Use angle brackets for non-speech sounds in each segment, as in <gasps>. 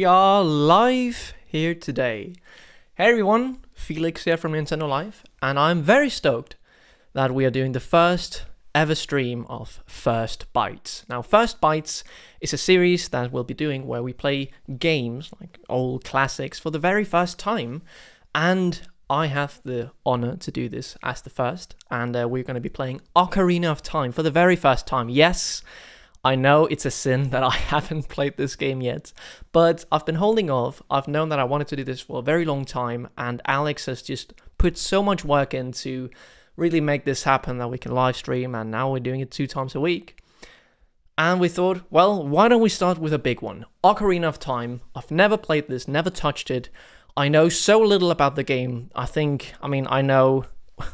We are live here today. Hey everyone, Felix here from Nintendo Life, and I'm very stoked that we are doing the first ever stream of First Bytes. Now, First Bytes is a series that we'll be doing where we play games, like old classics, for the very first time, and I have the honor to do this as the first, and uh, we're going to be playing Ocarina of Time for the very first time. Yes, I know it's a sin that I <laughs> haven't played this game yet, but I've been holding off. I've known that I wanted to do this for a very long time, and Alex has just put so much work into really make this happen that we can live stream, and now we're doing it two times a week. And we thought, well, why don't we start with a big one? Ocarina of Time. I've never played this, never touched it. I know so little about the game. I think, I mean, I know, <laughs>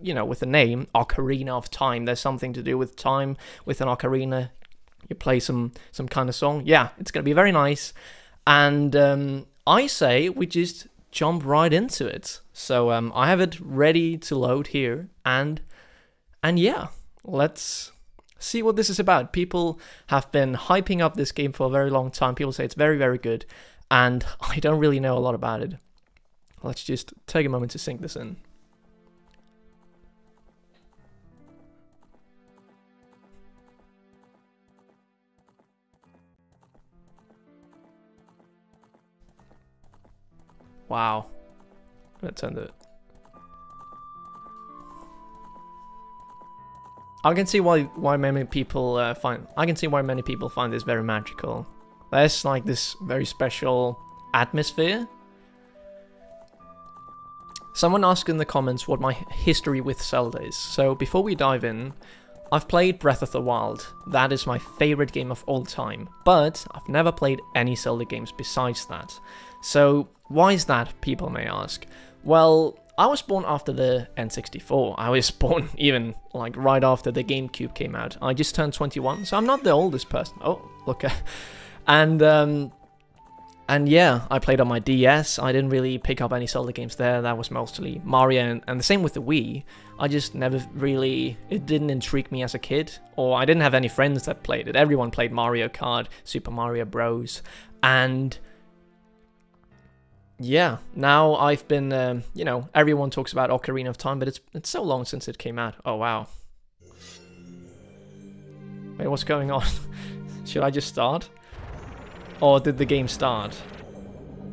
you know, with the name Ocarina of Time, there's something to do with time with an ocarina. You play some some kind of song. Yeah, it's gonna be very nice. And um, I say we just jump right into it. So um, I have it ready to load here, and and yeah, let's see what this is about. People have been hyping up this game for a very long time. People say it's very very good and <laughs> I don't really know a lot about it. Let's just take a moment to sink this in. Wow. Let's turn it. I can see why why many people uh, find I can see why many people find this very magical. There's like this very special atmosphere. Someone asked in the comments what my history with Zelda is. So before we dive in, I've played Breath of the Wild. That is my favorite game of all time. But I've never played any Zelda games besides that. So why is that, people may ask? Well, I was born after the N64. I was <laughs> born even like right after the GameCube came out. I just turned 21, so I'm not the oldest person. Oh, look. <laughs> And um, and yeah, I played on my DS. I didn't really pick up any Zelda games there. That was mostly Mario, and, and, the same with the Wii. I just never really, it didn't intrigue me as a kid, or I didn't have any friends that played it. Everyone played Mario Kart, Super Mario Bros, and yeah, now I've been, um, you know, everyone talks about Ocarina of Time, but it's it's so long since it came out. Oh wow. Wait, what's going on? <laughs> Should I just start? Or did the game start?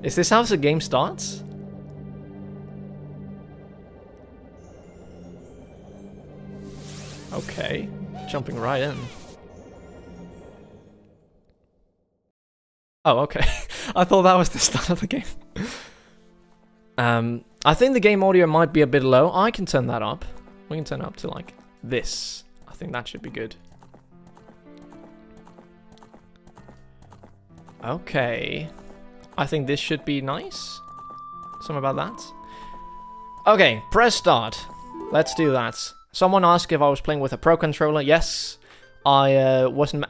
Is this how the game starts? Okay, jumping right in. Oh, okay. <laughs> I thought that was the <laughs> start of the game. um, I think the game audio might be a bit low. I can turn that up. We can turn it up to like this. I think that should be good. Okay. I think this should be nice. Something about that. Okay, press start. Let's do that. Someone asked if I was playing with a Pro Controller. Yes, I uh, wasn't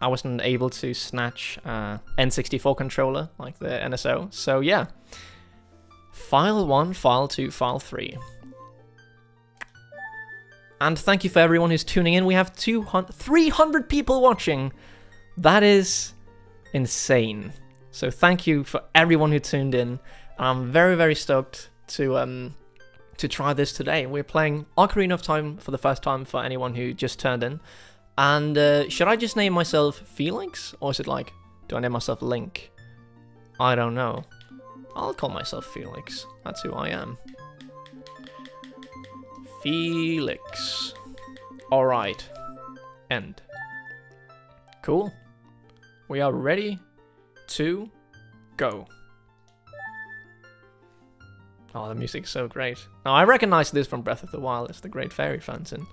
I wasn't able to snatch uh, N64 controller like the NSO. So yeah. File 1, File 2, File 3. And thank you for everyone who's tuning in. We have 200, 300 people watching. That is insane. So thank you for everyone who tuned in. I'm very, very stoked to um to try this today. We're playing Ocarina of Time for the first time for anyone who just turned in. And uh, should I just name myself Felix? Or is it like, do I name myself Link? I don't know. I'll call myself Felix. That's who I am. Felix. Alright. End. Cool. We are ready to go. Oh, the music's so great. Now, I recognize this from Breath of the Wild. It's the Great Fairy Fountain.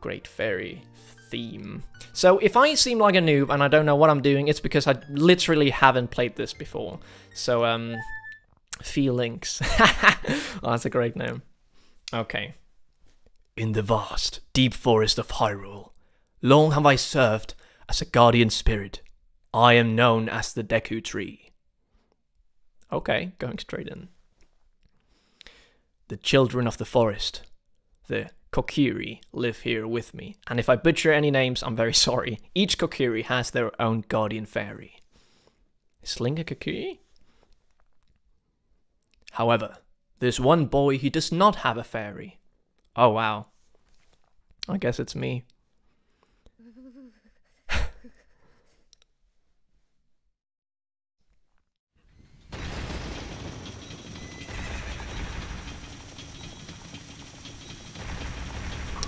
Great Fairy theme. So if I seem like a noob and I don't know what I'm doing, it's because I literally haven't played this before. So, um, Feelings. <laughs> oh, that's a great name. Okay. In the vast, deep forest of Hyrule, long have I served as a guardian spirit I am known as the Deku Tree. Okay, going straight in. The children of the forest, the Kokiri, live here with me. And if I butcher any names, I'm very <laughs> sorry. Each Kokiri has their own guardian fairy. Is Kokiri? However, there's one boy who does not have a fairy. Oh wow. I guess it's me.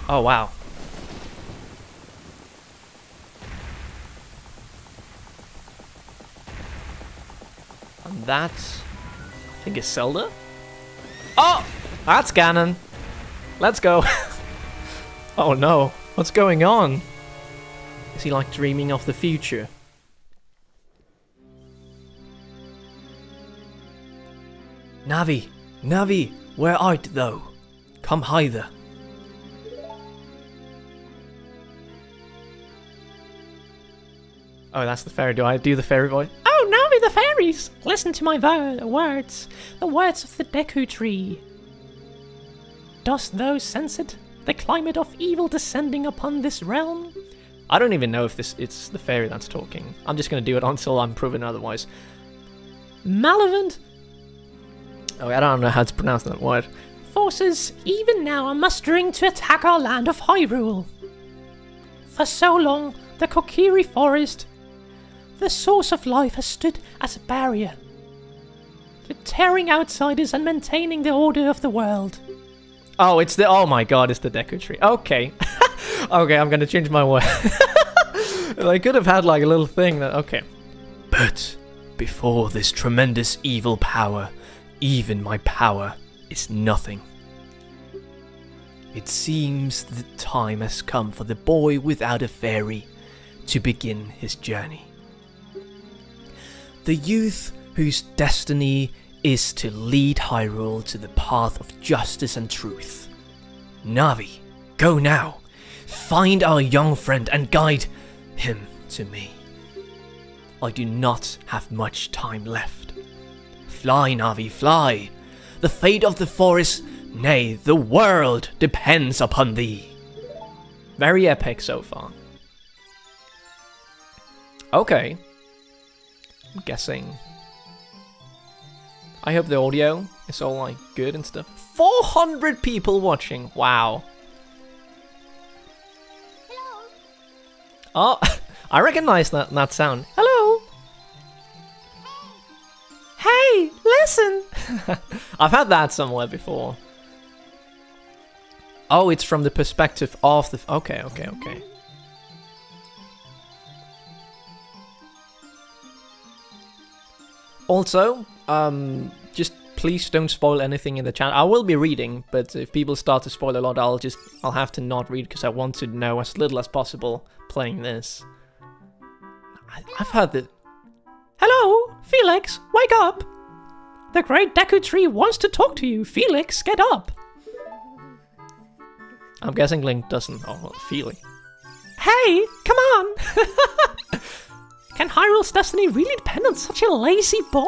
Oh wow. And that, I think, is Zelda. Oh, that's Ganon. Let's go. <laughs> oh no, what's going on? Is he like dreaming of the future? Navi, Navi, where art thou? Come hither. Oh, that's the fairy. Do I do the fairy voice? Oh, Navi the fairies! Listen to my words, the words of the Deku Tree. Dost thou sense it? The climate of evil descending upon this realm? I don't even know if this it's the fairy that's talking. I'm just gonna do it <laughs> until I'm proven otherwise. Malevolent Oh, I don't know how to pronounce that word. forces even now are mustering to attack our land of Hyrule. For so long, the Kokiri Forest, the source of life, has stood as a barrier, deterring outsiders and maintaining the order of the world. Oh, it's the oh my god, it's the Deku tree. Okay. <laughs> okay, I'm gonna change my word. <laughs> I could have had like a little thing that okay. But before this tremendous evil power, even my power is nothing. It seems the time has come for the boy without a fairy to begin his journey. The youth whose destiny is to lead Hyrule to the path of justice and truth. Navi, go now. Find our young friend and guide him to me. I do not have much time left. Fly, Navi, fly. The fate of the forest, nay, the world, depends upon thee. Very epic so far. Okay. I'm guessing. I hope the audio is all like good and stuff. 400 people watching. Wow. Oh, <laughs> I recognize that that sound. Hello. Hey, listen. <laughs> I've had that somewhere before. Oh, it's from the perspective of the. Okay, okay, okay. Also, um, just please don't spoil anything in the chat. I will be reading, but if people start to spoil a lot, I'll just I'll have to not read because I want to know as little as possible playing this. I, I've heard that. Hello, Felix, wake up! The great Deku Tree wants to talk to you. Felix, get up! I'm guessing Link doesn't. Oh, Feely. Hey, come on! <laughs> Can Hyrule's destiny really depend on such a lazy boy?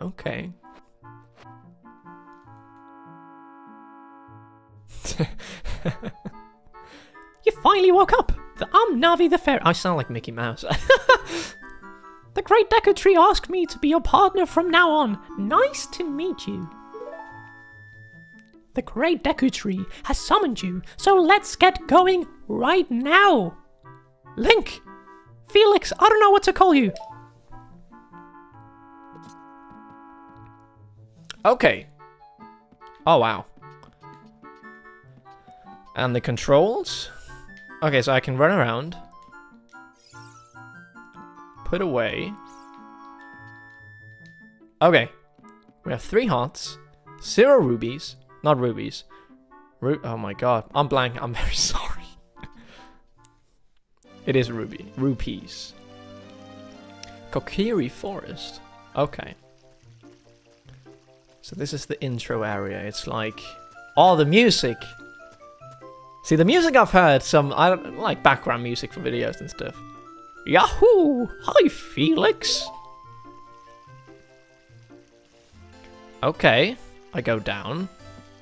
Okay. <laughs> You finally woke up! The, I'm Navi the Fairy. I sound like Mickey Mouse. <laughs> The great Deku Tree asked me to be your partner from now on. Nice to meet you. The great Deku Tree has summoned you, so let's get going right now. Link! Felix, I don't know what to call you. okay. Oh, wow. And the controls? Okay, so I can run around. Put away. Okay. We have three hearts, zero rubies, not rubies. Ru oh my god, I'm blank. I'm very <laughs> sorry. it is ruby, rupees. Kokiri Forest. Okay. So this is the intro area. It's like, oh, the music. See, the music I've heard, some I don't like background music for videos and stuff. Yahoo! Hi, Felix. Okay, I go down.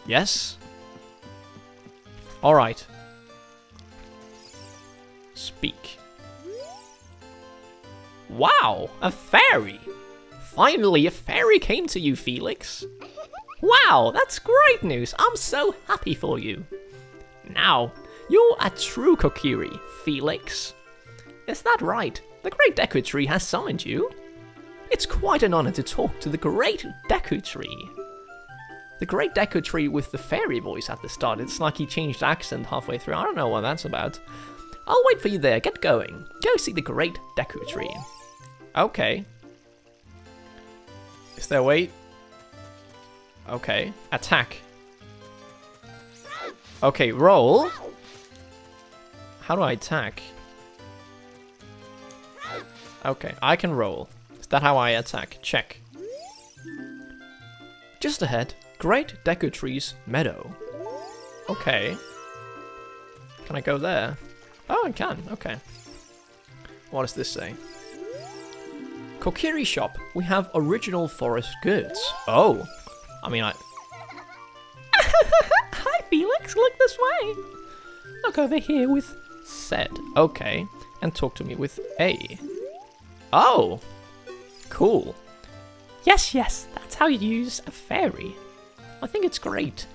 Yes. Alright. Speak. Wow, a fairy! Finally, a fairy came to you, Felix. Wow, that's great news. I'm so happy for you. Now, you're a true Kokiri, Felix. Is that right? The Great Deku Tree has summoned you? It's quite an honor to talk to the Great Deku Tree. The Great Deku Tree with the fairy voice at the start. It's like he changed accent halfway through. I don't know what that's about. I'll wait for you there. Get going. Go see the Great Deku Tree. Okay. Is there a wait? Okay. Attack. Okay, roll. How do I attack? Okay, I can roll. Is that how I attack? Check. Just ahead, Great Deku Tree's meadow. Okay. Can I go there? Oh, I can. Okay. What does this say? Kokiri shop. We have original forest goods. Oh. I mean, I... <laughs> Hi, Felix. Look this way. Look over here with Z. Okay. And talk to me with A. Oh. Cool. Yes, yes, that's how you use a fairy. I think it's great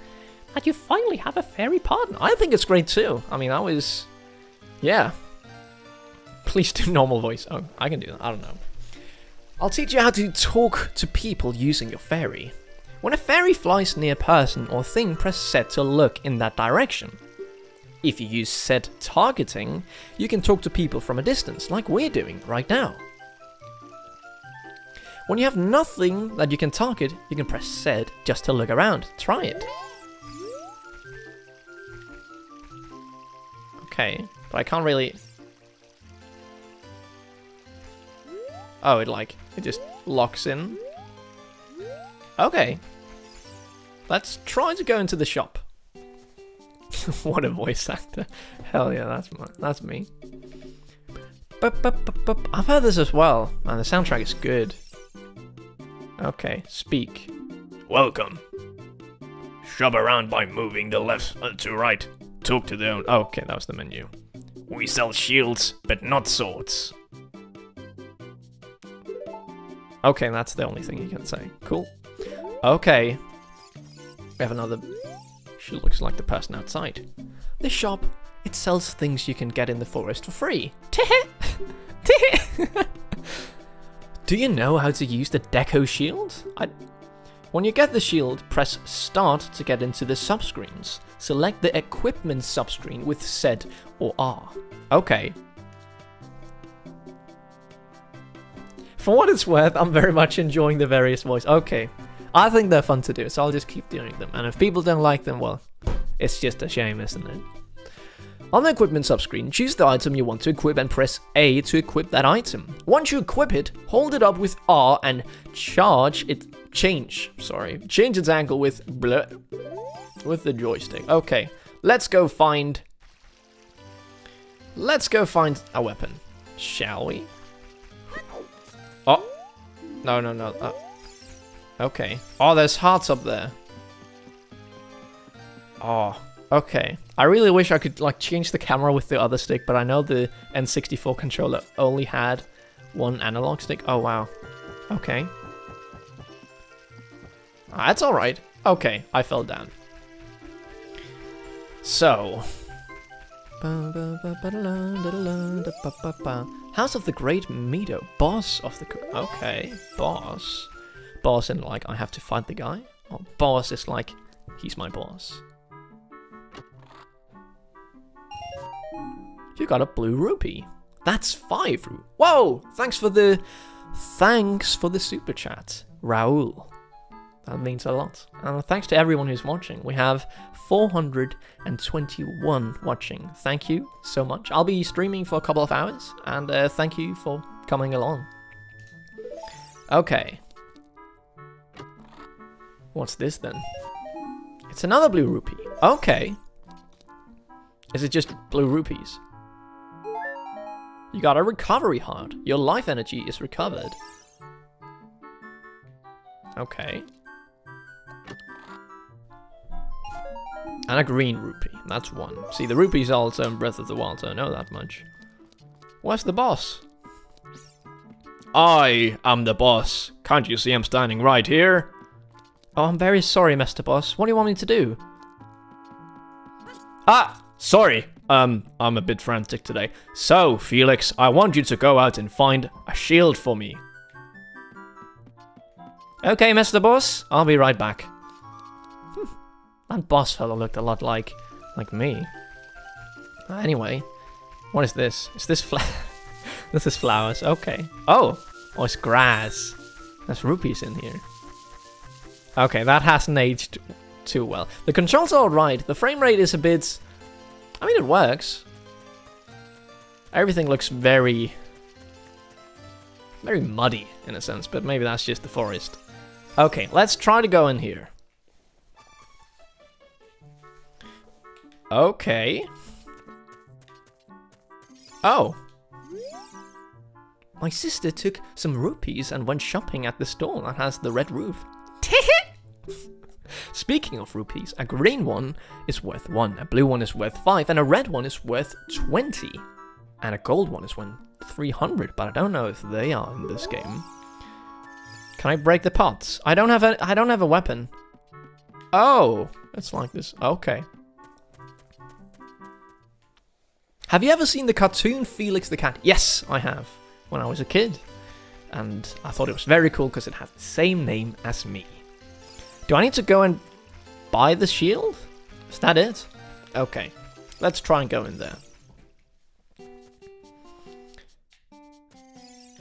that you finally have a fairy partner. I think it's great too. I mean, I was... Yeah. Please do normal voice. Oh, I can do that. I don't know. I'll teach you how to talk to people using your fairy. When a fairy flies near a person or thing, press Z to look in that direction. If you use Z targeting, you can talk to people from a distance, like we're doing right now. When you have nothing that you can target, you can press Z just to look around. Try it. Okay, but I can't really... Oh, it like, it just locks in. Okay. Let's try to go into the shop. <laughs> what a voice actor. Hell yeah, that's my, that's me. I've heard this as well, and the soundtrack is good. Okay, speak. Welcome. Shop around by moving the left uh, to right. Talk to them. Oh, okay, that was the menu. We sell shields, but not swords. Okay, that's the only thing you can say. Cool. Okay. We have another... She looks like the person outside. This shop, it sells things you can get in the forest for free. <laughs> <laughs> Do you know how to use the Deku shield? I... When you get the shield, press start to get into the subscreens. Select the equipment subscreen with Z or R. Okay. For what it's worth, I'm very much enjoying the various voice. Okay. I think they're fun to do, so I'll just keep doing them. And if people don't like them, well, it's just a shame, isn't it? On the equipment subscreen, choose the item you want to equip and press A to equip that item. Once you equip it, hold it up with R and charge it change, sorry, change its angle with bleh, with the joystick. Okay, let's go find Let's go find a weapon, shall we? Oh, no, no, no. Uh, okay. Oh, there's hearts up there. Oh, okay. I really wish I could like change the camera with the other stick, but I know the N64 controller only had one analog stick. Oh, wow. Okay. Ah, that's alright. Okay, I fell down. So. House of the Great Mido. Boss of the... Okay, boss. Boss and like, I have to fight the guy? Oh, boss is like, he's my boss. You got a blue rupee. That's five. Whoa! Thanks for the... Thanks for the super chat, Raul. That means a lot. And thanks to everyone who's watching. We have 421 watching. Thank you so much. I'll be streaming for a couple of hours, and uh, thank you for coming along. Okay. What's this then? It's another blue rupee. Okay. Is it just blue rupees? You got a recovery heart. Your life energy is recovered. Okay. And a green rupee. That's one. See, the rupees are also in Breath of the Wild, so I know that much. Where's the boss? I am the boss. Can't you see I'm standing right here? Oh, I'm very sorry, Mr. Boss. What do you want me to do? Ah, sorry. Um, I'm a bit frantic today. So, Felix, I want you to go out and find a shield for me. Okay, Mr. Boss. I'll be right back. Hmm, that boss fellow looked a lot like, like me. Anyway, what is this? Is this fla- <laughs> This is flowers. Okay. Oh, oh, it's grass. There's rupees in here. Okay, that hasn't aged too well. The controls are alright. The frame rate is a bit... I mean, it works. Everything looks very... Very muddy, in a sense, but maybe that's just the forest. Okay, let's try to go in here. Okay. Oh. My sister took some rupees and went shopping at the store that has the red roof. <laughs> Speaking of rupees, a green one is worth 1, a blue one is worth 5, and a red one is worth 20. And a gold one is worth 300, but I don't know if they are in this game. Can I break the pots? I don't have a I don't have a weapon. Oh, it's like this. Okay. Have you ever seen the cartoon Felix the Cat? Yes, I have. When I was a kid. And I thought it was very cool because it had the same name as me. Do I need to go and buy the shield? Is that it? Okay. Let's try and go in there.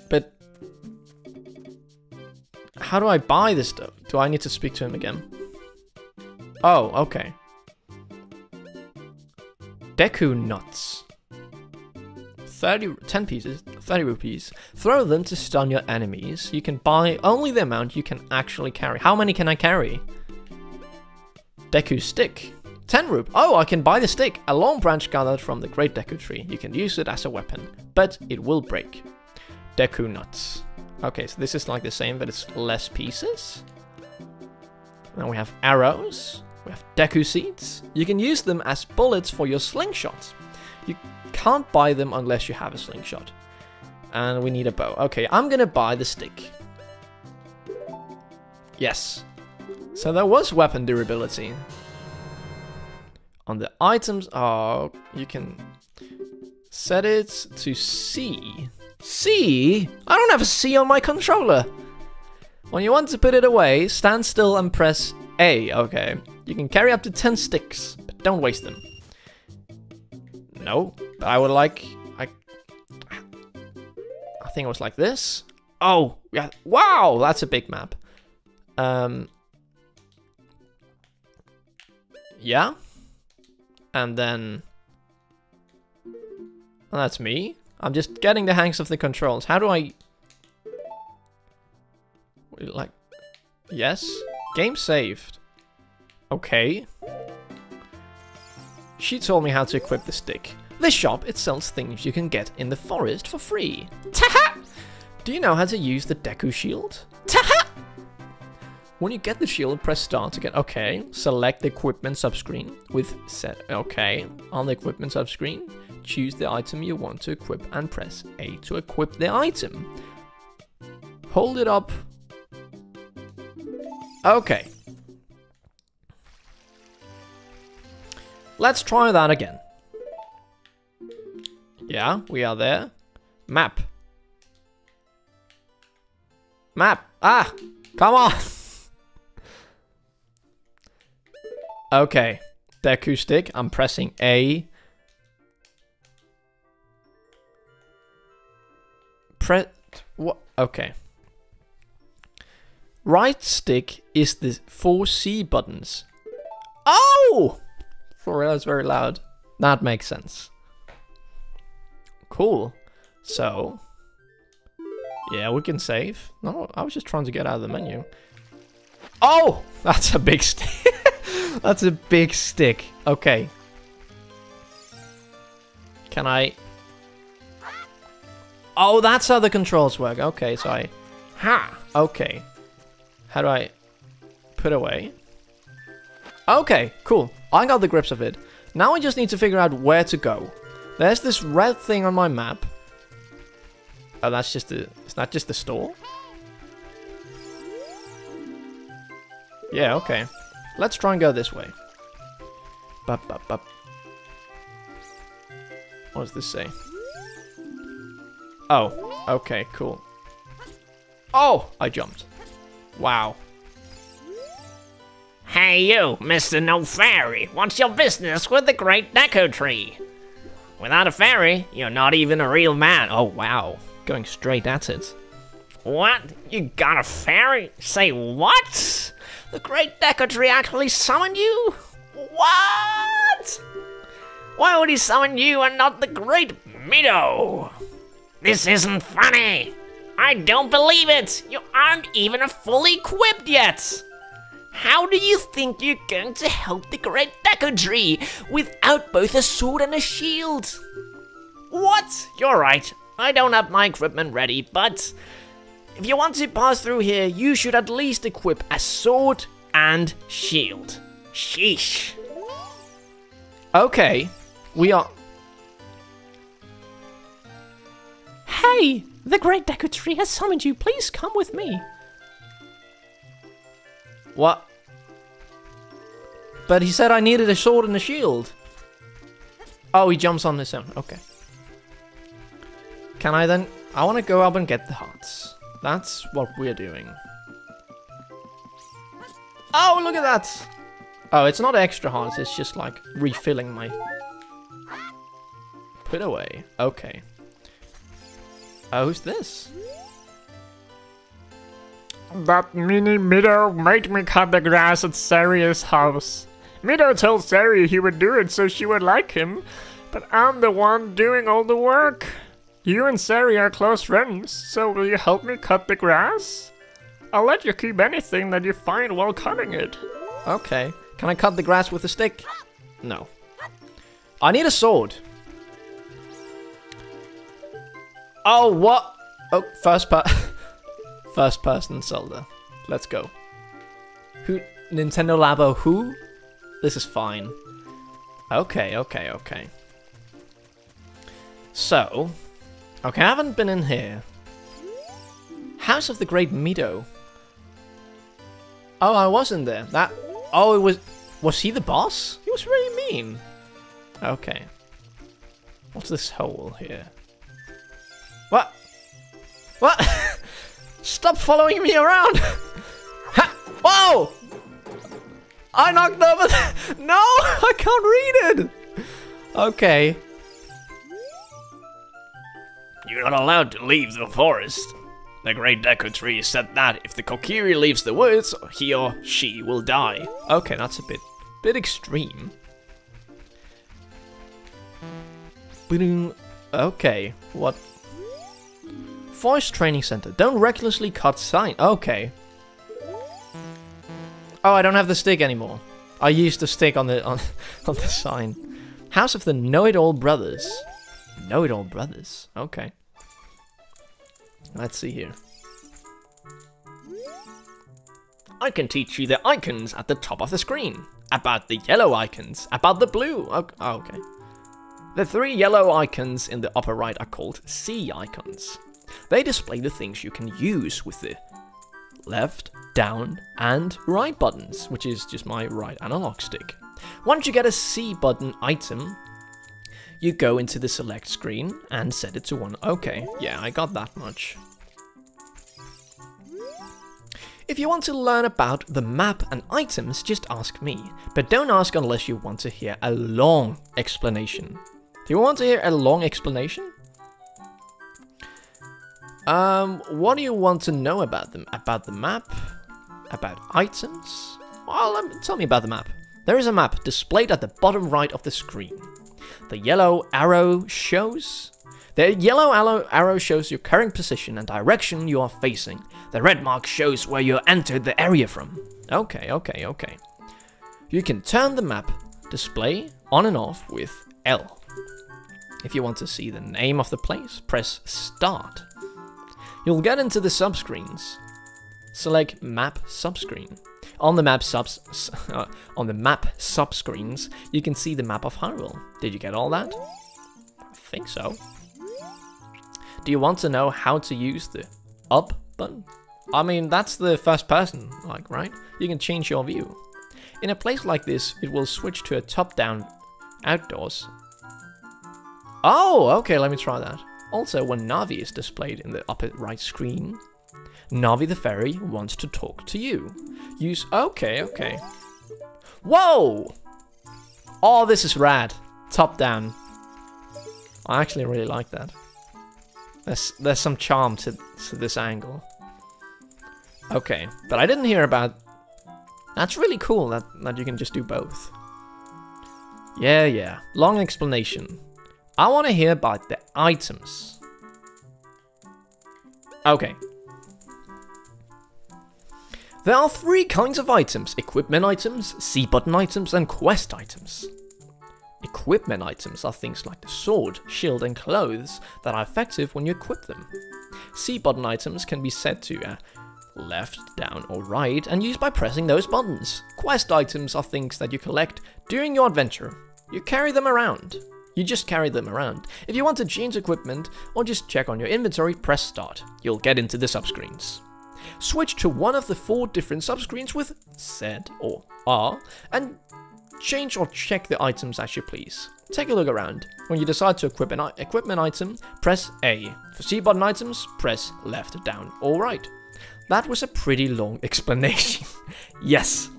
But... How do I buy this stuff? Do I need to speak to him again? Oh, okay. Deku nuts. 30, 10 pieces, 30 rupees. Throw them to stun your enemies. You can buy only the amount you can actually carry. How many can I carry? Deku stick. 10 rup. Oh, I can buy the stick. A long branch gathered from the great Deku tree. You can use it as a weapon, but it will break. Deku nuts. Okay, so this is like the same, but it's less pieces. Now we have arrows. We have Deku seeds. You can use them as bullets for your slingshots. You can't buy them unless you have a slingshot. And we need a bow. Okay, I'm gonna buy the stick. Yes. So there was weapon durability. On the items, oh, you can set it to C. C? I don't have a C on my controller. When you want to put it away, stand still and press A. Okay. You can carry up to 10 sticks, but don't waste them. No, I would like... I, I think it was like this. Oh, yeah. Wow, that's a big map. Um, yeah. And then... That's me. I'm just getting the hangs of the controls. How do I... Like... Yes? Game saved. Okay. She told me how to equip the stick. This shop, it sells things you can get in the forest for free. Taha! Do you know how to use the Deku shield? Taha! When you get the shield, press start to get... Okay, select the equipment subscreen with Z... Okay, on the equipment subscreen, choose the item you want to equip and press A to equip the item. Hold it up. Okay. Let's try that again. Yeah, we are there. Map. Map. Ah, come on. <laughs> okay. The acoustic. I'm pressing A. Press. What? Okay. Right stick is the four C buttons. Oh! It's very loud. That makes sense. Cool. So, yeah, we can save. No, I was just trying to get out of the menu. Oh, <laughs> that's a big stick. <laughs> that's a big stick. Okay. Can I? Oh, that's how the controls work. Okay, so I... Ha! Okay. How do I put away? Okay, cool. I got the grips of it. Now I just need to figure out where to go. There's this red thing on my map. Oh, that's just the... Is that just the store? Yeah, okay. Let's try and go this way. Bup, bup, bup. What does this say? Oh, okay, cool. Oh, I jumped. Wow. Hey you, Mr. No Fairy, what's your business with the Great Deku Tree? Without a fairy, you're not even a real man. Oh, wow. Going straight at it. What? You got a fairy? Say what? The Great Tree actually summoned you? What? Why would he summon you and not the Great Mido? This isn't funny. I don't believe it. You aren't even fully equipped yet. How do you think you're going to help the Great Deku Tree without both a sword and a shield? What? You're right. I don't have my equipment ready, but if you want to pass through here, you should at least equip a sword and shield. Sheesh. Okay, we are... Hey! The Great Deku Tree has summoned you. Please come with me. What? But he said I needed a sword and a shield. Oh, he jumps on his own. Okay. Can I then... I want to go up and get the hearts. That's what we're doing. Oh, look at that! Oh, it's not extra hearts, it's just like refilling my... Put away. Okay. Oh, who's this? That mini Mido made me cut the grass at Saria's house. Mido told Saria he would do it so she would like him, but I'm the one doing all the work. You and Saria are close friends, so will you help me cut the grass? I'll let you keep anything that you find while cutting it. Okay. Can I cut the grass with a stick? No. I need a sword. Oh, what? Oh, first per <laughs> first person Zelda. Let's go. Who Nintendo Labo who? This is fine. Okay, okay, okay. So, okay, I haven't been in here. House of the Great Mido. Oh, I was in there. That. Oh, it was. Was he the boss? He was really mean. Okay. What's this hole here? What? What? <laughs> Stop following me around! <laughs> ha! Whoa! I knocked over the... <laughs> No! <laughs> I can't read it! Okay. You're not allowed to leave the forest. The Great Deku Tree said that if the Kokiri leaves the woods, he or she will die. Okay, that's a bit, bit extreme. Okay, what? Voice Training Center. Don't recklessly cut sign. Okay. Oh, I don't have the stick anymore. I used the stick on the on, <laughs> on the sign. House of the Know-It-All Brothers. Know-It-All Brothers. Okay. Let's see here. I can teach you the icons at the top of the screen. About the yellow icons. About the blue. Oh, okay. The three yellow icons in the upper right are called C icons. They display the things you can use with the left, down, and right buttons, which is just my right analog stick. Once you get a C button item, you go into the select screen and set it to 1. Okay, yeah, I got that much. If you want to learn about the map and items, just ask me, but don't ask unless you want to hear a long explanation. Do you want to hear a long explanation? Um, what do you want to know about them? About the map? About items? Well, me, tell me about the map. There is a map displayed at the bottom right of the screen. The yellow arrow shows... The yellow arrow shows your current position and direction you are facing. The red mark shows where you entered the area from. Okay, okay, okay. You can turn the map display on and off with L. If you want to see the name of the place, press start. You'll get into the subscreens. Select Map Subscreen. On the map subs <laughs> on the map subscreens, you can see the map of Hyrule. Did you get all that? I think so. Do you want to know how to use the up button? I mean, that's the first person, like, right? You can change your view. In a place like this, it will switch to a top-down outdoors. Oh, okay, let me try that. Also, when Navi is displayed in the upper right screen, Navi the fairy wants to talk to you. Use, okay, okay. Whoa! Oh, this is rad. Top down. I actually really like that. There's, there's some charm to, to this angle. Okay, but I didn't hear about... That's really cool that, that you can just do both. Yeah, yeah. Long explanation. I want to hear about the items. Okay. There are three kinds of items. Equipment items, C-button items, and quest items. Equipment items are things like the sword, shield, and clothes that are effective when you equip them. C-button items can be set to uh, left, down, or right, and used by pressing those buttons. Quest items are things that you collect during your adventure. You carry them around. You just carry them around. If you want to change equipment or just check on your inventory, press start. You'll get into the subscreens. Switch to one of the four different subscreens with Z or R and change or check the items as you please. Take a look around. When you decide to equip an equipment item, press A. For C button items, press left, down, or right. That was a pretty long <laughs> explanation. yes.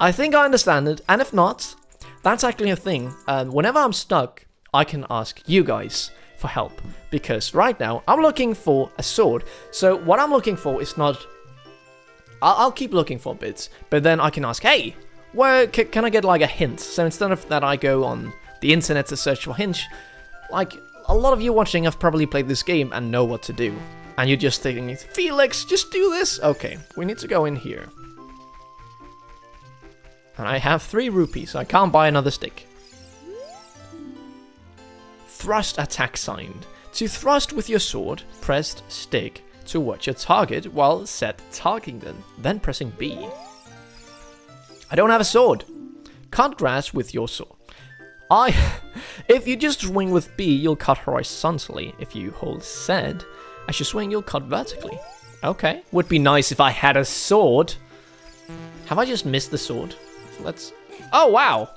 I think I understand it, and if not, that's actually a thing. Um, whenever I'm stuck, I can ask you guys for help. Because right now, I'm looking for a sword. So what I'm looking for is not... I'll, I'll keep looking for bits, but then I can ask, hey, where can I get like a hint? So instead of that, I go on the internet to search for hints. Like, a lot of you watching have probably played this game and know what to do. And you're just thinking, Felix, just do this? Okay, we need to go in here. And I have three rupees, so I can't buy another stick. Thrust attack signed. To thrust with your sword, press stick to watch your target while Z targeting them, then pressing B. I don't have a sword. Cut grass with your sword. I. <laughs> if you just swing with B, you'll cut horizontally. If you hold Z, as you swing, you'll cut vertically. Okay. Would be nice if I had a sword. Have I just missed the sword? Let's. Oh wow!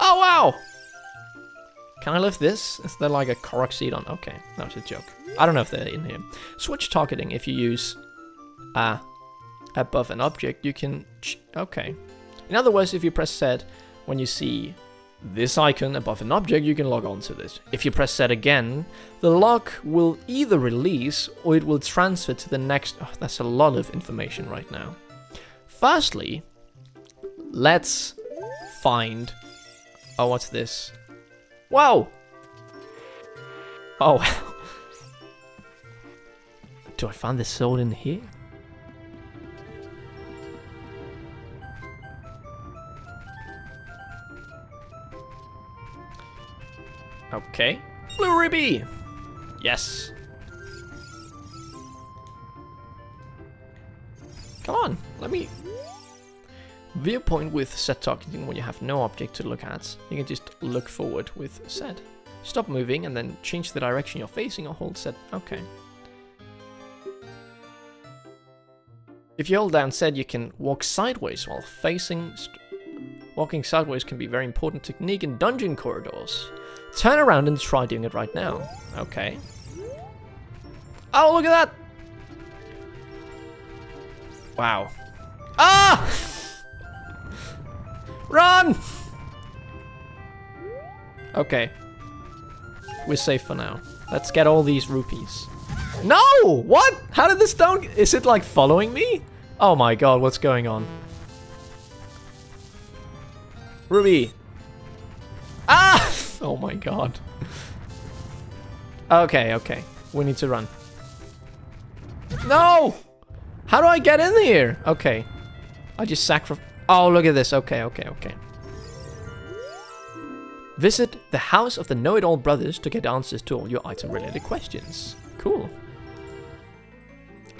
Oh wow! Can I lift this? Is there like a Korok seed on? Okay, that was a joke. I don't know if they're in here. Switch targeting. If you use uh, above an object, you can. Okay. In other words, if you press Z when you see this icon above an object, you can log on to this. If you press Z again, the lock will either release or it will transfer to the next. Oh, that's a lot of information right now. Firstly, let's find. Oh, what's this? Whoa! Oh. <laughs> Do I find the sword in here? Okay. Blue ruby! Yes. Come on, let me... Viewpoint with Z targeting when you have no object to look at. You can just look forward with Z. Stop moving and then change the direction you're facing or hold Z. Okay. If you hold down Z, you can walk sideways while facing... Walking sideways can be a very important technique in dungeon corridors. Turn around and try doing it right now. Okay. Oh, look at that! Wow. Ah! Run! Okay. We're safe for now. Let's get all these rupees. No! What? How did this stone... Is it like following me? Oh my god, what's going on? Ruby! Ah! <laughs> Oh my god. Okay, okay. We need to run. No! How do I get in here? Okay. I just sacrifice. Oh, look at this. Okay, okay, okay. Visit the house of the Know-It-All Brothers to get answers to all your item-related questions. Cool.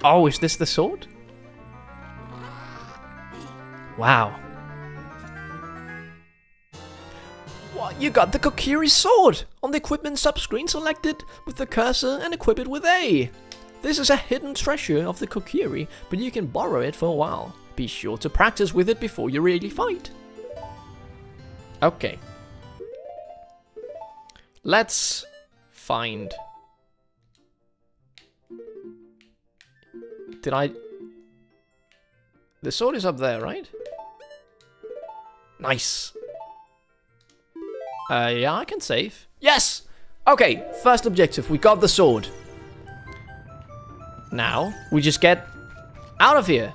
Oh, is this the sword? Wow. What? You got the Kokiri sword! On the equipment subscreen, select it with the cursor and equip it with A. This is a hidden treasure of the Kokiri, but you can borrow it for a while. Be sure to practice with it before you really fight. Okay. Let's find... Did I... The sword is up there, right? Nice. Uh, yeah, I can save. Yes! Okay, first objective. We got the sword. Now, we just get out of here.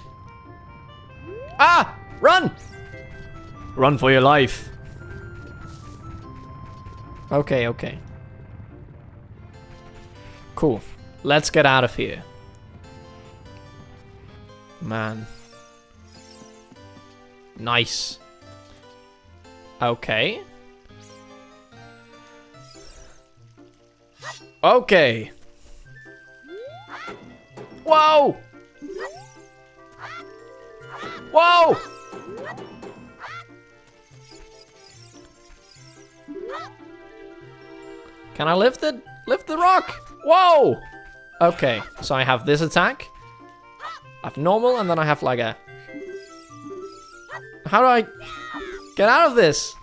Ah! Run! Run for your life. Okay, okay. Cool. Let's get out of here. Man. Nice. Okay. Okay. Whoa! Whoa! Can I lift it? Lift the rock! Whoa! Okay, so I have this attack. I have normal, and then I have like a... How do I get out of this?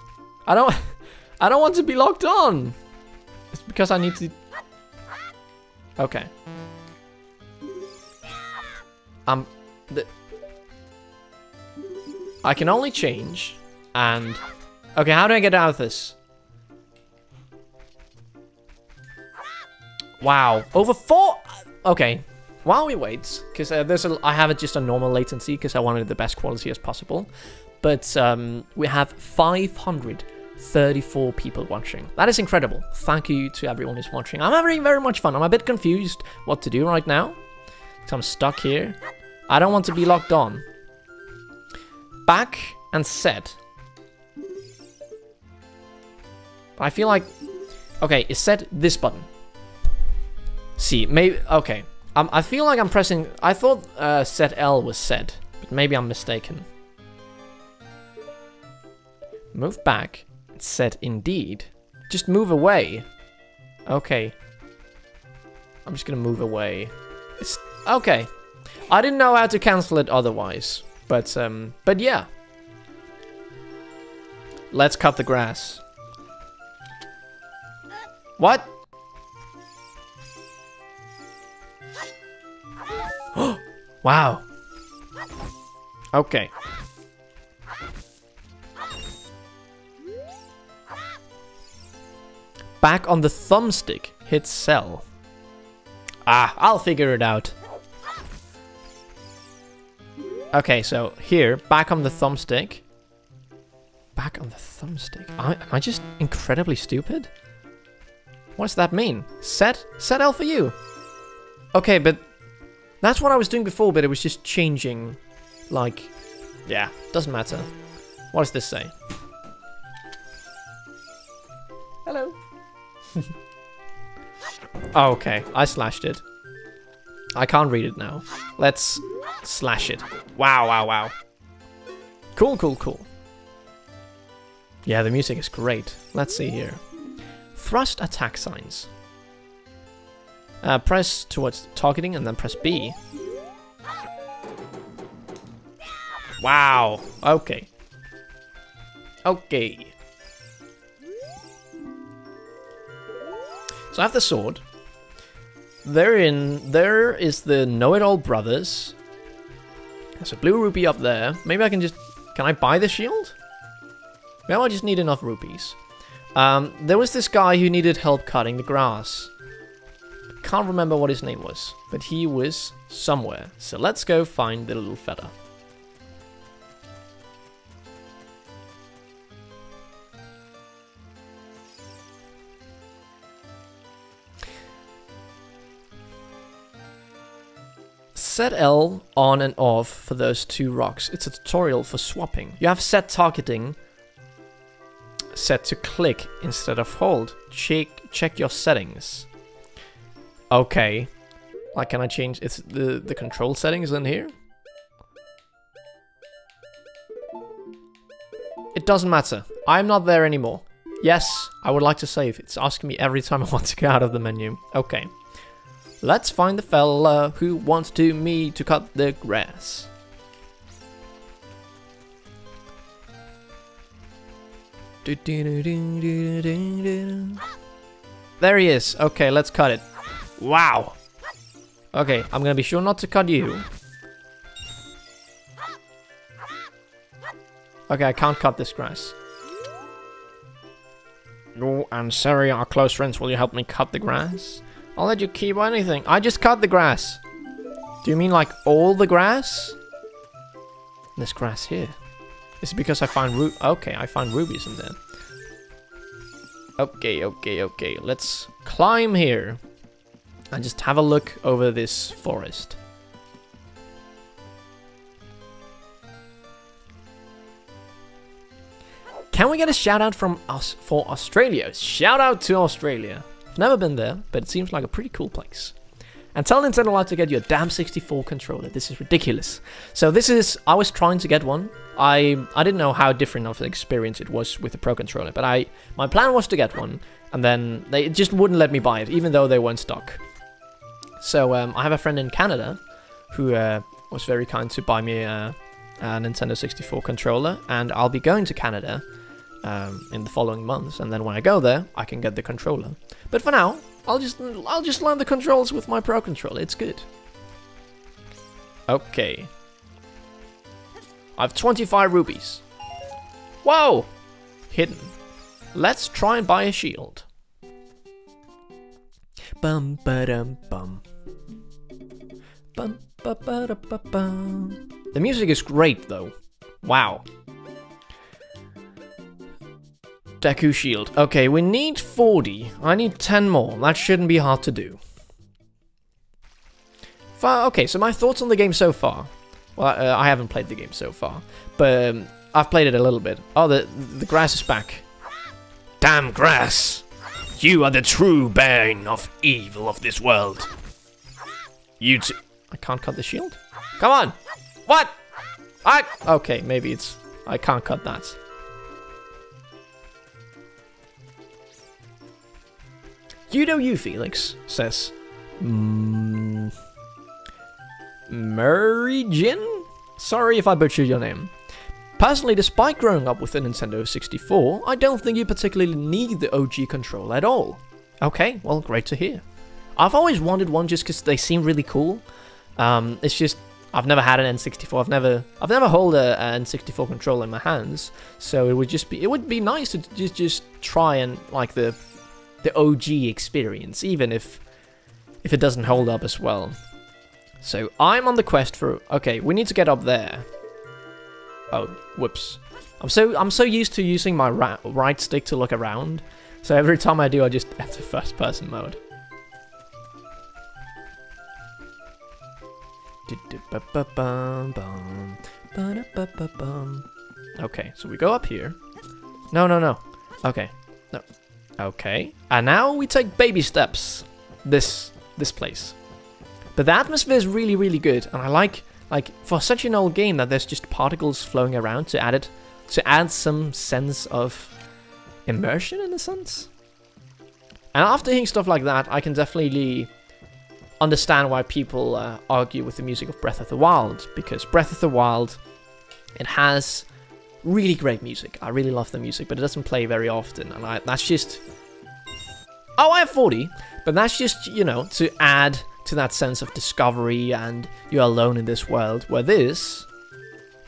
I don't... <laughs> I don't want to be locked on. It's because I need to... Okay. Um... I can only change, and... Okay, how do I get out of this? Wow, over four... Okay, while we wait, because uh, there's a, I have it just a normal latency because I wanted the best quality as possible. But um, we have 534 people watching. That is incredible. Thank you to everyone who's watching. I'm having very much fun. I'm a bit confused what to do right now. So I'm stuck here. I don't want to be locked on. Back and Z. I feel like... Okay, is Z this button. See, maybe... Okay. Um, I feel like I'm pressing... I thought uh, ZL was Z, but maybe I'm mistaken. Move back. Set indeed. Just move away. Okay. I'm just gonna move away. It's... Okay. I didn't know how to cancel it otherwise. But, um... But yeah. Let's cut the grass. What? <gasps> wow. Okay. Back on the thumbstick, hit cell. Ah, I'll figure it out. Okay, so here, back on the thumbstick. Back on the thumbstick. Am I, am I just incredibly stupid? What does that mean? Set? ZL for you. Okay, but that's what I was doing before, but it was just changing. Like, yeah, doesn't matter. What does this say? Hello. <laughs> oh, okay, I slashed it. I can't read it now. Let's slash it. Wow, wow, wow. Cool, cool, cool. Yeah, the music is great. Let's see here. Thrust attack signs. Uh, press towards targeting and then press B. Wow. Okay. Okay. So I have the sword. Therein, there is the Know-It-All Brothers. There's a blue rupee up there. Maybe I can just... Can I buy the shield? Maybe I just need enough rupees. Um, there was this guy who needed help cutting the grass. Can't remember what his name was, but he was somewhere. So let's go find the little fella. ZL on and off for those two rocks. It's a tutorial for swapping. You have Z targeting set to click instead of hold. Check check your settings. Okay. Like can I change it's the the control settings in here? It doesn't matter. I'm not there anymore. Yes, I would like to save. It's asking me every time I want to get out of the menu. Okay. Let's find the fella who wants to me to cut the grass. There he is. Okay, let's cut it. Wow. Okay, I'm gonna be sure not to cut you. Okay, I can't cut this grass. No, and Saria are close friends. Will you help me cut the grass? I'll let you keep anything. I just cut the grass. Do you mean like all the grass? This grass here. Is it because I find ru- Okay, I find rubies in there. Okay, okay, okay. Let's climb here. And just have a look over this forest. Can we get a shout out from us for Australia? Shout out to Australia. I've never been there, but it seems like a pretty cool place. And tell Nintendo Life to get your damn 64 controller. This is ridiculous. So this is, I was trying to get one. I I didn't know how different of an experience it was with the Pro controller, but I my plan was to get one, and then they just wouldn't let me buy it, even though they weren't stock. So um, I have a friend in Canada who uh, was very kind to buy me a, a Nintendo 64 controller, and I'll be going to Canada um, in the following months, and then when I go there, I can get the controller. But for now, I'll just I'll just learn the controls with my Pro controller. It's good. Okay. I've 25 rubies. Whoa! Hidden. Let's try and buy a shield. Bum ba dum bum. Bum ba ba da ba bum. The music is great though. Wow. Deku shield. Okay, we need 40. I need 10 more. That shouldn't be hard to do. Fa- okay, so my thoughts on the game so far. Well, uh, I haven't played the game so far, but um, I've played it a little bit. Oh, the the grass is back. Damn grass! You are the true bane of evil of this world. You t- I can't cut the shield. Come on! What? I okay, maybe it's I can't cut that. You know you, Felix says. Mm, Murray Jin? Sorry if I butchered your name. Personally, despite growing up with a Nintendo 64, I don't think you particularly need the OG controller at all. Okay, well, great to hear. I've always wanted one just because they seem really cool. Um, it's just I've never had an N64. I've never I've never held a, a N64 controller in my hands, so it would just be it would be nice to just just try and like the the OG experience, even if if it doesn't hold up as well. So I'm on the quest for okay, we need to get up there. Oh, whoops. I'm so I'm so used to using my right stick to look around, so every time I do, I just <laughs> enter first person mode. Okay, so we go up here. No, no, no. Okay, no. Okay, and now we take baby steps. This this place. But the atmosphere is really, really good, and I like like for such an old game that there's just particles flowing around to add it to add some sense of immersion in a sense. And after hearing stuff like that, I can definitely understand why people uh, argue with the music of Breath of the Wild because Breath of the Wild it has really great music. I really love the music, but it doesn't play very often, and I, that's just oh, I have 40, but that's just you know to add to that sense of discovery and you're alone in this world. Where this,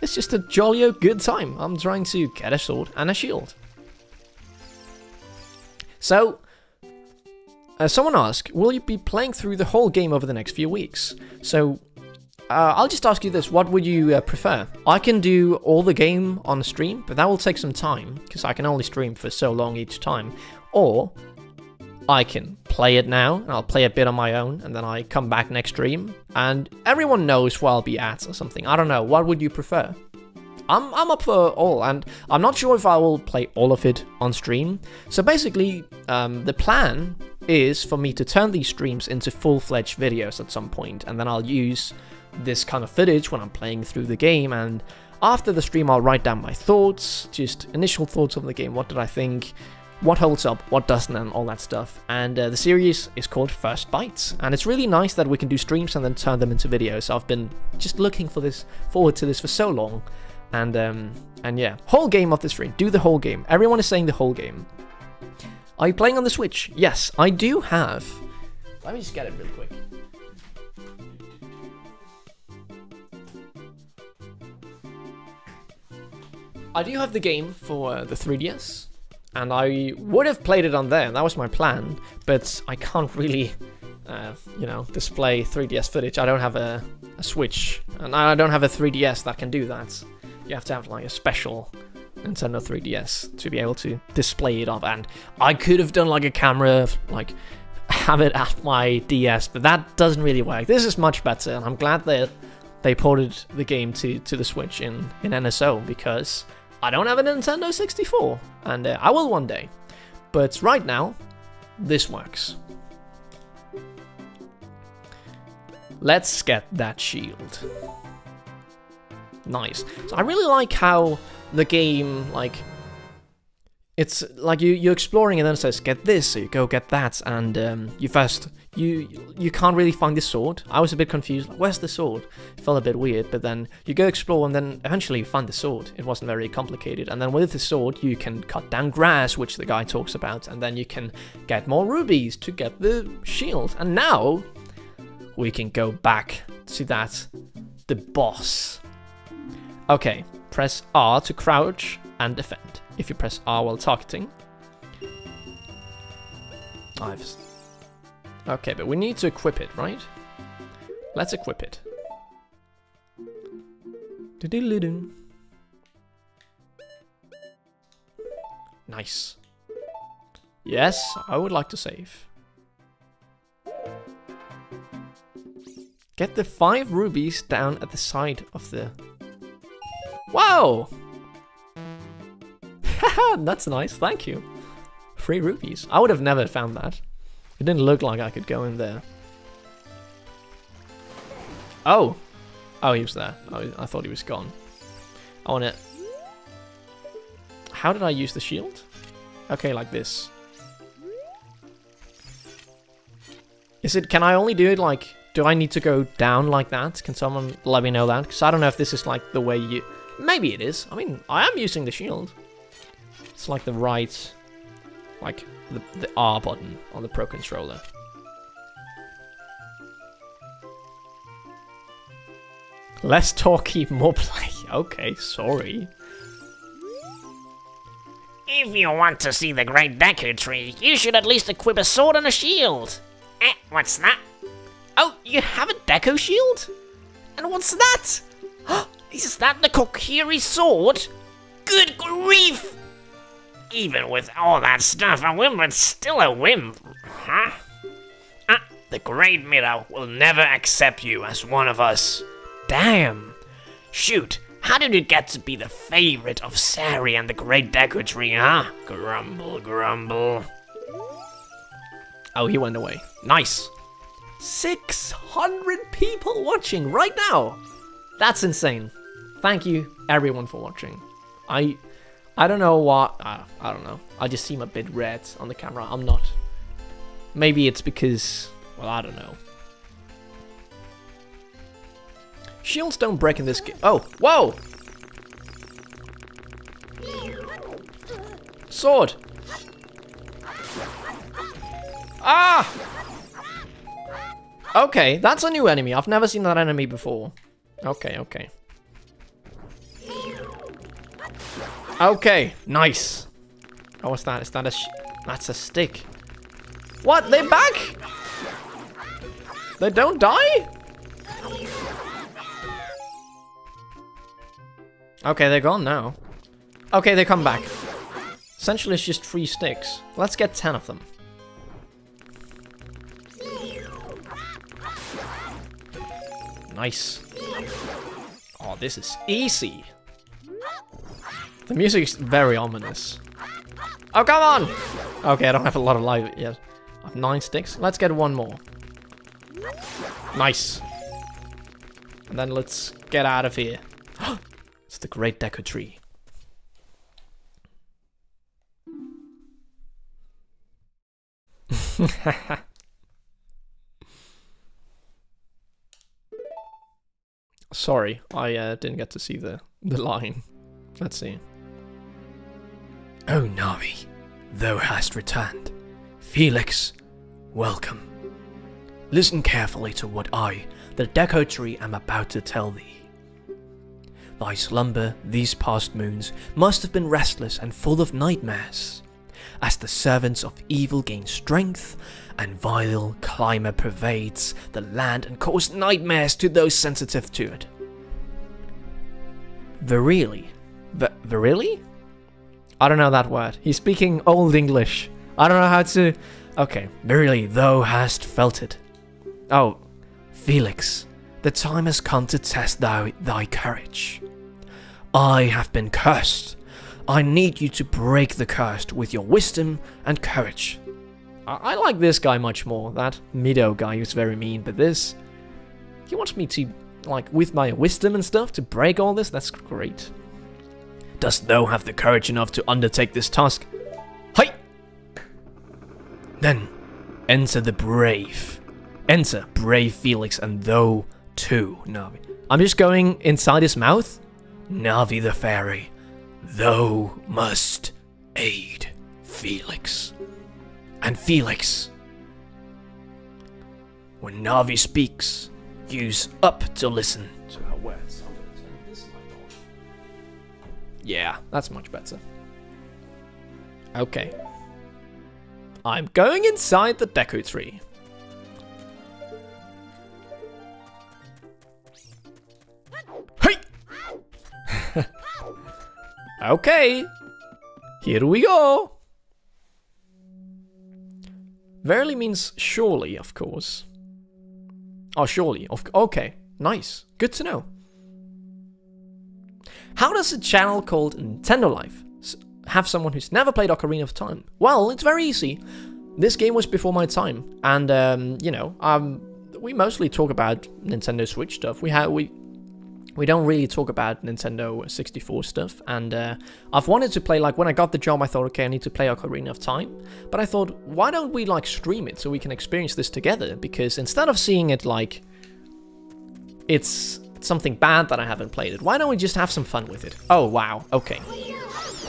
it's just a jolly old good time. I'm trying to get a sword and a shield. So, uh, someone asked, will you be playing through the whole game over the next few weeks? So, uh, I'll just ask you this, what would you uh, prefer? I can do all the game on stream, but that will take some time, because I can only stream for so long each time. Or, I can play it now, and I'll play a bit on my own, and then I come back next stream, and everyone knows where I'll be at or something. I don't know, what would you prefer? I'm, I'm up for all, and I'm not sure if I will play all of it on stream. So basically, um, the plan is for me to turn these streams into full-fledged videos at some point, and then I'll use this kind of footage when I'm playing through the game, and after the stream, I'll write down my thoughts, just initial thoughts of the game. What did I think? What holds up? What doesn't? And all that stuff. And uh, the series is called First Bytes, and it's really nice that we can do streams and then turn them into videos. I've been just looking for this, forward to this for so long, and um, and yeah, whole game of the stream. Do the whole game. Everyone is saying the whole game. Are you playing on the Switch? Yes, I do have. Let me just get it really quick. I do have the game for uh, the 3DS, and I would have played it on there. That was my plan, but I can't really, uh, you know, display 3DS footage. I don't have a, a Switch, and I don't have a 3DS that can do that. You have to have like a special Nintendo 3DS to be able to display it off. And I could have done like a camera, like have it at my DS, but that doesn't really work. This is much better, and I'm glad that they ported the game to, to the Switch in, in NSO because I don't have a Nintendo 64, and uh, I will one day. But right now, this works. Let's get that shield. Nice. So I really like how the game, like, it's like you, you're exploring and then it says, get this, so you go get that, and um, you first, you you can't really find the sword. I was a bit confused, like, where's the sword? It felt a bit weird, but then you go explore and then eventually you find the sword. It wasn't very complicated, and then with the sword you can cut down grass, which the guy talks about, and then you can get more rubies to get the shield. And now, we can go back to that, the boss. Okay, press R to crouch and defend. If you press R while targeting. I've... Okay, but we need to equip it, right? Let's equip it. Nice. Yes, I would like to save. Get the five rubies down at the side of the... Wow! <laughs> That's nice, thank you. Free rupees. I would have never found that. It didn't look like I could go in there. Oh! Oh, he was there. Oh, I thought he was gone. I want it. How did I use the shield? Okay, like this. Is it, can I only do it like, do I need to go down like that? Can someone let me know that? Because I don't know if this is like the way you, maybe it is. I mean, I am using the shield. It's like the right, like the, the R button on the Pro Controller. Less talky, <laughs> more play. Okay, sorry. If you want to see the Great Deku Tree, you should at least equip a sword and a shield. Eh, what's that? Oh, you have a Deku shield? And what's that? <gasps> Is that the Kokiri sword? Good grief! Even with all that stuff, a wimp still a wimp, huh? Ah, the Great Mido will never accept you as one of us. Damn. Shoot, how did you get to be the favorite of Saria and the Great Deku Tree, huh? Grumble, grumble. Oh, he went away. Nice. 600 people watching right now. That's insane. Thank you, everyone, for watching. I I don't know what... I don't know. I just seem a bit red on the camera. I'm not. Maybe it's because... Well, I don't know. Shields don't break in this game. Oh, whoa! Sword! Ah! Okay, that's a new enemy. I've never seen that enemy before. Okay, okay. Okay, nice. Oh, what's that? Is that a That's a stick. What? They're back? They don't die? Okay, they're gone now. Okay, they come back. Essentially, it's just three sticks. Let's get ten of them. Nice. Oh, this is easy. The music is very ominous. Oh, come on! Okay, I don't have a lot of life yet. I have nine sticks. Let's get one more. Nice. And then let's get out of here. <gasps> It's the Great Deku Tree. <laughs> Sorry, I uh, didn't get to see the, the line. Let's see. Oh, Navi, thou hast returned. Felix, welcome. Listen carefully to what I, the Deku Tree, am about to tell thee. Thy slumber these past moons must have been restless and full of nightmares, as the servants of evil gain strength, and vile climate pervades the land and cause nightmares to those sensitive to it. Virili. V- Virili? I don't know that word. He's speaking Old English. I don't know how to. Okay, verily, thou hast felt it. Oh, Felix, the time has come to test thou thy courage. I have been cursed. I need you to break the curse with your wisdom and courage. I, I like this guy much more. That Mido guy who's very mean, but this. He wants me to, like, with my wisdom and stuff, to break all this? That's great. Dost thou have the courage enough to undertake this task? Hi! Then, enter the brave. Enter, brave Felix, and thou too, Navi. I'm just going inside his mouth. Navi the fairy, thou must aid Felix. And Felix, when Navi speaks, use up to listen Yeah, that's much better. Okay. I'm going inside the Deku tree. Hey! <laughs> okay. Here we go. Verily means surely, of course. Oh, surely. Of okay. Nice. Good to know. How does a channel called Nintendo Life have someone who's never played Ocarina of Time? Well, it's very easy. This game was before my time, and um, you know, um, we mostly talk about Nintendo Switch stuff. We have we we don't really talk about Nintendo 64 stuff, and uh, I've wanted to play like when I got the job, I thought, okay, I need to play Ocarina of Time, but I thought, why don't we like stream it so we can experience this together? Because instead of seeing it like it's something bad that I haven't played it, why don't we just have some fun with it? Oh wow, okay.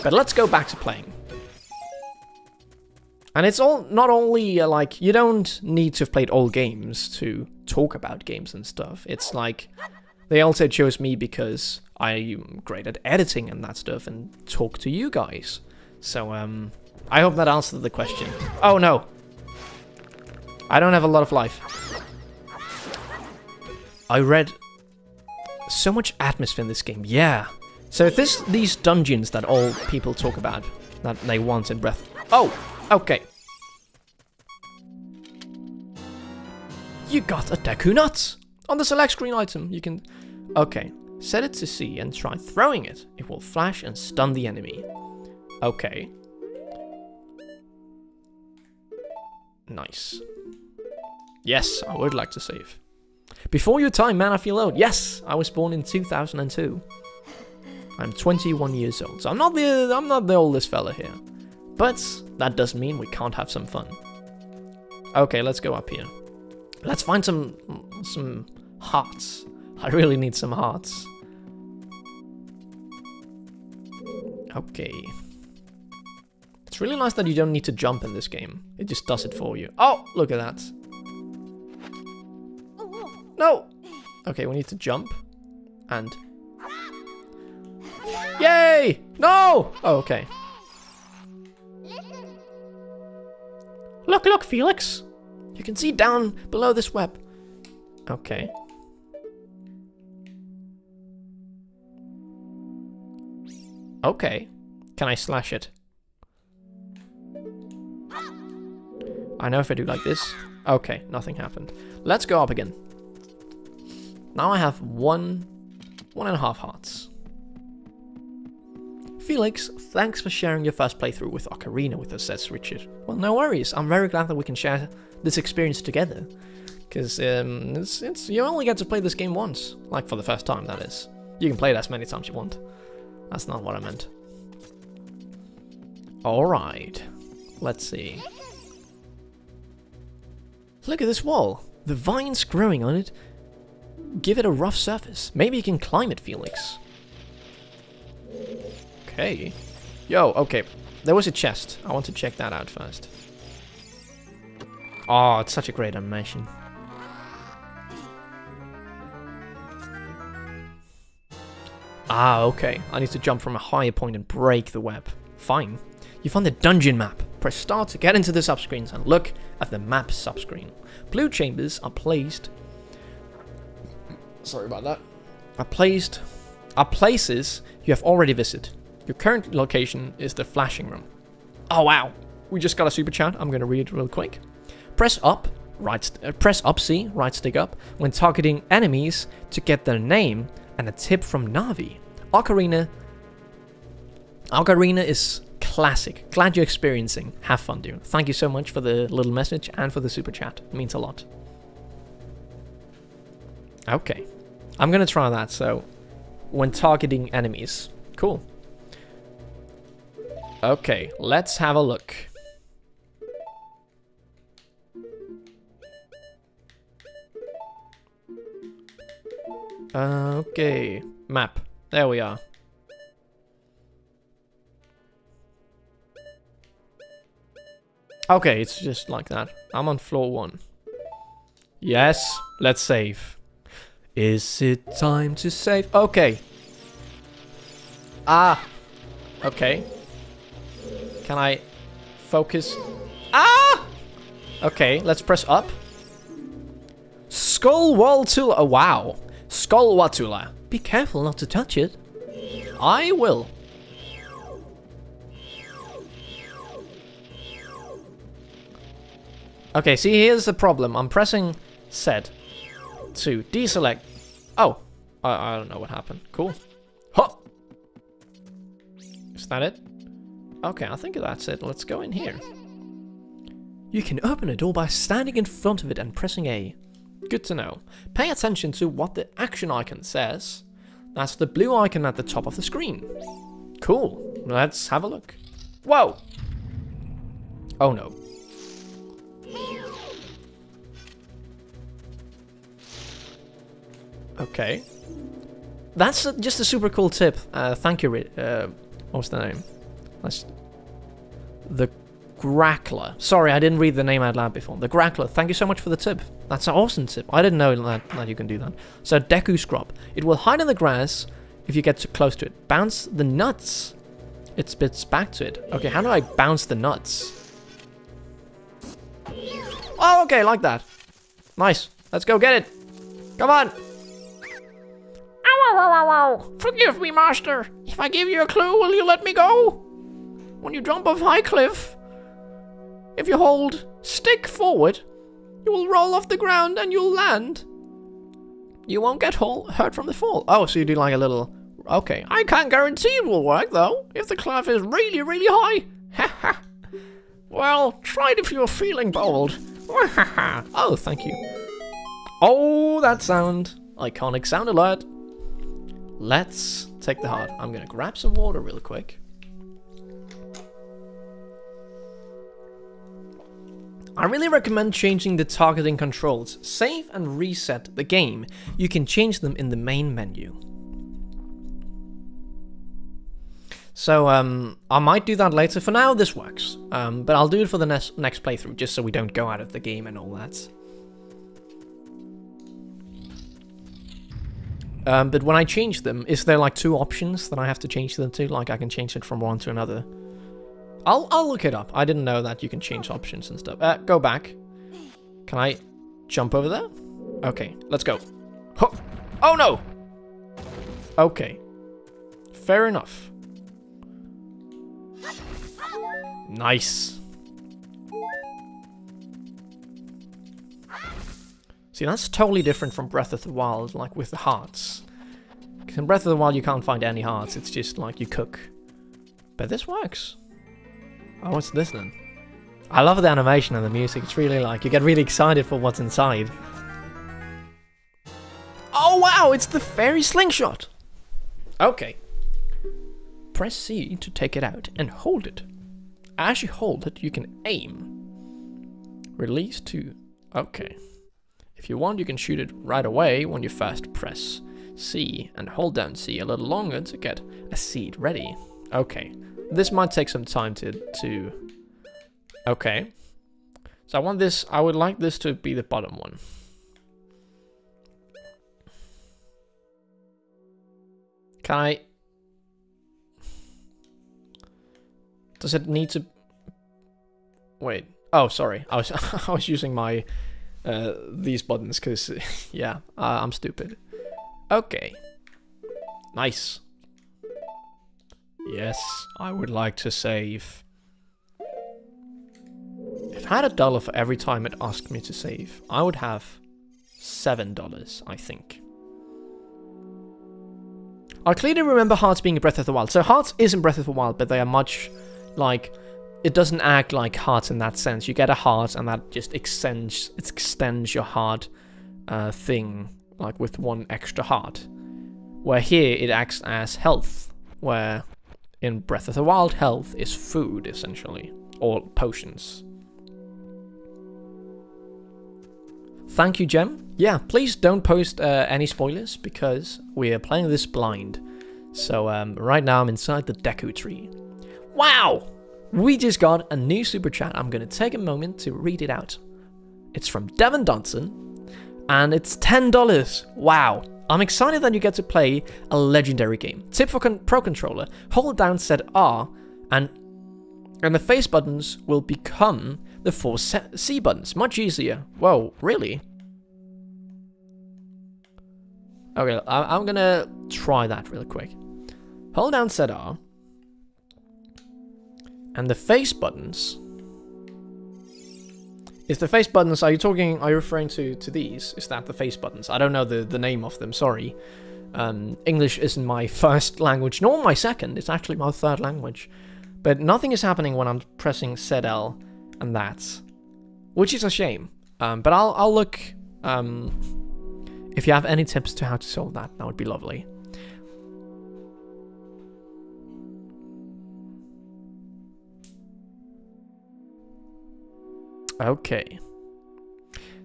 But let's go back to playing. And it's all not only uh, like you don't need to have played all games to talk about games and stuff. It's like they also chose me because I'm great at editing and that stuff and talk to you guys. So um I hope that answered the question. Oh no. I don't have a lot of life. I read so much atmosphere in this game. Yeah. So this these dungeons that all people talk about that they want in Breath. Oh, okay. You got a Deku Nut! On the select screen item, you can... Okay, set it to C and try throwing it. It will flash and stun the enemy. Okay. Nice. Yes, I would like to save. Before your time, man, I feel old. Yes, I was born in 2002. I'm 21 years old, so I'm not the I'm not the oldest fella here. But that doesn't mean we can't have some fun. Okay, let's go up here. Let's find some some hearts. I really need some hearts. Okay. It's really nice that you don't need to jump in this game. It just does it for you. Oh, look at that. No! Okay, we need to jump. And... Yay! No! Oh, okay. Look, look, Felix. You can see down below this web. Okay. Okay. Can I slash it? I know if I do like this. Okay, nothing happened. Let's go up again. Now I have one, one and a half hearts. Felix, thanks for sharing your first playthrough with Ocarina with us, says Richard. Well, no worries. I'm very glad that we can share this experience together. Because um, it's, it's, you only get to play this game once. Like, for the first time, that is. You can play it as many times you want. That's not what I meant. Alright. Let's see. Look at this wall. The vines growing on it give it a rough surface. Maybe you can climb it, Felix. Okay. Yo, okay. There was a chest. I want to check that out first. Oh, it's such a great animation. Ah, okay. I need to jump from a higher point and break the web. Fine. You find the dungeon map. Press start to get into the subscreens and look at the map subscreen. Blue chambers are placed... Sorry about that. Are placed... Are places you have already visited. Your current location is the flashing room. Oh wow, we just got a super chat. I'm gonna read it real quick. Press up, right, uh, press up C, right stick up, when targeting enemies to get their name and a tip from Navi. Ocarina. Ocarina is classic. Glad you're experiencing. Have fun, dude. Thank you so much for the little message and for the super chat. It means a lot. Okay. I'm gonna try that, so when targeting enemies. Cool. Okay, let's have a look. Okay, map. There we are. Okay, it's just like that. I'm on floor one. Yes, let's save. Is it time to save? Okay. Ah. Okay. Can I focus? Ah! Okay, let's press up. Skullwalltula. Oh, wow. Skullwalltula. Be careful not to touch it. I will. Okay, see, here's the problem. I'm pressing Z to deselect. Oh, I, I don't know what happened. Cool. Huh. Is that it? Okay, I think that's it. Let's go in here. You can open a door by standing in front of it and pressing A. Good to know. Pay attention to what the action icon says. That's the blue icon at the top of the screen. Cool. Let's have a look. Whoa! Oh no. Okay. That's just a super cool tip. Uh, thank you, uh, what's the name? Let's... The Grackler. Sorry, I didn't read the name out loud before. The Grackler. Thank you so much for the tip. That's an awesome tip. I didn't know that, that you can do that. So, Deku Scrub. It will hide in the grass if you get too close to it. Bounce the nuts. It spits back to it. Okay, how do I bounce the nuts? Oh, okay, like that. Nice. Let's go get it. Come on. Forgive me, master. If I give you a clue, will you let me go? When you jump off high cliff, if you hold stick forward, you will roll off the ground and you'll land. You won't get hurt from the fall. Oh, so you do like a little... Okay. I can't guarantee it will work, though, if the cliff is really, really high. Ha ha. Well, try it if you're feeling bold. oh, thank you. Oh, that sound. Iconic sound alert. Let's take the heart. I'm gonna grab some water real quick. I really recommend changing the targeting controls. Save and reset the game. You can change them in the main menu. So um, I might do that later. For now, this works. Um, but I'll do it for the next, next playthrough, just so we don't go out of the game and all that. Um, but when I change them, is there like two options that I have to change them to? Like I can change it from one to another? I'll, I'll look it up. I didn't know that you can change options and stuff. Uh, go back. Can I jump over there? Okay, let's go. Oh, oh no! Okay. Fair enough. Nice. See, that's totally different from Breath of the Wild, like with the hearts. Because in Breath of the Wild you can't find any hearts, it's just like you cook. But this works. Oh, what's this then? I love the animation and the music, it's really like, you get really excited for what's inside. Oh wow, it's the fairy slingshot! Okay. Press C to take it out and hold it. As you hold it, you can aim. Release to... Okay. If you want, you can shoot it right away when you first press C and hold down C a little longer to get a seed ready. Okay. This might take some time to... to... Okay. So I want this... I would like this to be the bottom one. Can I... Does it need to... Wait. Oh, sorry. I was <laughs> I was using my uh, these buttons because <laughs> yeah, uh, I'm stupid. Okay. Nice. Yes, I would like to save. If I had a dollar for every time it asked me to save, I would have seven dollars, I think. I clearly remember Hearts being in Breath of the Wild. So Hearts is in Breath of the Wild, but they are much like it doesn't act like Hearts in that sense. You get a heart and that just extends it extends your heart uh, thing like with one extra heart. Where here it acts as health, where in Breath of the Wild health is food essentially or potions. Thank you, Gem. Yeah, please don't post uh, any spoilers because we are playing this blind. So um, right now I'm inside the Deku tree. Wow! We just got a new super chat. I'm going to take a moment to read it out. It's from Devon Dunson and it's $10. Wow. I'm excited that you get to play a legendary game. Tip for con Pro Controller, hold down set R and and the face buttons will become the four C buttons. Much easier. Whoa, really? Okay, I'm gonna try that real quick. Hold down ZR. And the face buttons... Is the face buttons, are you talking, are you referring to, to these? Is that the face buttons? I don't know the, the name of them, sorry. Um, English isn't my <laughs> first language, nor my second, it's actually my third language. But nothing is happening when I'm pressing ZL and that. Which is a shame. Um, but I'll, I'll look... Um, if you have any tips to how to solve that, that would be lovely. Okay.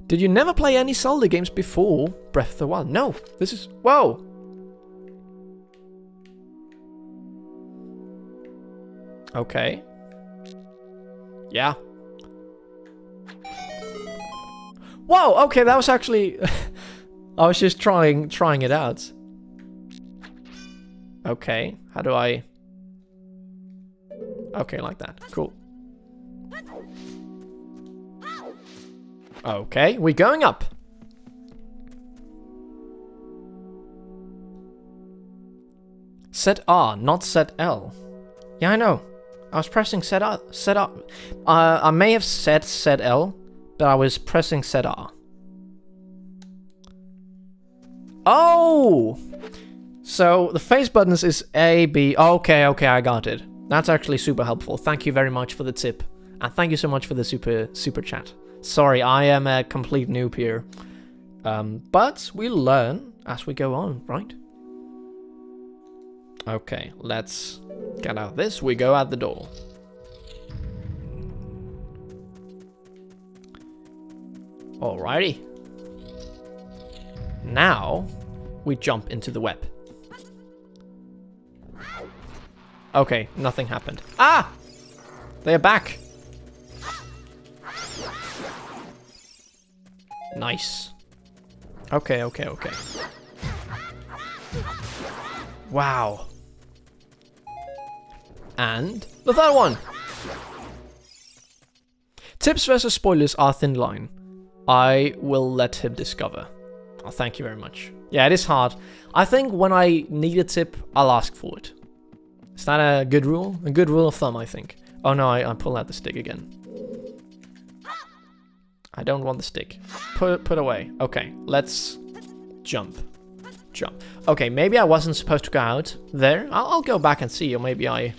Did you never play any Zelda games before Breath of the Wild? No, this is... Whoa! Okay. Yeah. Whoa, okay, that was actually... <laughs> I was just trying trying it out. Okay, how do I... Okay, like that. Cool. Okay, we're going up. ZR, not ZL. Yeah, I know. I was pressing set up. Set up. Uh, I may have said ZL, but I was pressing ZR. Oh! So the face buttons is A, B. Okay, okay, I got it. That's actually super helpful. Thank you very much for the tip. And thank you so much for the super super chat. Sorry, I am a complete noob here. Um, but we learn as we go on, right? Okay, let's get out of this. We go out the door. Alrighty. Now, we jump into the web. Okay, nothing happened. Ah! They're back! Nice. Okay, okay, okay. Wow. And the third one. Tips versus spoilers are thin line. I will let him discover. Oh, thank you very much. Yeah, it is hard. I think when I need a tip, I'll ask for it. Is that a good rule? A good rule of thumb, I think. Oh no, I, I pull out the stick again. I don't want the stick. Put put away. Okay, let's jump. Jump. Okay, maybe I wasn't supposed to go out there. I'll, I'll go back and see, or maybe I...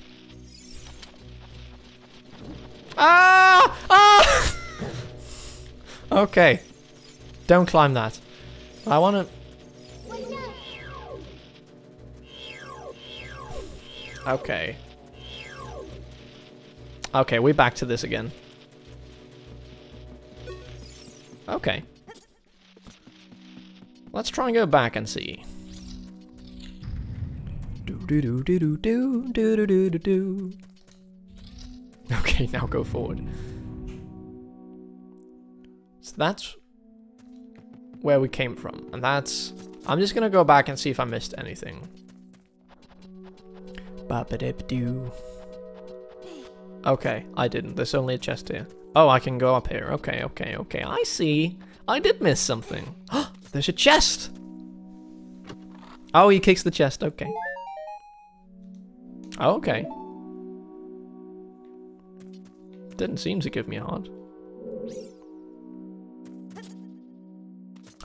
Ah! Ah! <laughs> okay. Don't climb that. I want to... Okay. Okay, we're back to this again. Okay. Let's try and go back and see. Do do do do do do do do do do. <laughs> Okay, now go forward. So that's where we came from, and that's. I'm just gonna go back and see if I missed anything. Okay, I didn't. There's only a chest here. Oh, I can go up here. Okay, okay, okay. I see. I did miss something. <gasps> There's a chest! Oh, he kicks the chest. Okay. Okay. Didn't seem to give me a heart.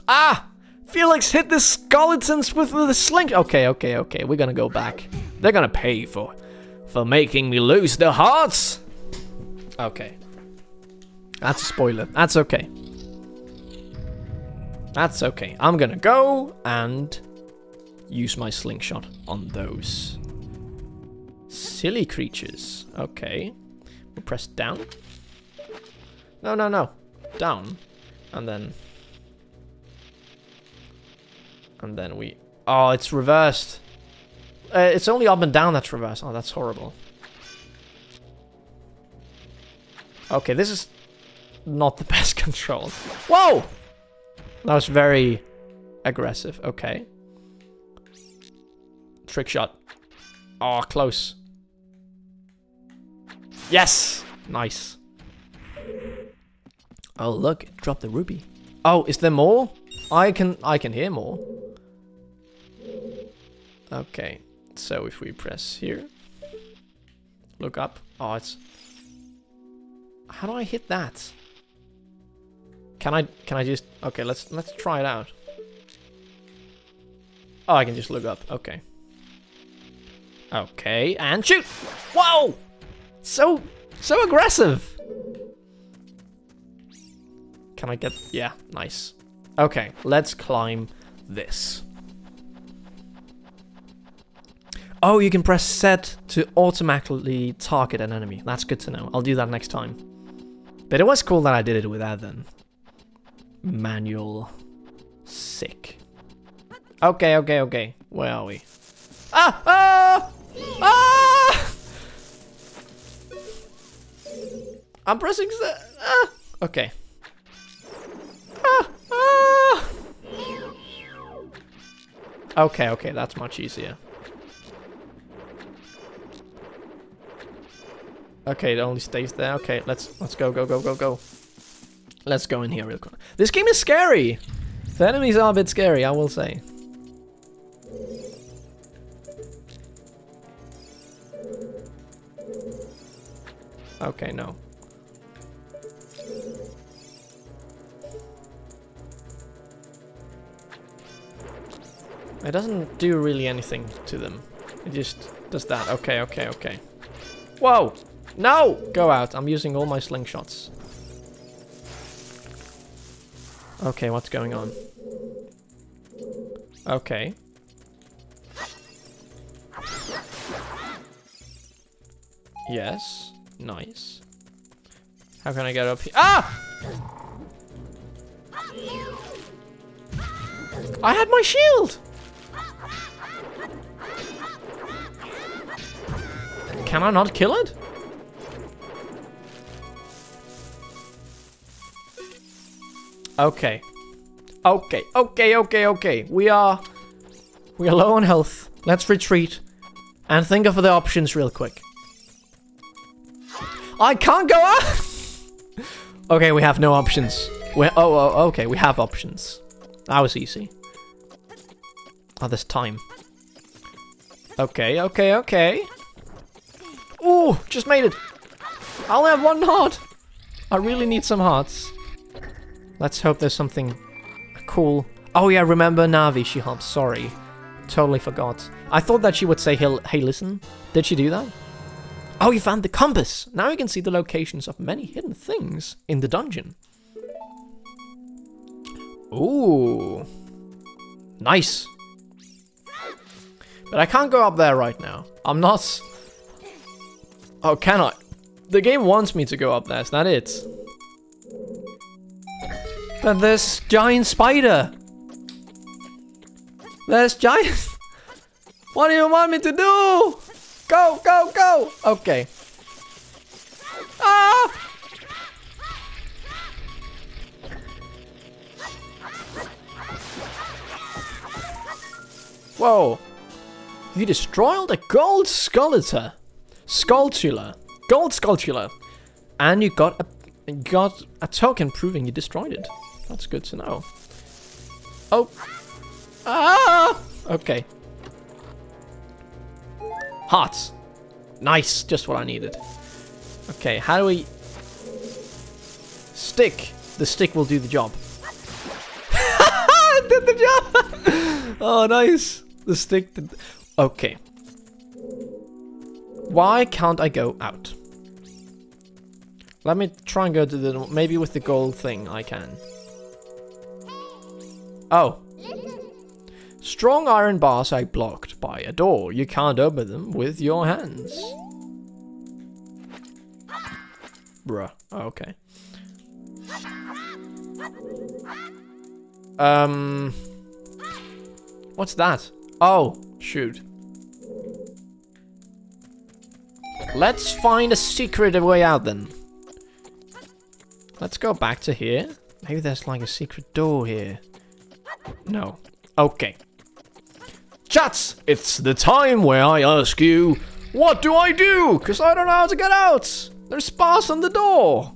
Ah! Felix hit the skeletons with the sling. Okay, okay, okay. We're gonna go back. They're gonna pay for for making me lose their hearts. Okay. That's a spoiler. That's okay. That's okay. I'm gonna go and use my slingshot on those silly creatures. Okay. We'll press down. No, no, no. Down. And then... And then we... Oh, it's reversed. Uh, it's only up and down that's reversed. Oh, that's horrible. Okay, this is not the <laughs> best control. Whoa! That was very aggressive. Okay. Trick shot. Oh, close. Yes! Nice. Oh, look. Dropped the ruby. Oh, is there more? I can I can hear more. Okay. So if we press here. Look up. Oh, it's... How do I hit that? Can I can I just okay, let's let's try it out. Oh, I can just look up. Okay. Okay, and shoot! Whoa! So so aggressive. Can I get yeah, nice. Okay, let's climb this. Oh, you can press Z to automatically target an enemy. That's good to know. I'll do that next time. But it was cool that I did it without then. Manual. Sick. Okay, okay, okay. Where are we? Ah! Ah! Ah! I'm pressing. Ah! Okay. Ah! Ah! Okay, okay, that's much easier. Okay, it only stays there. Okay, let's let's go, go, go, go, go. Let's go in here real quick. This game is scary. The enemies are a bit scary, I will say. Okay, no. It doesn't do really anything to them. It just does that. Okay, okay, okay. Whoa! No! Go out. I'm using all my slingshots. Okay, what's going on? Okay. Yes. Nice. How can I get up here? Ah! I had my shield! Can I not kill it? Okay. Okay, okay, okay, okay. We are... We are low on health. Let's retreat. And think of the options real quick. I can't go up! <laughs> okay, we have no options. we oh, oh, okay, we have options. That was easy. Oh, there's time. Okay, okay, okay. Ooh, just made it. I only have one heart. I really need some hearts. Let's hope there's something cool. Oh yeah, remember Navi, she helps. Sorry. Totally forgot. I thought that she would say, hey, listen. Did she do that? Oh, you found the compass! Now you can see the locations of many hidden things in the dungeon. Ooh. Nice. But I can't go up there right now. I'm not... Oh, can I? The game wants me to go up there, is that it? There's giant spider. There's giant... <laughs> what do you want me to do? Go, go, go! Okay. Ah! Whoa. You destroyed a gold sculptor. Sculpture. Gold sculpture. And you got a got a token proving you destroyed it. That's good to know. Oh. Ah! Okay. Hearts. Nice. Just what I needed. Okay, how do we... Stick. The stick will do the job. <laughs> did the job! <laughs> oh, nice. The stick did... Okay. Why can't I go out? Let me try and go to the... Maybe with the gold thing I can. Oh. Strong iron bars are blocked by a door. You can't open them with your hands. Bruh. Okay. Um... What's that? Oh, shoot. Let's find a secret way out then. Let's go back to here. Maybe there's like a secret door here. No. Okay. Chats, it's the time where I ask you, what do I do? Because I don't know how to get out. There's bars on the door.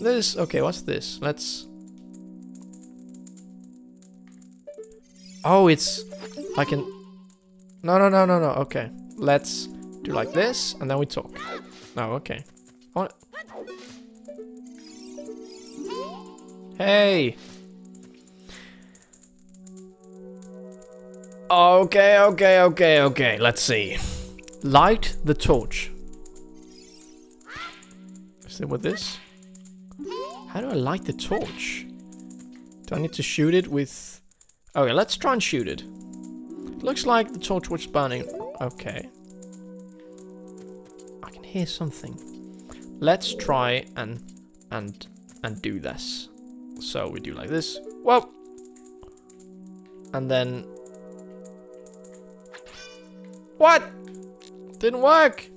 This, okay, what's this? Let's... Oh, it's, I can, no, no, no, no, no, okay. Let's do like this, and then we talk. Oh, okay. Hey! Okay, okay, okay, okay, let's see. Light the torch. Is it with this? How do I light the torch? Do I need to shoot it with... Okay, let's try and shoot it. Looks like the torch was burning. Okay. I can hear something. Let's try and and and do this. So we do like this. Whoa! And then... What? Didn't work.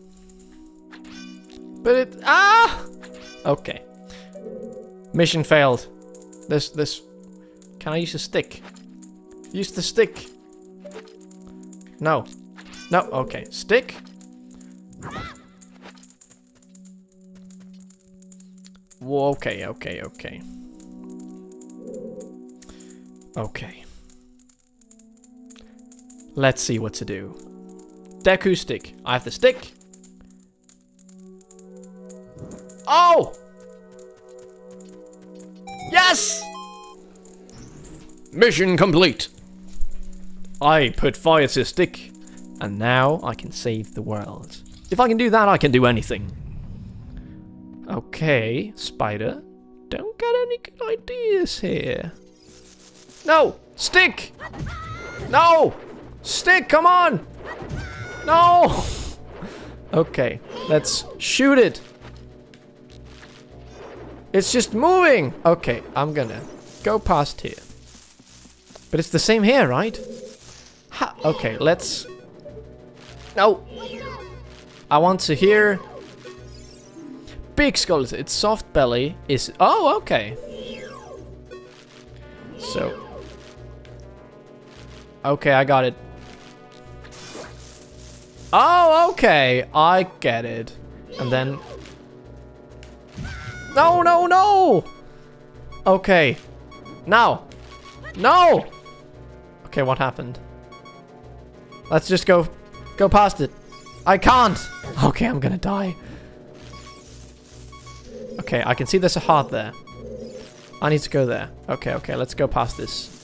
But it... Ah! Okay. Mission failed. This, this... Can I use a stick? Use the stick. No. No, okay. Stick. Whoa, okay, okay, okay. Okay. Let's see what to do. Deku stick. I have the stick. Oh! Yes! Mission complete. I put fire to stick, and now I can save the world. If I can do that, I can do anything. Okay, spider. Don't get any good ideas here. No! Stick! No! Stick, come on! No! Okay, let's shoot it. It's just moving! Okay, I'm gonna go past here. But it's the same here, right? Ha okay, let's... No! I want to hear... Big skull, its soft belly is... Oh, okay. So... Okay, I got it. Oh, okay. I get it. And then... No, no, no! Okay. Now. No! Okay, what happened? Let's just go... Go past it. I can't! Okay, I'm gonna die. Okay, I can see there's a heart there. I need to go there. Okay, okay, let's go past this.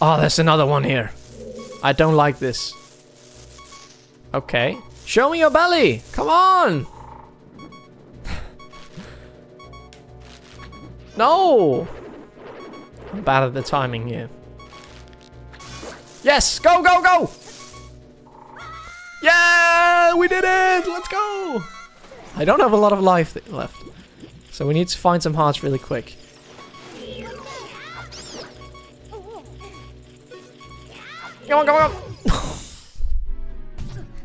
Oh, there's another one here. I don't like this. Okay. Show me your belly! Come on! no! I'm bad at the timing here. Yes! Go, go, go! Yeah, we did it! Let's go! I don't have a lot of life left. So we need to find some hearts really quick. Come on, come on. <laughs>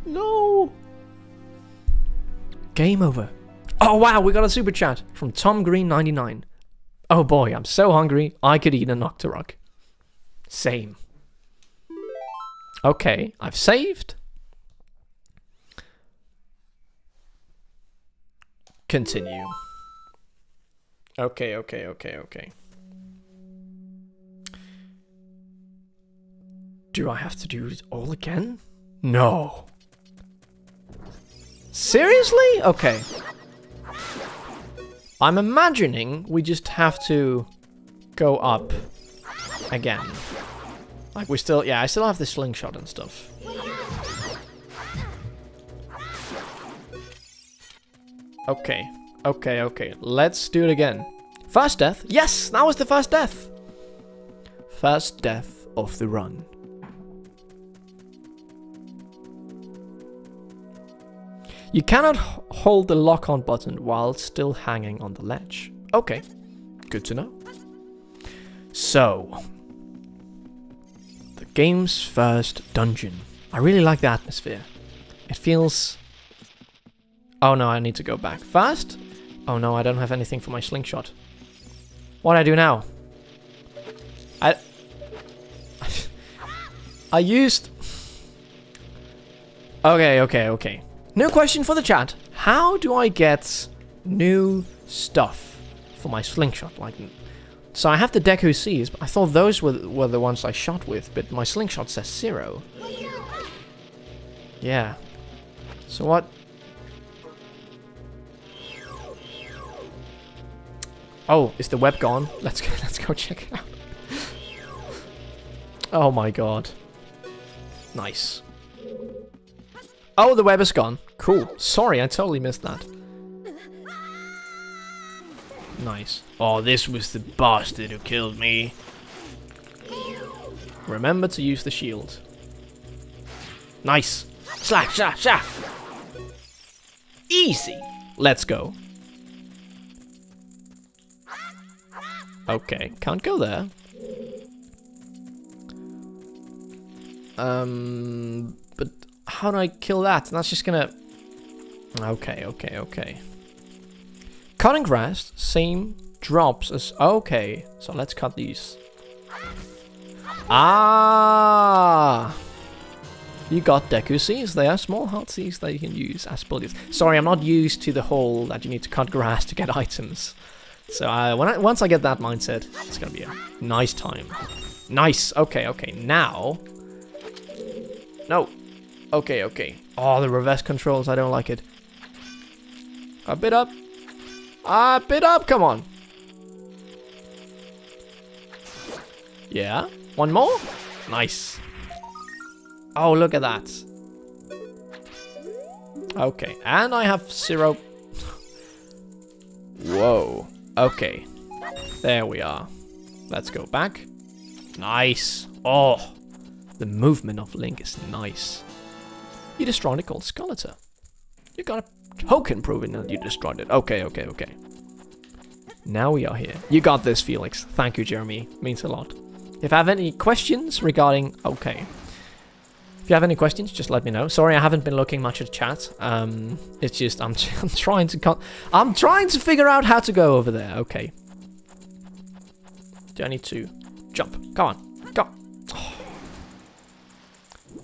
No! Game over. Oh wow, we got a super chat from Tom Green99. Oh boy, I'm so hungry, I could eat an Octorok. Same. Okay, I've saved. Continue. Okay, okay, okay, okay. Do I have to do it all again? No. Seriously? Okay. I'm imagining we just have to go up again. Like we still, yeah, I still have the slingshot and stuff. Okay, okay, okay. Let's do it again. First death? Yes, that was the first death. First death of the run. You cannot hold the lock-on button while still hanging on the ledge. Okay, good to know. So, the game's first dungeon. I really like the atmosphere. It feels... Oh no, I need to go back. Fast? Oh no, I don't have anything for my slingshot. What do I do now? I... <laughs> I used... Okay, okay, okay. New question for the chat. How do I get new stuff for my slingshot? Like, so I have the Deku Seeds, but I thought those were, were the ones I shot with, but my slingshot says zero. Yeah. So what? Oh, is the web gone? Let's go, <laughs> let's go check it out. <laughs> oh my god. Nice. Oh, the web is gone. Cool. Sorry, I totally missed that. Nice. Oh, this was the bastard who killed me. Remember to use the shield. Nice. Slash, slash, slash. Easy. Let's go. Okay, can't go there. Um, but how do I kill that? That's just gonna... Okay, okay, okay. Cutting grass, same drops as... Okay, so let's cut these. Ah! You got Deku. They are small heart seeds that you can use as bullets. Sorry, I'm not used to the whole that you need to cut grass to get <laughs> items. So uh, when I, once I get that mindset, it's gonna be a nice time. Nice. Okay, okay. Now. No. Okay, okay. Oh, the reverse controls. I don't like it. A bit up. A bit up. Come on. Yeah. One more. Nice. Oh, look at that. Okay, and I have zero. Whoa. Okay. There we are. Let's go back. Nice. Oh, the movement of Link is nice. You destroyed a gold skeleton. You got a token proving that you destroyed it. Okay, okay, okay. Now we are here. You got this, Felix. Thank you, Jeremy. Means a lot. If I have any questions regarding... Okay. If you have any questions, just let me know. Sorry, I haven't been looking much at chat. Um, it's just I'm, <laughs> I'm trying to con I'm trying to figure out how to go over there. Okay. Do I need to jump? Come on,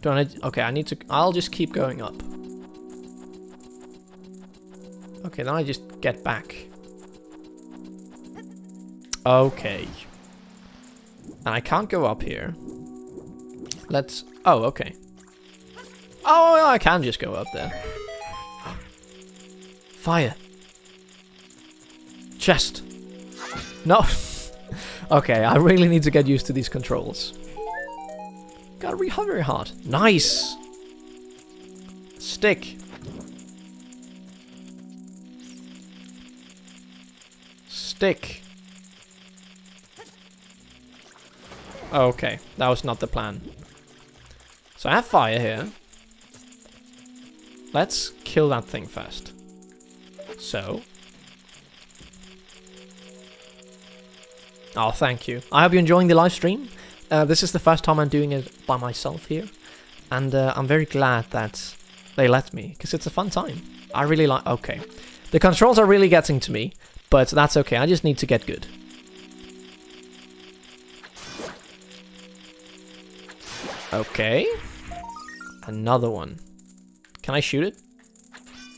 Do I need? Okay, I need to. I'll just keep going up. Okay, then I just get back. Okay. And I can't go up here. Let's... Oh, okay. Oh, I can just go up there. Fire. Chest. No. <laughs> okay, I really need to get used to these controls. Gotta be very hard. Nice. Stick. Stick. Okay, that was not the plan. So I have fire here. let's kill that thing first. So. Oh, thank you. I hope you're enjoying the live stream. Uh, this is the first time I'm doing it by myself here. And uh, I'm very glad that they let me, because it's a fun time. I really like... Okay. The controls are really getting to me, but that's okay. I just need to get good. Okay. Another one. Can I shoot it?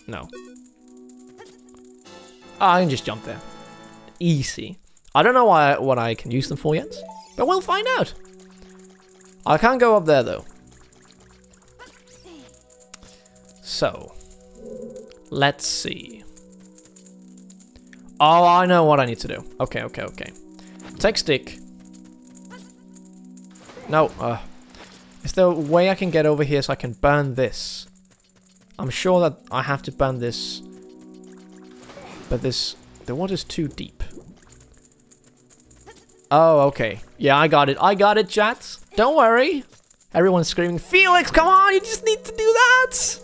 No. Oh, I can just jump there. Easy. I don't know why what I can use them for yet, but we'll find out. I can't go up there though. So, let's see. Oh, I know what I need to do. Okay, okay, okay. Take stick. No, uh, is there a way I can get over here so I can burn this? I'm sure that I have to burn this. But this... The water's too deep. Oh, okay. Yeah, I got it. I got it, chat. Don't worry. Everyone's screaming, Felix, come on, you just need to do that.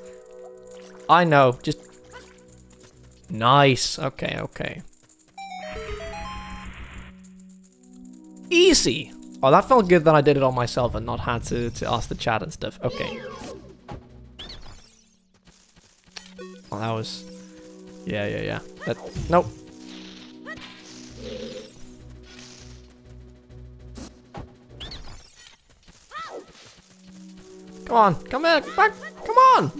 I know, just... Nice. Okay, okay. Easy. Oh, that felt good that I did it all myself and not had to, to ask the chat and stuff. Okay. Oh, that was... Yeah, yeah, yeah. That... Nope. Come on, come back, back, come on!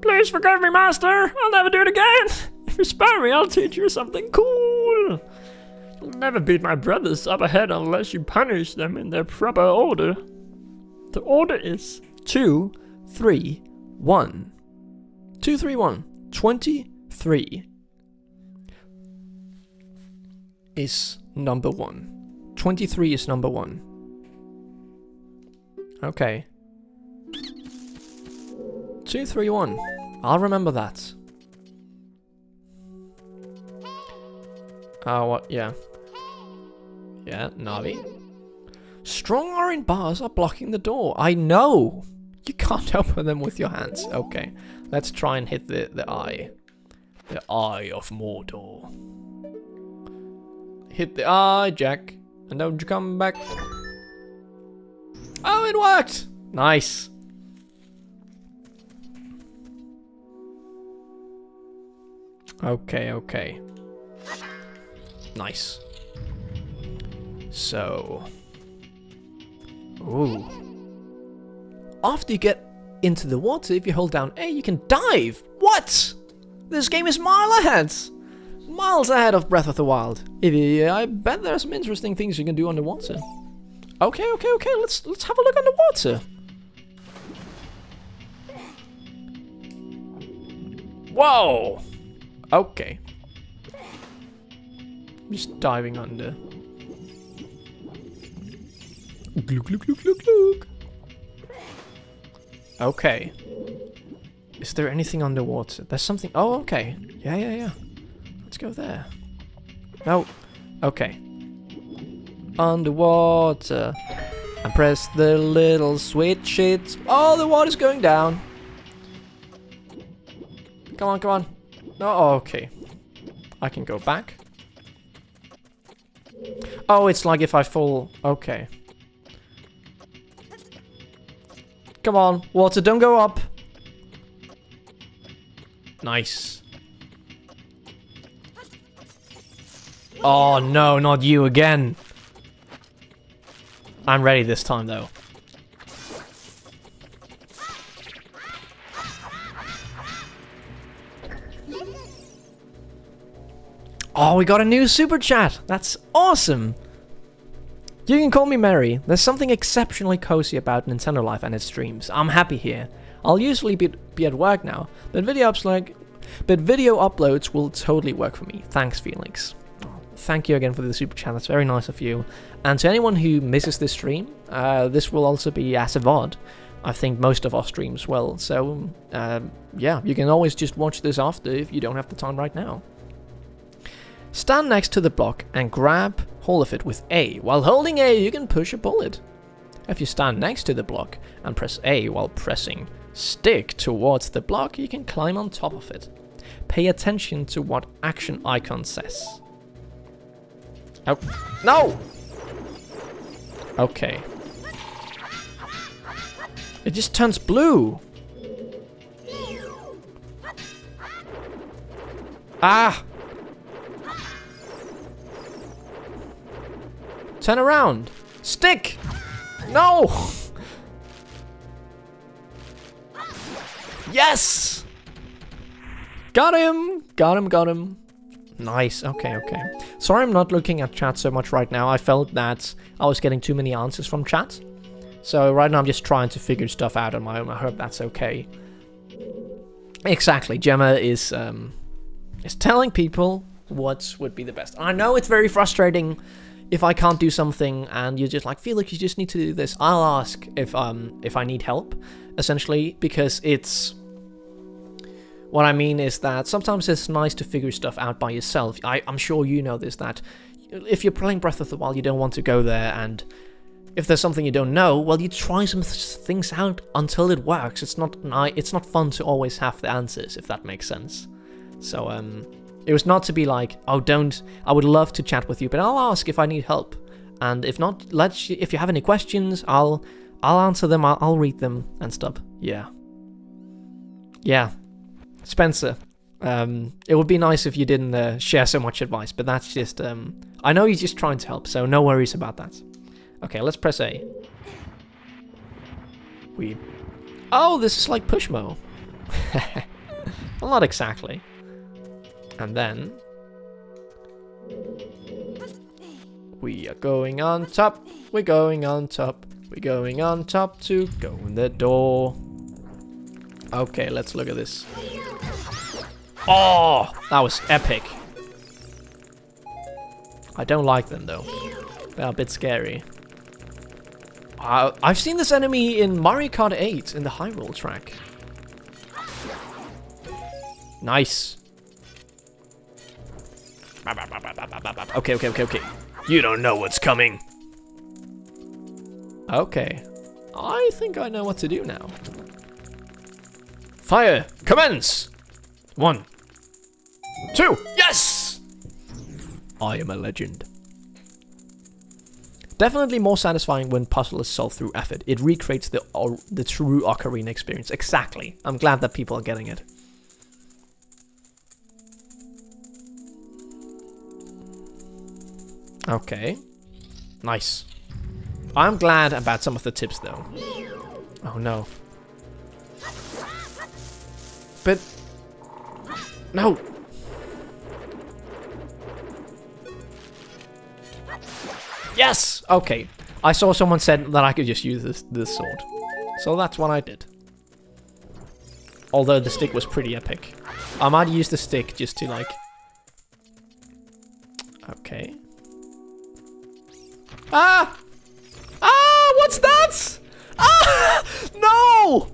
Please forgive me, master. I'll never do it again. If you spare me, I'll teach you something cool. You'll never beat my brothers up ahead unless you punish them in their proper order. The order is Two, three, one. Two, three, one. Twenty-three is number one. Twenty-three is number one. Okay. Two, three, one. I'll remember that. Oh, what? Yeah. Yeah, Navi. Strong iron bars are blocking the door. I know! You can't <laughs> open them with your hands. Okay, let's try and hit the, the eye. The eye of Mordor. Hit the eye, Jack. And don't you come back. Oh, it worked! Nice. Okay, okay. Nice. So... Ooh. After you get into the water, if you hold down A, you can dive! What? This game is mile ahead! Miles ahead of Breath of the Wild. I bet there are some interesting things you can do underwater. Okay, okay, okay, let's let's have a look underwater. Whoa! Okay. I'm Just diving under. Gluk, gluk, gluk, gluk, gluk. Okay. Is there anything underwater? There's something. Oh, okay. Yeah, yeah, yeah. Let's go there. No. Okay. Underwater. And press the little switch. It's. Oh, the water's going down. Come on, come on. No, oh, okay. I can go back. Oh, it's like if I fall. Okay. Come on, water, don't go up. Nice. Oh no, not you again. I'm ready this time though. Oh, we got a new super chat. That's awesome. You can call me Mary. There's something exceptionally cozy about Nintendo Life and its streams. I'm happy here. I'll usually be, be at work now, but video ups like, but video uploads will totally work for me. Thanks, Felix. Thank you again for the super chat. That's very nice of you. And to anyone who misses this stream, uh, this will also be as a VOD. I think most of our streams will. So, um, yeah, you can always just watch this after if you don't have the time right now. Stand next to the block and grab hold of it with A. While holding A, you can push a bullet. If you stand next to the block and press A while pressing stick towards the block, you can climb on top of it. Pay attention to what action icon says. Oh, no! Okay. It just turns blue. Ah! Turn around. Stick! No! yes! Got him! Got him, got him. Nice, okay, okay. Sorry I'm not looking at chat so much right now. I felt that I was getting too many answers from chat. So right now I'm just trying to figure stuff out on my own. I hope that's okay. Exactly, Gemma is um, is telling people what would be the best. I know it's very frustrating if I can't do something and you're just like, feel like you just need to do this. I'll ask if um if I need help, essentially, because it's what I mean is that sometimes it's nice to figure stuff out by yourself. I, I'm sure you know this, that if you're playing Breath of the Wild, you don't want to go there and if there's something you don't know, well, you try some th things out until it works. It's not it's not fun to always have the answers, if that makes sense. So, um, it was not to be like, oh, don't. I would love to chat with you, but I'll ask if I need help, and if not, let's. If you have any questions, I'll I'll answer them. I'll, I'll read them and stuff. Yeah. Yeah, Spencer. Um, it would be nice if you didn't uh, share so much advice, but that's just. Um, I know you're just trying to help, so no worries about that. Okay, let's press A. We... Oh, this is like Pushmo. <laughs> well, not exactly. And then... We are going on top. We're going on top. We're going on top to go in the door. Okay, let's look at this. Oh, that was epic. I don't like them though. They're a bit scary. Uh, I've seen this enemy in Mario Kart 8 in the Hyrule track. Nice. Okay, okay, okay, okay. You don't know what's coming. Okay. I think I know what to do now. Fire, commence! One. Two, yes! I am a legend. Definitely more satisfying when puzzle is solved through effort. It recreates the or, the true Ocarina experience. Exactly. I'm glad that people are getting it. Okay. Nice. I'm glad about some of the tips though. Oh no. But... No! Yes! Okay. I saw someone said that I could just use this, this sword. So that's what I did. Although the stick was pretty epic. I might use the stick just to like... Okay. Ah! Ah! What's that? Ah! <laughs> No!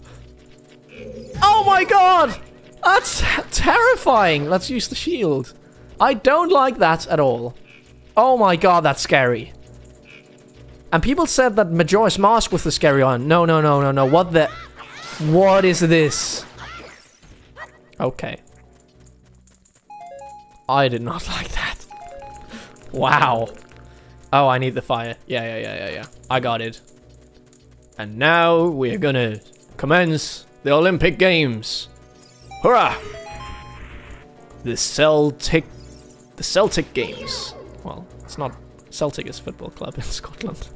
Oh my god! That's terrifying! Let's use the shield. I don't like that at all. Oh my god, that's scary. And people said that Majora's Mask was the scary one. No, no, no, no, no. What the... What is this? Okay. I did not <laughs> like that. Wow. Oh, I need the fire. Yeah, yeah, yeah, yeah, yeah. I got it. And now we're gonna commence the Olympic Games. Hurrah! The Celtic... The Celtic Games. Well, it's not Celtic is football club in <laughs> Scotland.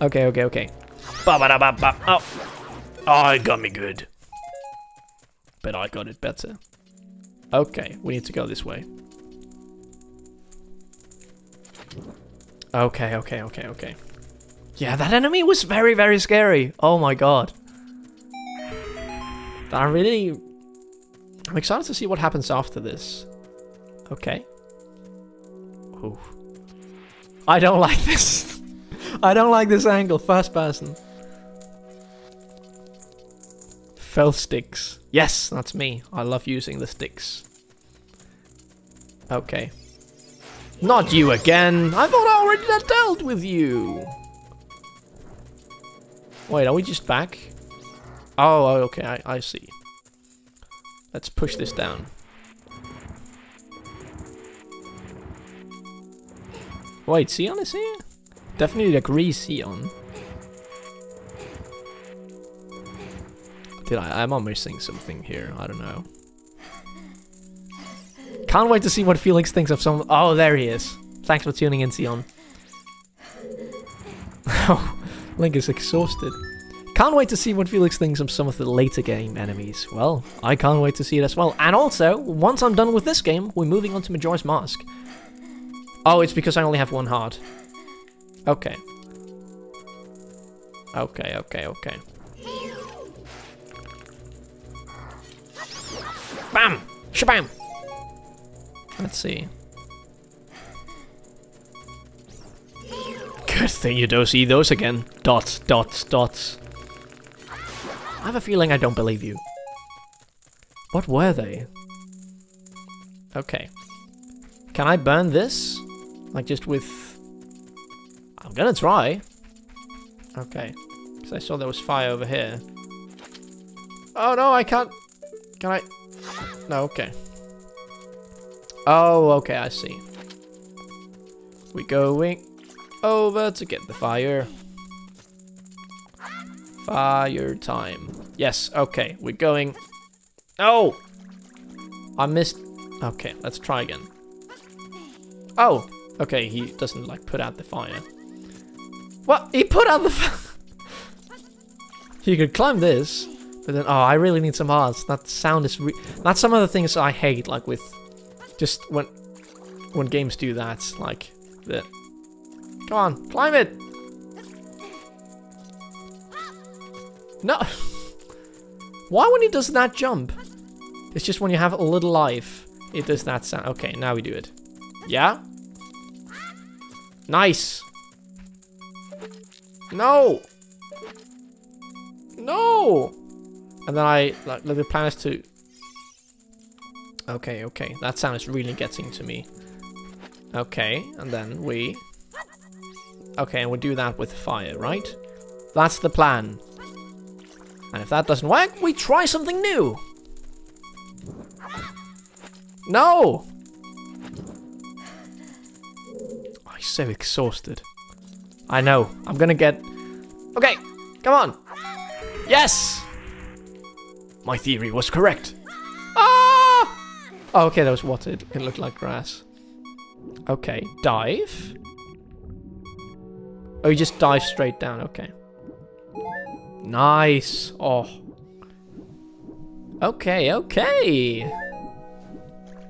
okay, okay, okay. Ba -ba -da -ba -ba. Oh. oh, it got me good. But I got it better. Okay, we need to go this way. Okay, okay, okay, okay. Yeah, that enemy was very, very scary. Oh my god. I really... I'm excited to see what happens after this. Okay. Ooh. I don't like this. I don't like this angle. First person. Fell sticks. Yes, that's me. I love using the sticks. Okay. Not you again. I thought I already dealt with you. Wait, are we just back? Oh, okay, I, I see. Let's push this down. Wait, Sion is here? Definitely agree, Sion. Did I? Am I missing something here? I don't know. Can't wait to see what Felix thinks of some. Oh, there he is. Thanks for tuning in, Sion. Oh, <laughs> Link is exhausted. Can't wait to see what Felix thinks of some of the later game enemies. Well, I can't wait to see it as well. And also, once I'm done with this game, we're moving on to Majora's Mask. Oh, it's because I only have one heart. Okay. Okay, okay, okay. Bam! Shabam! Let's see. Good thing you don't see those again. Dots, dots, dots. I have a feeling I don't believe you. What were they? Okay. Can I burn this? Like just with... I'm gonna try. Okay. Because I saw there was fire over here. Oh no, I can't... Can I... No, okay. Oh, okay, I see. We going over to get the fire. Fire time. Yes, okay, we're going... Oh! I missed... Okay, let's try again. Oh! Okay, he doesn't, like, put out the fire. What? He put out the fire! <laughs> he could climb this, but then... Oh, I really need some hearts. That sound is... That's some of the things I hate, like, with... Just when... When games do that, like... The... Come on, climb it! No! <laughs> Why when he does that jump? It's just when you have a little life, it does that sound. Okay, now we do it. Yeah? Nice! No! No! And then I, like, the plan is to... Okay, okay, that sound is really getting to me. Okay, and then we... Okay, and we do that with fire, right? That's the plan. And if that doesn't work, we try something new. No! So exhausted. I know. I'm gonna get... Okay, come on. Yes! My theory was correct. Ah! Oh, okay, that was it, it looked like grass. Okay, dive. Oh, you just dive straight down, okay. Nice. Oh. Okay, okay.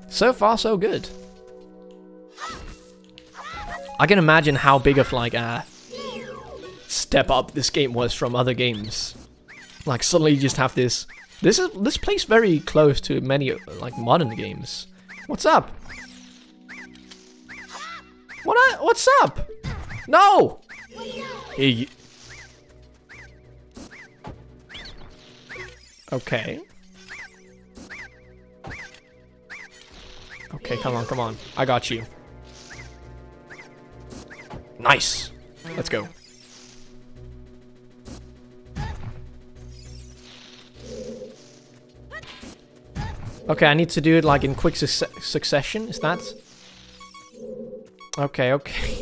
So far, so good. I can imagine how big of like a step up this game was from other games. Like suddenly you just have this. This is this plays very close to many like modern games. What's up? What? I, what's up? No! Hey. Okay. Okay, come on, come on. I got you. Nice. Let's go. Okay, I need to do it like in quick su succession. Is that? Okay, okay.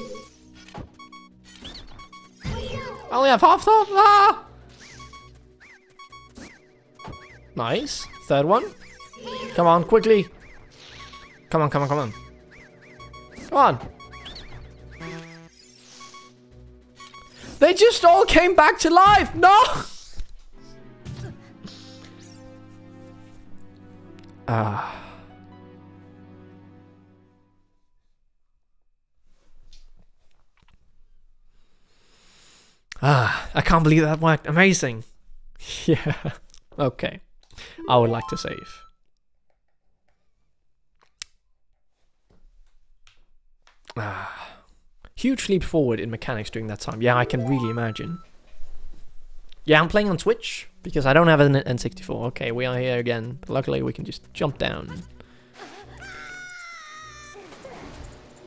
I <laughs> only have half thought. Ah! Nice. Third one. Come on, quickly. Come on, come on, come on. Come on. They just all came back to life. No! Ah. Ah, I can't believe that worked. Amazing. <laughs> yeah. Okay. I would like to save. Ah. Huge leap forward in mechanics during that time. Yeah, I can really imagine. Yeah, I'm playing on Twitch because I don't have an N64. Okay, we are here again. But luckily, we can just jump down.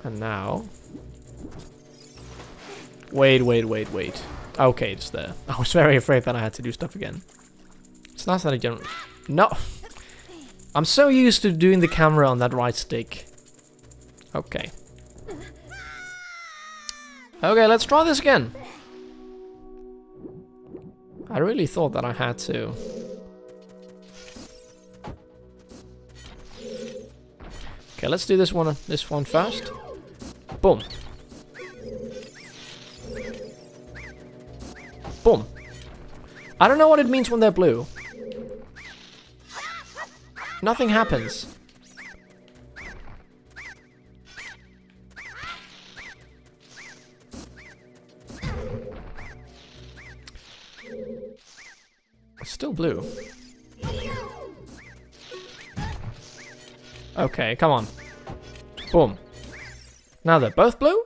And now... Wait, wait, wait, wait. Okay, it's there. <laughs> I was very afraid that I had to do stuff again. It's not that I don't... No! I'm so used to doing the camera on that right stick. Okay. Okay, let's try this again. I really thought that I had to. Okay, let's do this one this one first. Boom. Boom. I don't know what it means when they're blue. Nothing happens. Still blue. Okay, come on. Boom. Now they're both blue?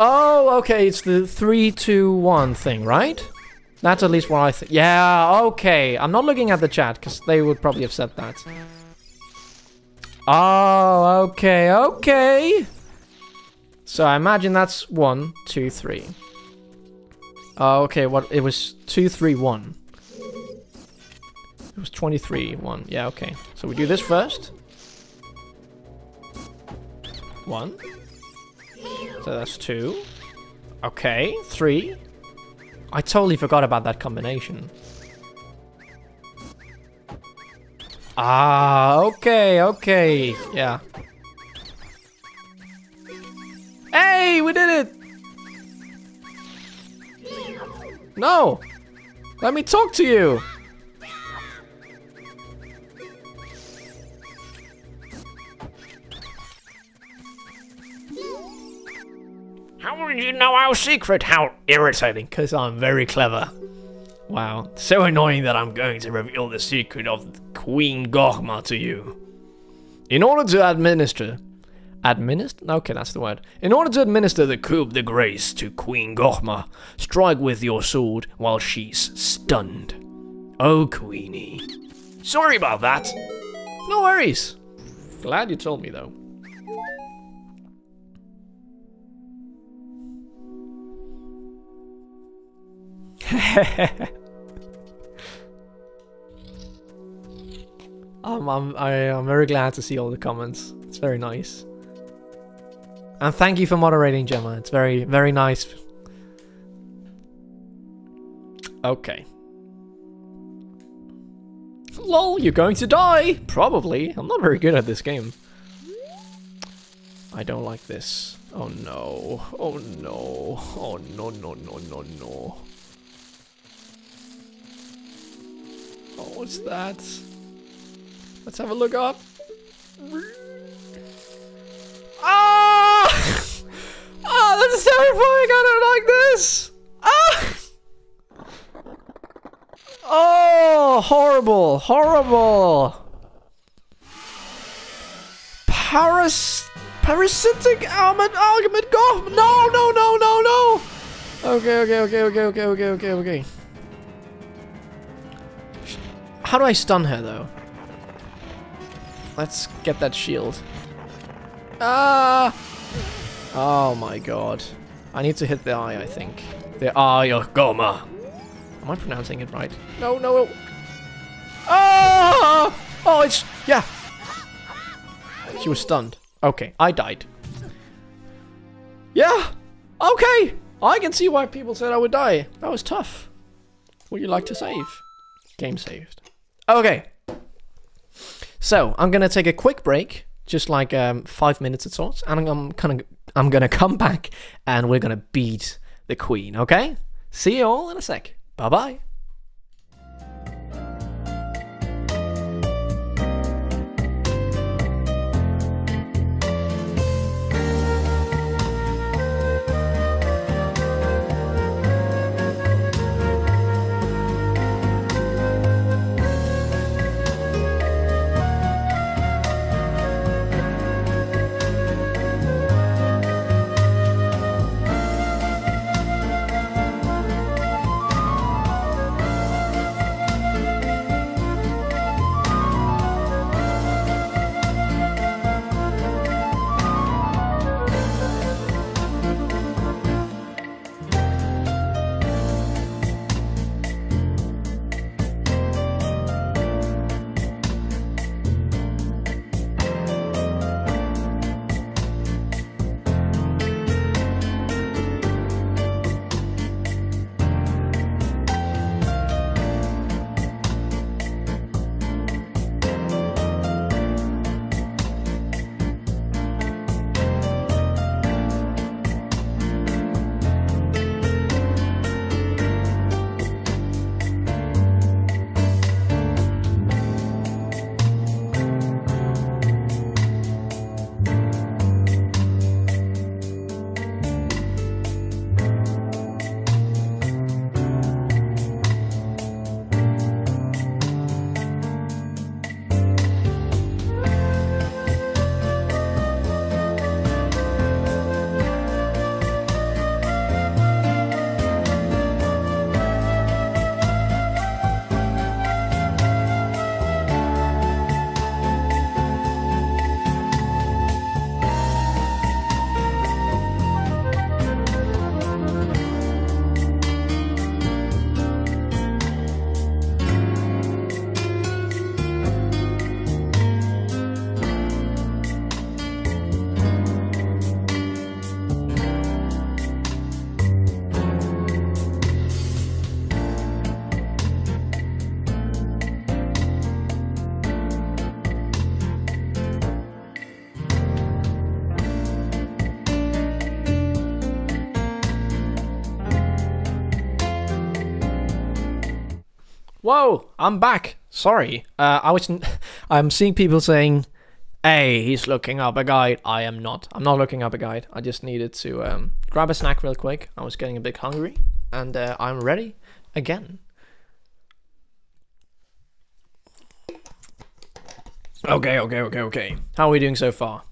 Oh, okay, it's the three, two, one thing, right? That's at least what I think. Yeah, okay. I'm not looking at the chat, because they would probably have said that. Oh, okay, okay. So I imagine that's one, two, three. Oh, okay, what? It was two, three, one. It was 23, one. Yeah, okay. So we do this first. One. So that's two. Okay, three. I totally forgot about that combination. Ah, okay, okay. Yeah. Hey, we did it! No! Let me talk to you! How did you know our secret? How irritating. Because I'm very clever. Wow. So annoying that I'm going to reveal the secret of Queen Gohma to you. In order to administer... Administer? Okay, that's the word. In order to administer the coup de grace to Queen Gohma, strike with your sword while she's stunned. Oh, Queenie. Sorry about that. No worries. Glad you told me, though. <laughs> um, I'm I, am very glad to see all the comments. It's very nice. And thank you for moderating, Gemma. It's very very nice. Okay. Lol, you're going to die! Probably. I'm not very good at this game. I don't like this. Oh no. Oh no. Oh no, no, no, no, no. What's that? Let's have a look up. Ah! <laughs> Ah, that's terrifying! I don't like this! Ah! Oh, horrible, horrible. Paras, parasitic Armored Arachnid. Go! No, no, no, no, no. Okay, okay, okay, okay, okay, okay, okay, okay. How do I stun her though? Let's get that shield. Ah! Oh my god. I need to hit the eye, I think. The eye of Gohma. Am I pronouncing it right? No, no. Oh! Oh, it's... Yeah. She was stunned. Okay, I died. Yeah. Okay. I can see why people said I would die. That was tough. Would you like to save? Game saved. Okay. So, I'm to take a quick break. Just like um, five minutes or so, And I'm kind of... I'm to <laughs> come back and we're to beat the queen, okay? See you all in a sec. Bye bye. Whoa, I'm back. Sorry. Uh, I was. <laughs> I'm seeing people saying, "Hey, he's looking up a guide." I am not. I'm not looking up a guide. I just needed to um, grab a snack real quick. I was getting a bit hungry, and uh, I'm ready again. Okay, okay, okay, okay. How are we doing so far?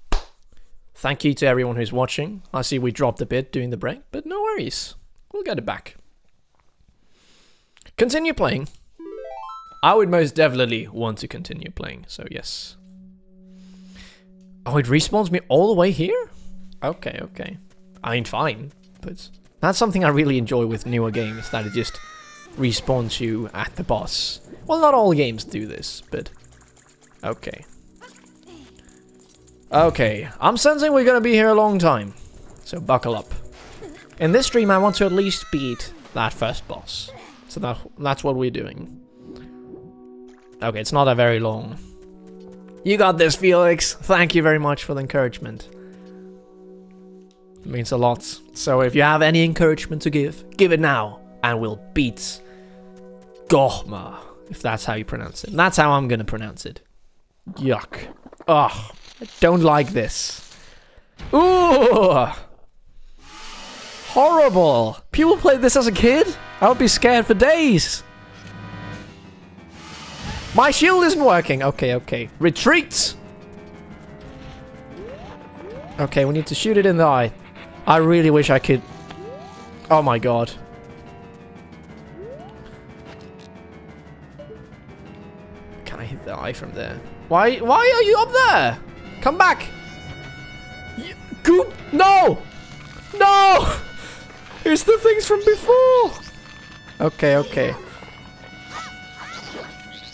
Thank you to everyone who's watching. I see we dropped a bit during the break, but no worries. We'll get it back. Continue playing. I would most definitely want to continue playing, so yes. Oh, it respawns me all the way here? Okay, okay. I mean, fine, but that's something I really enjoy with newer games, that it just respawns you at the boss. Well, not all games do this, but okay. Okay, I'm sensing we're gonna be here a long time, so buckle up. In this stream, I want to at least beat that first boss. So that that's what we're doing. Okay, it's not a very long. You got this, Felix. Thank you very much for the encouragement. It means a lot. So if you have any encouragement to give, give it now, and we'll beat Gohma, if that's how you pronounce it. That's how I'm gonna pronounce it. Yuck. Ugh. I don't like this. Ooh! Horrible! People played this as a kid? I would be scared for days. My shield isn't working. Okay, okay. Retreat! Okay, we need to shoot it in the eye. I really wish I could... Oh my god. Can I hit the eye from there? Why, why are you up there? Come back! You, goop! No! No! <laughs> It's the things from before! Okay, okay.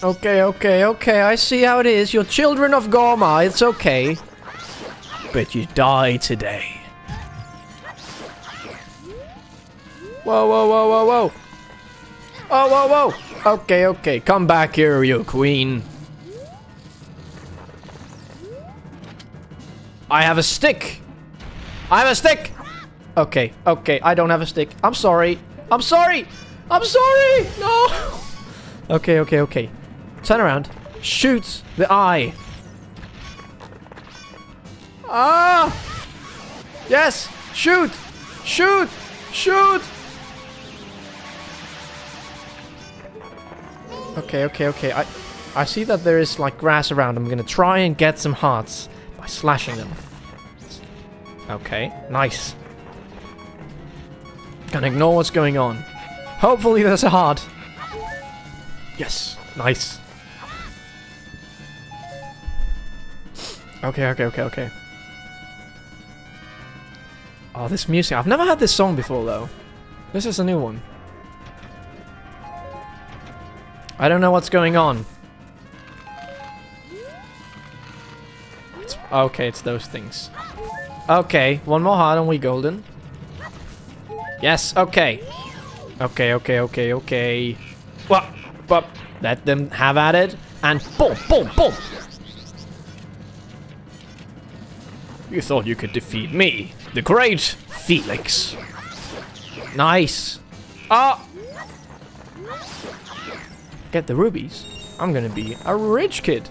Okay, okay, okay, I see how it is. You're children of Gohma, it's okay. But you die today. Whoa, whoa, whoa, whoa, whoa. Oh, whoa, whoa. Okay, okay, come back here, you queen. I have a stick. I have a stick. Okay, okay, I don't have a stick. I'm sorry. I'm sorry. I'm sorry. No. <laughs> Okay, okay, okay. Turn around. Shoot the eye. Ah! Yes! Shoot! Shoot! Shoot! Okay, okay, okay. I I see that there is like grass around. I'm gonna try and get some hearts by slashing them. Okay, nice. Gonna ignore what's going on. Hopefully there's a heart. Yes, nice. Okay, okay, okay, okay. Oh, this music. I've never had this song before, though. This is a new one. I don't know what's going on. It's, okay, it's those things. Okay, one more heart and we golden. Yes, okay. Okay, okay, okay, okay. Well, but let them have at it. And boom, boom, boom. You thought you could defeat me, the great Felix. Nice. Ah! Get the rubies. I'm gonna be a rich kid.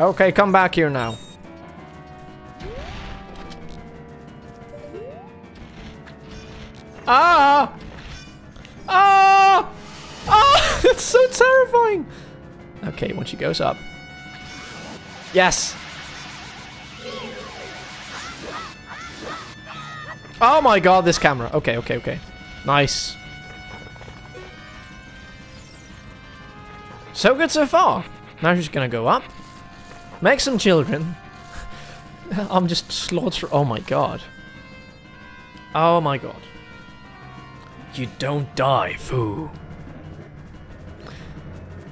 Okay, come back here now. Ah! Ah! Ah! <laughs> That's so terrifying! Okay, when she goes up. Yes! Oh my god, this camera. Okay, okay, okay. Nice. So good so far. Now she's gonna go up. Make some children. <laughs> I'm just slaughter. Oh my god. Oh my god. You don't die, foo.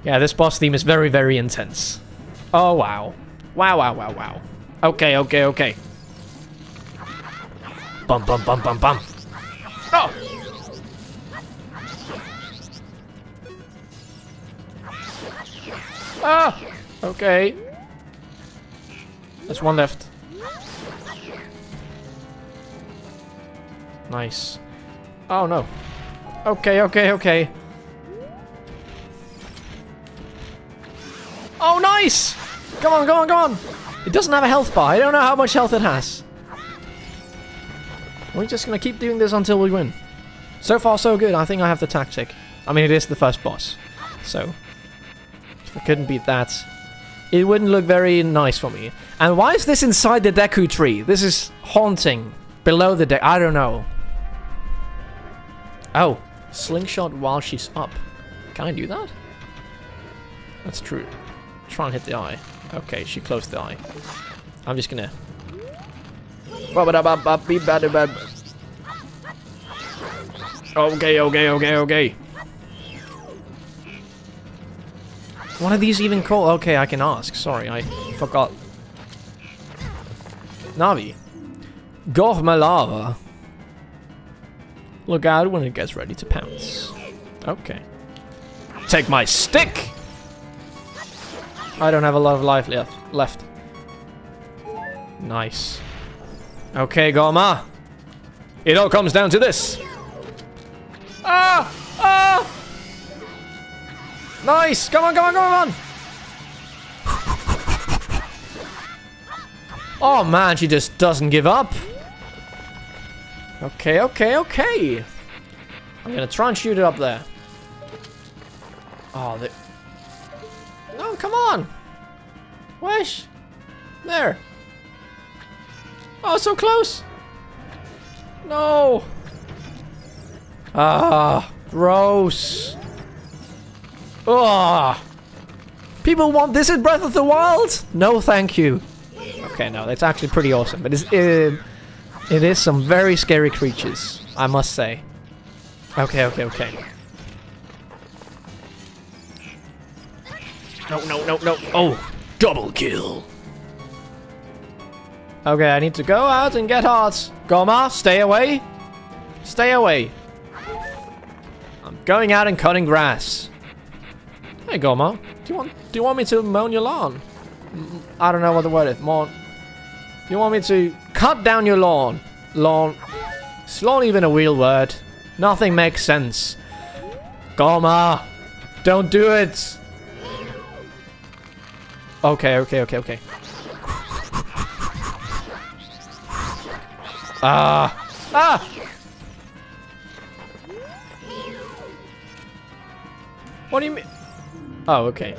Yeah, this boss theme is very, very intense. Oh, wow. Wow, wow, wow, wow. Okay, okay, okay. Bum, bum, bum, bum, bum. Oh! Ah! Okay. There's one left. Nice. Oh, no. Okay, okay, okay. Oh, nice! Come on, go on, go on! It doesn't have a health bar. I don't know how much health it has. We're just gonna keep doing this until we win. So far, so good. I think I have the tactic. I mean, it is the first boss. So, if I couldn't beat that, it wouldn't look very nice for me. And why is this inside the Deku tree? This is haunting. Below the deck. I don't know. Oh, slingshot while she's up. Can I do that? That's true. Try and hit the eye. Okay, she closed the eye. I'm just gonna. Okay, okay, okay, okay. What are these even called? Okay, I can ask. Sorry, I forgot. Navi. Gohma Larva. Look out when it gets ready to pounce. Okay. Take my stick! I don't have a lot of life left. left. Nice. Okay, Gohma. It all comes down to this. Ah! Ah! Nice! Come on, come on, come on! Oh man, she just doesn't give up. Okay, okay, okay. I'm gonna try and shoot it up there. Oh, the... No, come on! Wish! There! Oh, so close! No! Ah, gross. Ah. People want this in Breath of the Wild? No, thank you. Okay, no, that's actually pretty awesome. But it's, it, it is some very scary creatures, I must say. Okay, okay, okay. No, no, no, no. Oh, double kill. Okay, I need to go out and get hearts. Gohma, stay away. Stay away. I'm going out and cutting grass. Hey, Gohma. Do you want do you want me to mow your lawn? Mm, I don't know what the word is. Mow. Do you want me to cut down your lawn? Lawn. It's not even a real word. Nothing makes sense. Gohma, don't do it. Okay, okay, okay, okay. Ah! Ah! What do you mean? Oh, okay.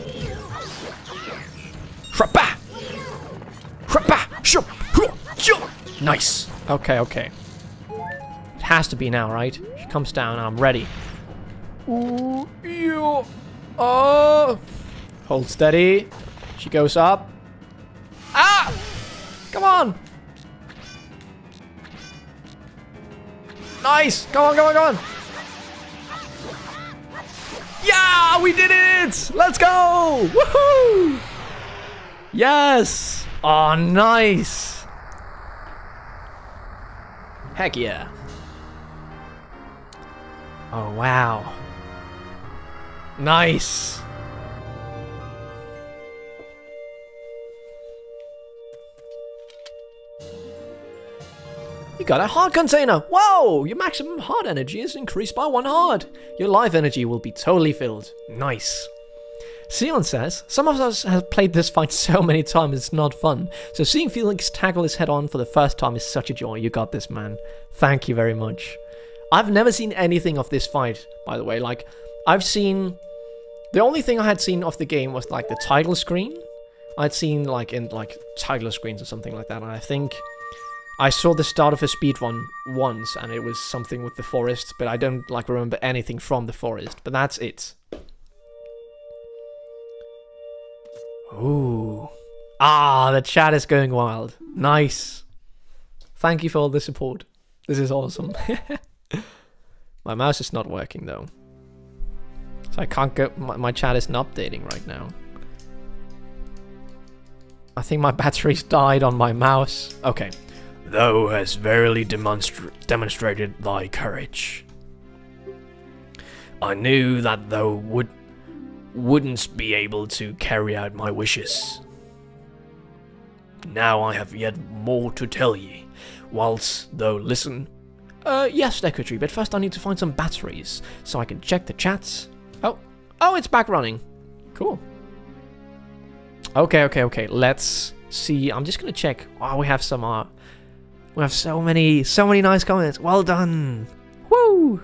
Shup! Shup! Nice. Okay, okay. It has to be now, right? She comes down I'm ready. Ooh, you. Oh. Hold steady. She goes up. Ah! Come on! Nice! Go on, go on, go on! Yeah, we did it! Let's go! Woohoo! Yes! Oh, nice! Heck yeah. Oh, wow. Nice! You got a heart container! Whoa! Your maximum heart energy is increased by one heart. Your life energy will be totally filled. Nice. Sion says, Some of us have played this fight so many times it's not fun. So seeing Felix tackle his head on for the first time is such a joy. You got this, man. Thank you very much. I've never seen anything of this fight, by the way. Like, I've seen... The only thing I had seen of the game was, like, the title screen. I'd seen, like, in, like, title screens or something like that. And I think I saw the start of a speed run once, and it was something with the forest, but I don't like remember anything from the forest. But that's it. Ooh. Ah, the chat is going wild. Nice. Thank you for all the support. This is awesome. <laughs> my mouse is not working though. So I can't go, my, my chat isn't updating right now. I think my battery's died on my mouse. Okay. Thou hast verily demonstra demonstrated thy courage. I knew that thou would wouldn't be able to carry out my wishes. Now I have yet more to tell ye, whilst thou listen. Uh, yes, secretary, but first I need to find some batteries, so I can check the chats. Oh, oh, it's back running. Cool. Okay, okay, okay. Let's see. I'm just gonna check. Wow, we have some. Uh, we have so many, so many nice comments. Well done. Woo!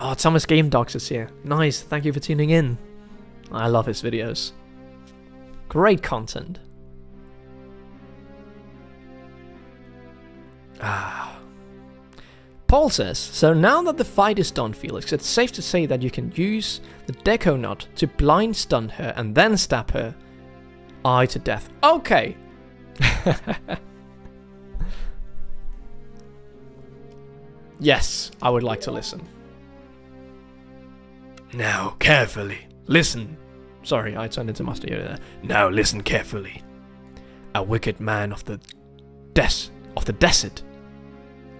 Oh, Thomas Game Docs is here. Nice. Thank you for tuning in. I love his videos. Great content. Ah. Paul says, so now that the fight is done, Felix, it's safe to say that you can use the Deku Nut to blind stun her and then stab her eye to death. Okay. <laughs> yes, I would like to listen. Now, carefully, listen. Sorry, I turned into Master Yoda there. Now, listen carefully. A wicked man of the des of the desert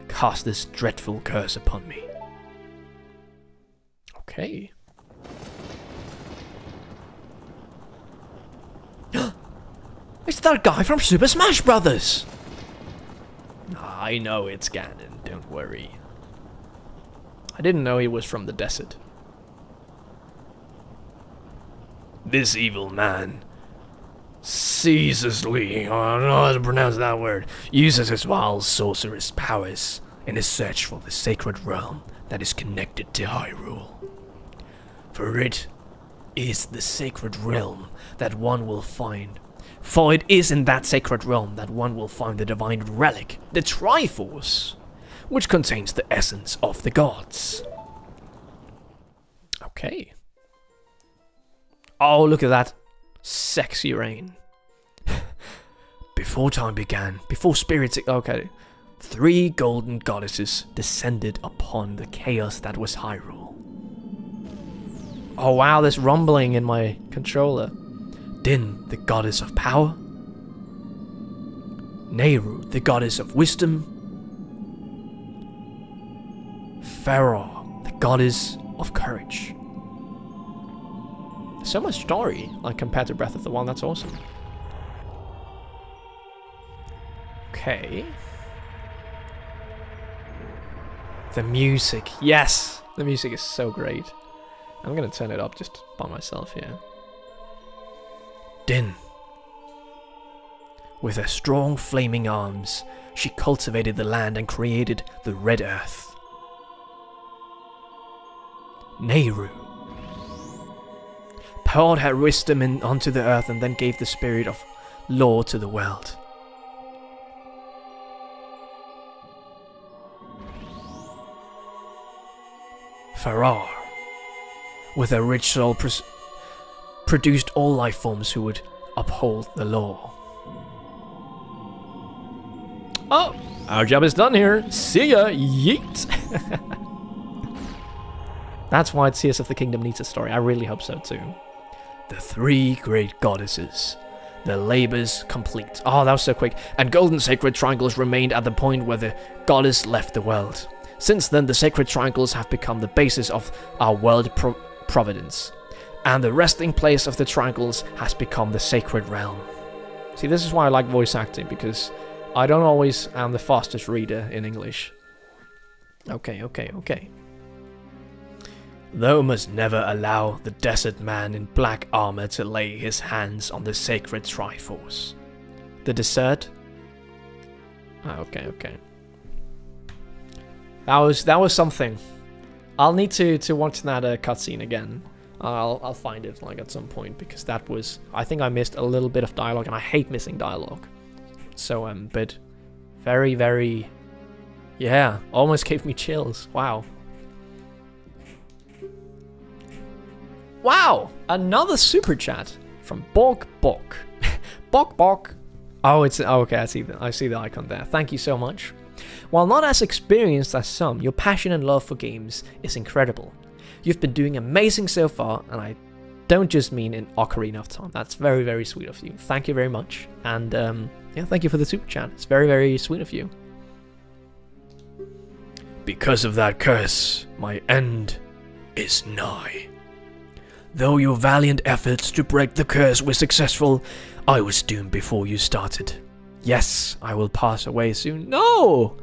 cast this dreadful curse upon me. Okay. <gasps> it's that guy from Super Smash Brothers! I know it's Ganon, don't worry. I didn't know he was from the desert. This evil man ceaselessly, I don't know how to pronounce that word, uses his wild sorceress powers in his search for the sacred realm that is connected to Hyrule. For it is the sacred realm that one will find. For it is in that sacred realm that one will find the divine relic, the Triforce, which contains the essence of the gods. Okay. Oh, look at that sexy rain. <laughs> before time began, before spirits. Okay. Three golden goddesses descended upon the chaos that was Hyrule. Oh wow, there's rumbling in my controller. Din, the goddess of power. Nayru, the goddess of wisdom. Farah, the goddess of courage. So much story, like compared to Breath of the Wild, that's awesome. Okay. The music, yes! The music is so great. I'm gonna turn it up just by myself here. Din. With her strong flaming arms, she cultivated the land and created the Red Earth. Nayru poured her wisdom in, onto the earth and then gave the spirit of law to the world. Farah, with her rich soul, pr produced all life forms who would uphold the law. Oh, our job is done here. See ya, yeet. <laughs> That's why Tears of the Kingdom needs a story. I really hope so too. The three great goddesses. Their labors complete. Oh, that was so quick. And golden sacred triangles remained at the point where the goddess left the world. Since then, the sacred triangles have become the basis of our world pro providence. And the resting place of the triangles has become the sacred realm. See, this is why I like voice acting, because I don't always am the fastest reader in English. Okay, okay, okay. Thou must never allow the desert man in black armor to lay his hands on the sacred Triforce. The desert? Ah, okay, okay. That was that was something. I'll need to to watch that uh, cutscene again. I'll I'll find it like at some point because that was I think I missed a little bit of dialogue and I hate missing dialogue. So um, but very very, yeah, almost gave me chills. Wow. Wow, another super chat from Bok Bok. <laughs> Bok Bok. Oh, it's oh, okay. I see the I see the icon there. Thank you so much. While not as experienced as some, your passion and love for games is incredible. You've been doing amazing so far, and I don't just mean in Ocarina of Time. That's very, very sweet of you. Thank you very much. And um, yeah, thank you for the super chat. It's very, very sweet of you. Because of that curse, my end is nigh. Though your valiant efforts to break the curse were successful, I was doomed before you started. Yes, I will pass away soon. No!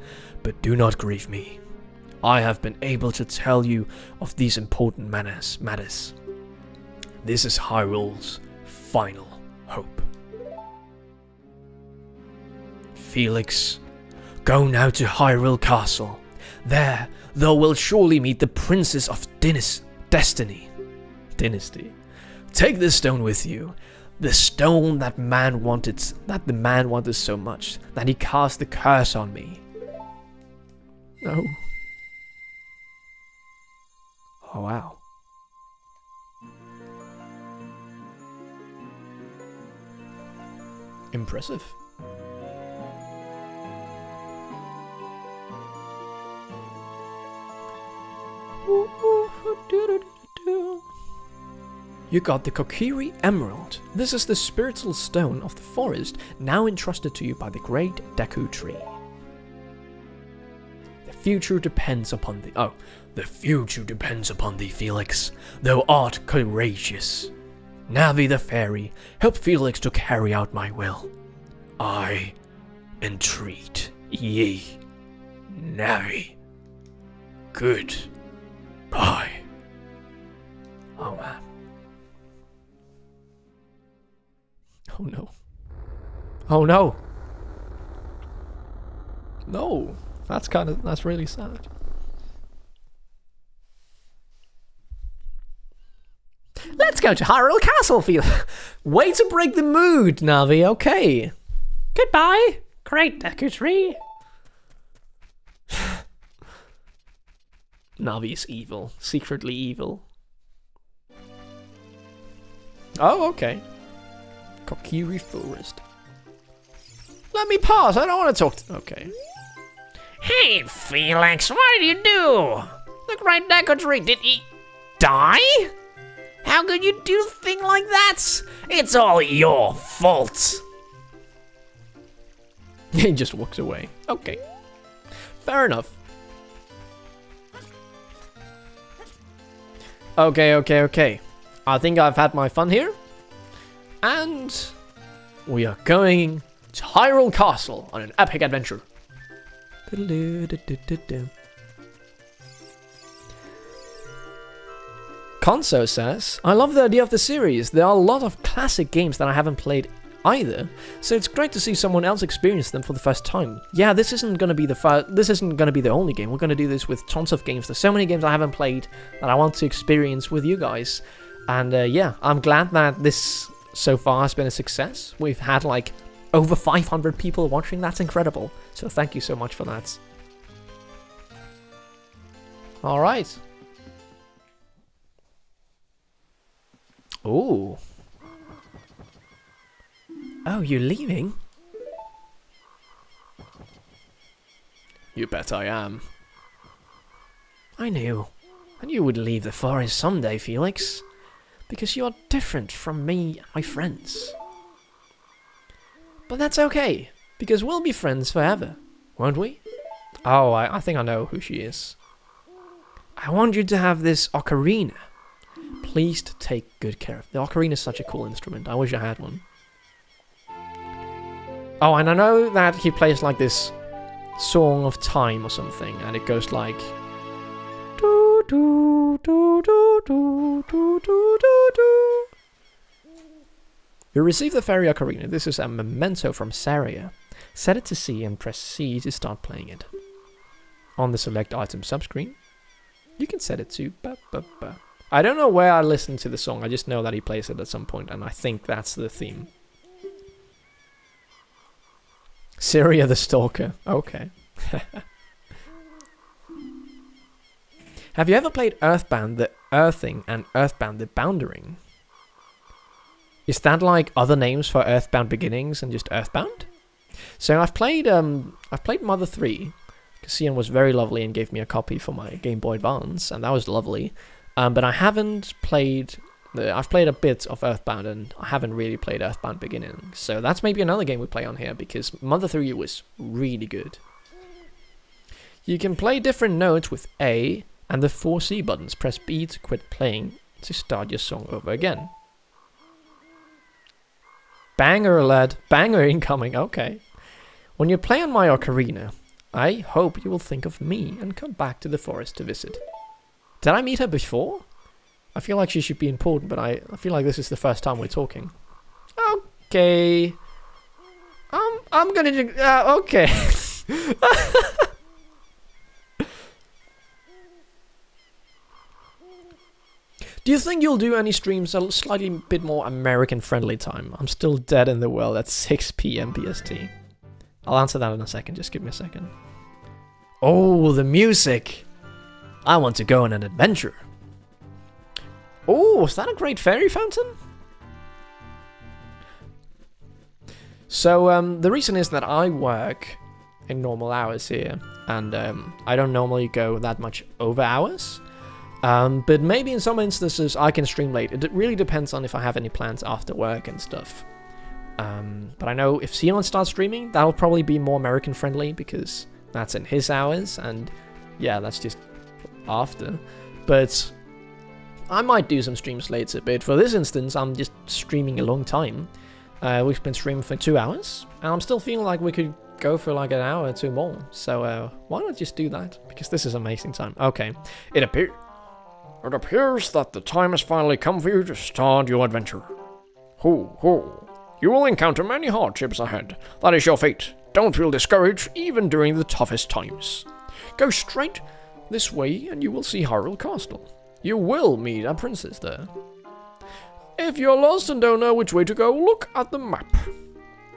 But do not grieve me. I have been able to tell you of these important matters. matters. This is Hyrule's final hope. Felix, go now to Hyrule Castle. There, thou wilt surely meet the Princess of Dinis- Destiny. Dynasty. Take this stone with you. The stone that man wanted, that the man wanted so much that he cast the curse on me. No. Oh wow. Impressive. You got the Kokiri Emerald. This is the spiritual stone of the forest, now entrusted to you by the great Deku Tree. The future depends upon the. Oh, the future depends upon thee, Felix. Thou art courageous. Navi the fairy, help Felix to carry out my will. I entreat ye. Navi. Good. Bye. Oh man. Oh no. Oh no. No. That's kind of that's really sad. Let's go to Hyrule Castle, Felix. <laughs> Way to break the mood, Navi. Okay. Goodbye, great Deku Tree. <sighs> Navi is evil, secretly evil. Oh, okay. Kokiri Forest. Let me pause. I don't want to talk. To okay. Hey, Felix, what did you do? The great Deku Tree, did he die? How could you do a thing like that? It's all your fault. <laughs> He just walks away. Okay. Fair enough. Okay, okay, okay. I think I've had my fun here. And we are going to Hyrule Castle on an epic adventure. Conso says, I love the idea of the series. There are a lot of classic games that I haven't played either, so it's great to see someone else experience them for the first time. Yeah, this isn't gonna be the. This isn't gonna be the only game. We're gonna do this with tons of games. There's so many games I haven't played that I want to experience with you guys, and uh, yeah, I'm glad that this so far has been a success. We've had like over 500 people watching. That's incredible. So thank you so much for that. All right. Ooh. Oh, you're leaving? You bet I am. I knew. I knew you would leave the forest someday, Felix. Because you are different from me and my friends. But that's okay, because we'll be friends forever, won't we? Oh, I, I think I know who she is. I want you to have this ocarina. Please take good care of it. The ocarina is such a cool instrument. I wish I had one. Oh, and I know that he plays like this song of time or something, and it goes like. Do, do, do, do, do, do, do, do, do. You receive the fairy ocarina. This is a memento from Saria. Set it to C and press C to start playing it. On the select item subscreen, you can set it to ba ba ba. I don't know where I listened to the song, I just know that he plays it at some point, and I think that's the theme. Saria the Stalker. Okay. <laughs> Have you ever played Earthbound the Earthing and Earthbound the Boundering? Is that like other names for Earthbound Beginnings and just Earthbound? So I've played um I've played Mother 3. Cassian was very lovely and gave me a copy for my Game Boy Advance, and that was lovely. Um, but I haven't played the, I've played a bit of Earthbound and I haven't really played Earthbound Beginnings. So that's maybe another game we play on here because Mother 3 was really good. You can play different notes with A and the four C buttons. Press B to quit playing to start your song over again. Banger lad, banger incoming, okay. When you play on my ocarina, I hope you will think of me and come back to the forest to visit. Did I meet her before? I feel like she should be important, but I, I feel like this is the first time we're talking. Okay. Um, I'm gonna. Uh, okay. <laughs> do you think you'll do any streams a slightly bit more American friendly time? I'm still dead in the world at 6 p.m. PST. I'll answer that in a second. Just give me a second. Oh, the music! I want to go on an adventure. Oh, is that a great fairy fountain? So um, the reason is that I work in normal hours here, and um, I don't normally go that much over hours. Um, but maybe in some instances I can stream late. It really depends on if I have any plans after work and stuff. Um, but I know if Xenon starts streaming, that'll probably be more American friendly because that's in his hours, and yeah, that's just after. But I might do some streams later. But for this instance, I'm just streaming a long time. Uh, we've been streaming for two hours, and I'm still feeling like we could go for like an hour or two more. So uh, why not just do that? Because this is amazing time. Okay, it appears. It appears that the time has finally come for you to start your adventure. Ho, ho. You will encounter many hardships ahead. That is your fate. Don't feel discouraged, even during the toughest times. Go straight this way, and you will see Hyrule Castle. You will meet a princess there. If you're lost and don't know which way to go, look at the map.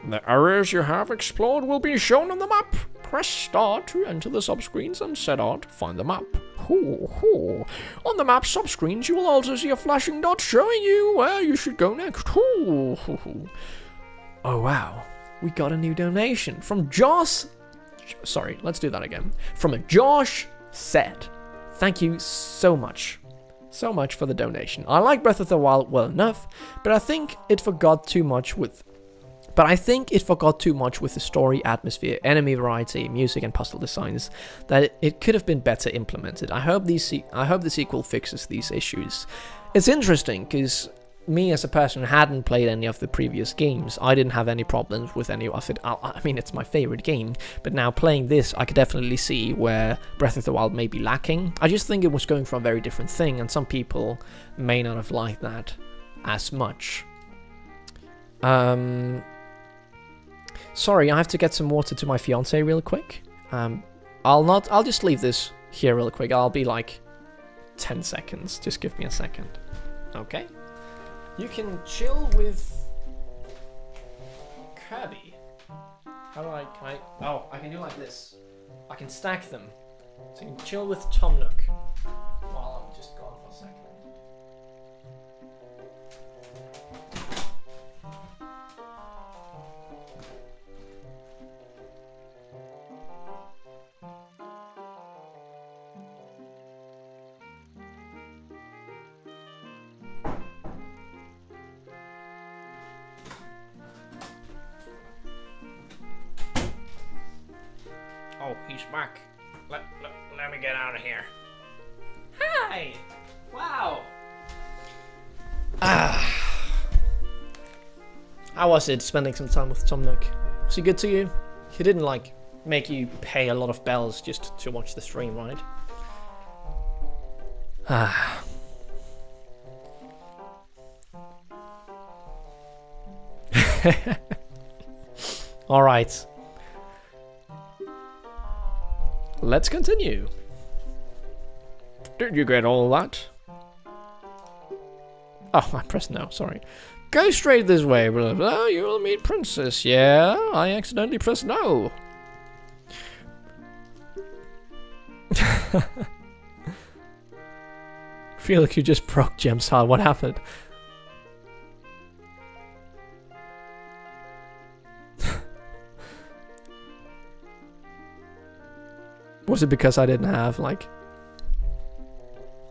The areas you have explored will be shown on the map. Press start to enter the subscreens and set out to find the map. On the map subscreens, you will also see a flashing dot showing you where you should go next. Oh wow, we got a new donation from Josh. Sorry, let's do that again. From a Josh set. "Thank you so much, so much for the donation. I like Breath of the Wild well enough, but I think it forgot too much with but I think it forgot too much with the story, atmosphere, enemy variety, music, and puzzle designs. That it, could have been better implemented. I hope these se- I hope the sequel fixes these issues. It's interesting because me as a person hadn't played any of the previous games, I didn't have any problems with any of it. I mean, it's my favorite game, but now playing this, I could definitely see where Breath of the Wild may be lacking. I just think it was going for a very different thing, and some people may not have liked that as much. Um, Sorry, I have to get some water to my fiance real quick. Um, I'll not. I'll just leave this here real quick. I'll be like 10 seconds. Just give me a second. Okay. You can chill with Kirby. How do I? Can I? Oh, I can do like this. I can stack them. So you can chill with Tom It spending some time with Tom Nook? Was he good to you? He didn't like make you pay a lot of bells just to watch the stream, right? Ah. <sighs> All right. Let's continue. Did you get all that? Oh, I pressed no, sorry. Go straight this way, blah, blah, you will meet Princess. Yeah, I accidentally pressed no. <laughs> Feel like you just broke Gem's. What happened? <laughs> Was it because I didn't have, like,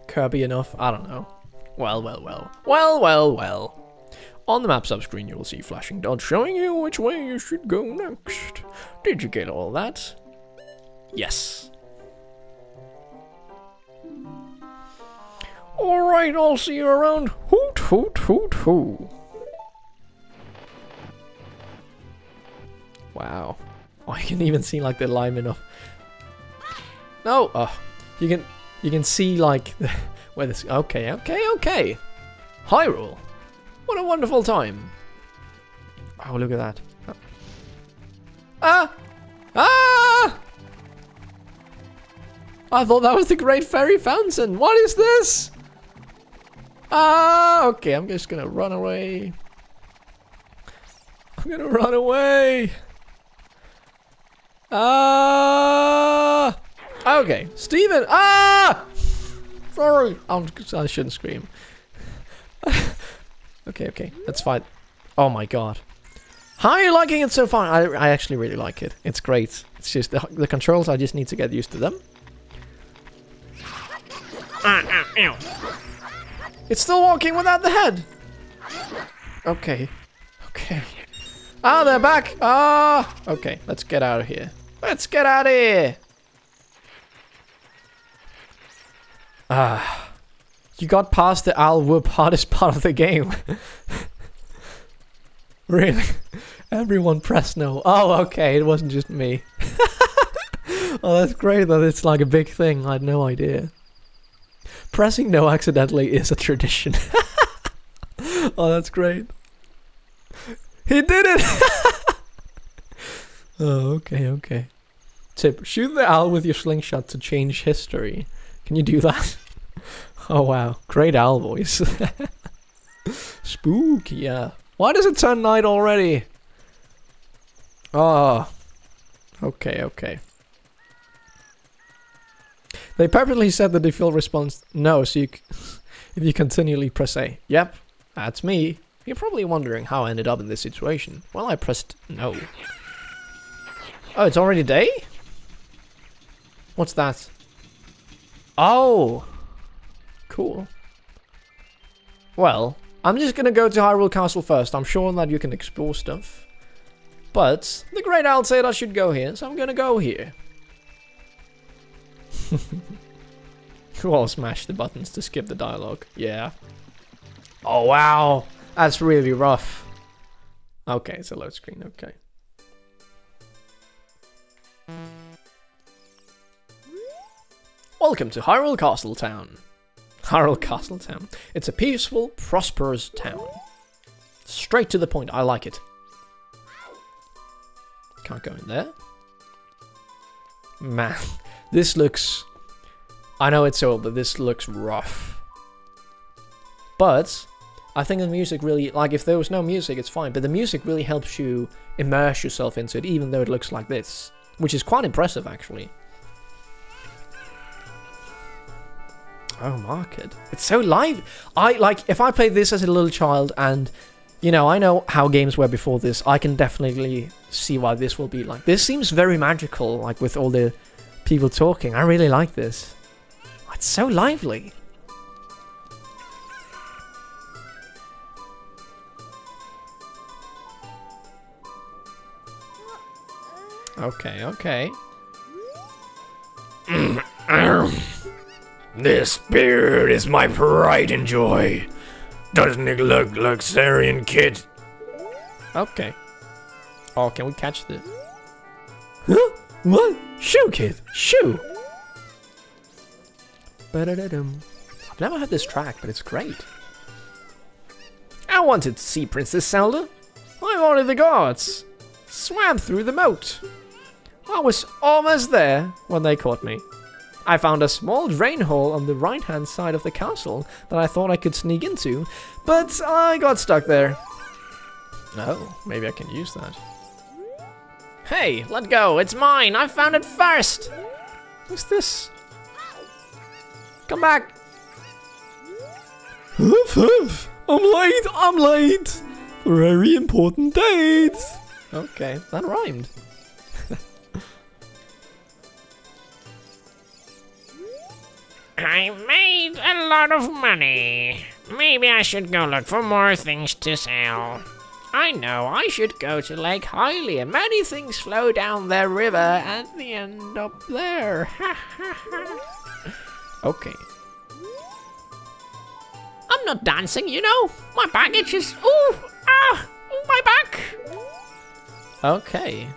Kirby enough? I don't know. Well, well, well. Well, well, well. On the map subscreen, you will see flashing dots showing you which way you should go next. Did you get all that? Yes. Alright, I'll see you around. Hoot, hoot, hoot, hoot. Wow. <laughs> Oh, you can even see like the alignment of. No, oh, you can you can see like <laughs> where this. Okay, okay, okay. Hyrule. What a wonderful time. Oh, look at that. Ah! Ah! I thought that was the Great Fairy Fountain. What is this? Ah! Okay, I'm just gonna run away. I'm gonna run away. Ah! Okay, Steven! Ah! Sorry, I'm, I shouldn't scream. <laughs> okay, okay, that's fine. Oh my god. How are you liking it so far? I, I actually really like it. It's great. It's just the, the controls, I just need to get used to them. It's still walking without the head. Okay. Okay. Ah, they're back. Ah. Okay, let's get out of here. Let's get out of here. Ah. You got past the owl whoop hardest <laughs> part of the game. <laughs> really? Everyone pressed no. Oh, okay. It wasn't just me. <laughs> oh, that's great that it's like a big thing. I had no idea. Pressing no accidentally is a tradition. oh, that's great. He did it! oh, okay, okay. Tip, shoot the owl with your slingshot to change history. Can you do that? Oh, wow. Great owl voice. <laughs> Spooky, yeah. Why does it turn night already? Oh. Okay, okay. They purposely said the default response no, so you <laughs> if you continually press A. Yep, that's me. You're probably wondering how I ended up in this situation. Well, I pressed no. Oh, it's already day? What's that? Oh! Cool. Well, I'm just gonna go to Hyrule Castle first. I'm sure that you can explore stuff. But the Great Owl said I should go here, so I'm gonna go here. <laughs> Who all smash the buttons to skip the dialogue? Yeah. Oh wow, that's really rough. Okay, it's a load screen. Okay. Welcome to Hyrule Castle Town. Hyrule Castle Town. It's a peaceful, prosperous town. Straight to the point. I like it. Can't go in there. Man, <laughs> this looks... I know it's old, but this looks rough. But, I think the music really... Like, if there was no music, it's fine. But the music really helps you immerse yourself into it, even though it looks like this. Which is quite impressive, actually. Oh, market. It's so live. I, like, if I played this as a little child and... You know, I know how games were before this. I can definitely see why this will be like. This seems very magical, like with all the people talking. I really like this. It's so lively. Okay, okay. <clears throat> <coughs> This beard is my pride and joy. Doesn't it look luxuriant, kid? Okay. Oh, can we catch this? Huh? What? Shoo, kid! Shoo! I've never heard this track, but it's great. I wanted to see Princess Zelda. I wanted the gods. Swam through the moat. I was almost there when they caught me. I found a small drain hole on the right hand side of the castle that I thought I could sneak into, but I got stuck there. Oh, maybe I can use that. Hey, let go. It's mine. I found it first. What's this? Come back. Huff, huff. I'm late. I'm late. Very important date. Okay, that rhymed. I made a lot of money. Maybe I should go look for more things to sell. I know, I should go to Lake Hylia. Many things flow down the river at the end up there. <laughs> Okay. I'm not dancing, you know. My baggage is. Ooh! Ah! My back! Okay.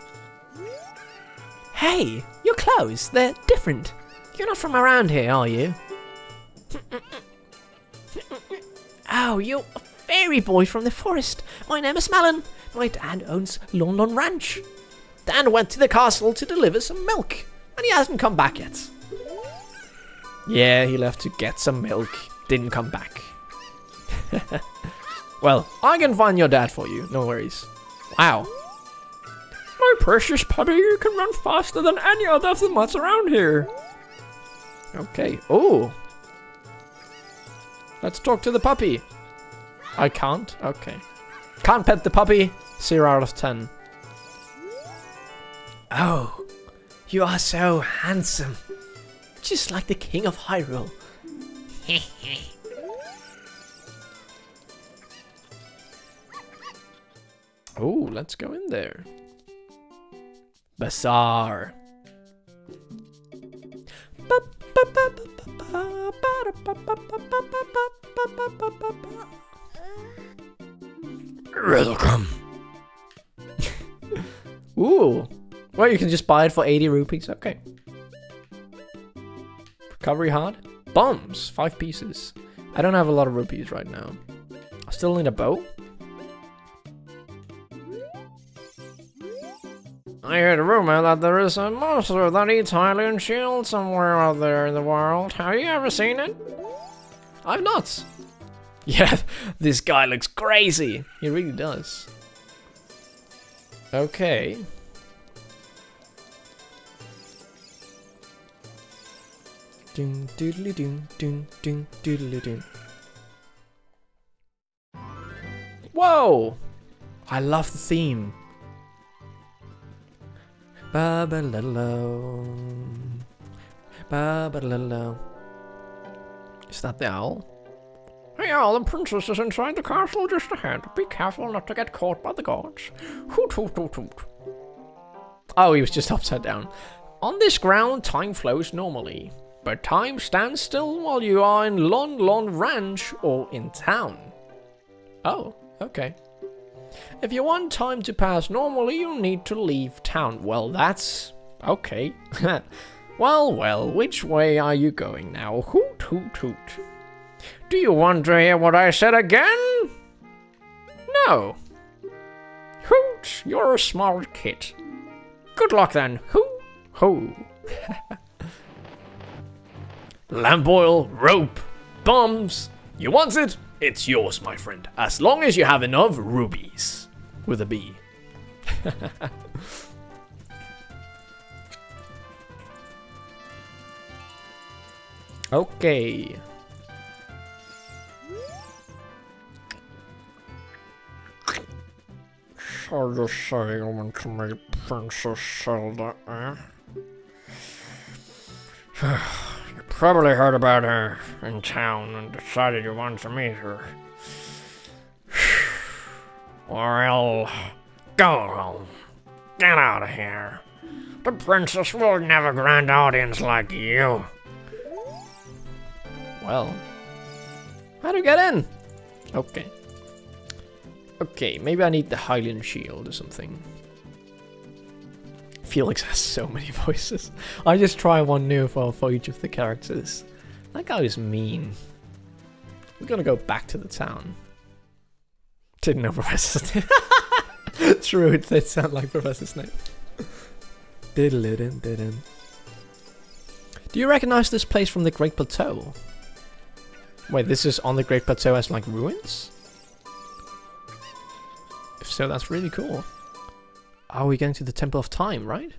Hey, your clothes, they're different. You're not from around here, are you? Oh, you're a fairy boy from the forest. My name is Malon. My dad owns Lon Lon Ranch. Dan went to the castle to deliver some milk, and he hasn't come back yet. Yeah, he left to get some milk. Didn't come back. <laughs> well, I can find your dad for you. No worries. Wow. My precious puppy, you can run faster than any other of the mutts around here. Okay. Oh. Let's talk to the puppy. I can't? Okay. Can't pet the puppy. Zero out of ten. Oh, you are so handsome. Just like the king of Hyrule. <laughs> Oh, let's go in there. Bazaar. Welcome. <laughs> Ooh. Well, you can just buy it for 80 rupees. Okay. Recovery heart. Bombs. Five pieces. I don't have a lot of rupees right now. I still need a bow. I heard a rumor that there is a monster that eats Hylian Shield somewhere out there in the world. Have you ever seen it? I've not. <laughs> Yeah, this guy looks crazy. He really does. Okay. Ding doodly ding ding ding doodly ding. Whoa! I love the theme. Ba ba la lo. Ba ba la lo. Is that the owl? Hey, all the princess is inside the castle just ahead. Be careful not to get caught by the guards. Hoot hoot hoot hoot. Oh, he was just upside down. On this ground, time flows normally, but time stands still while you are in Lon Lon Ranch or in town. Oh, okay. If you want time to pass normally, you need to leave town. Well, that's okay. <laughs> well, well, which way are you going now? Hoot, hoot, hoot. Do you want to hear what I said again? No. Hoot, you're a smart kid. Good luck then. Hoo, hoo. <laughs> Lamp oil, rope, bombs. You want it? It's yours, my friend. As long as you have enough rubies. With a B. <laughs> Okay. So you say you want to meet Princess Zelda, eh? <sighs> <sighs> probably heard about her in town and decided you want to meet her. <sighs> well, go home. Get out of here. The princess will never grant audience like you. Well. How do you get in? Okay. Okay, maybe I need the Hylian shield or something. Felix has so many <laughs> voices. I just try one new for, for each of the characters. That guy is mean. We're gonna go back to the town. Didn't know <laughs> Professor Snape. <laughs> True, it did sound like Professor Snape. Diddle-diddle, diddle. Do you recognize this place from the Great Plateau? Wait, this is on the Great Plateau as like ruins? If so, that's really cool. Are we going to the Temple of Time, right?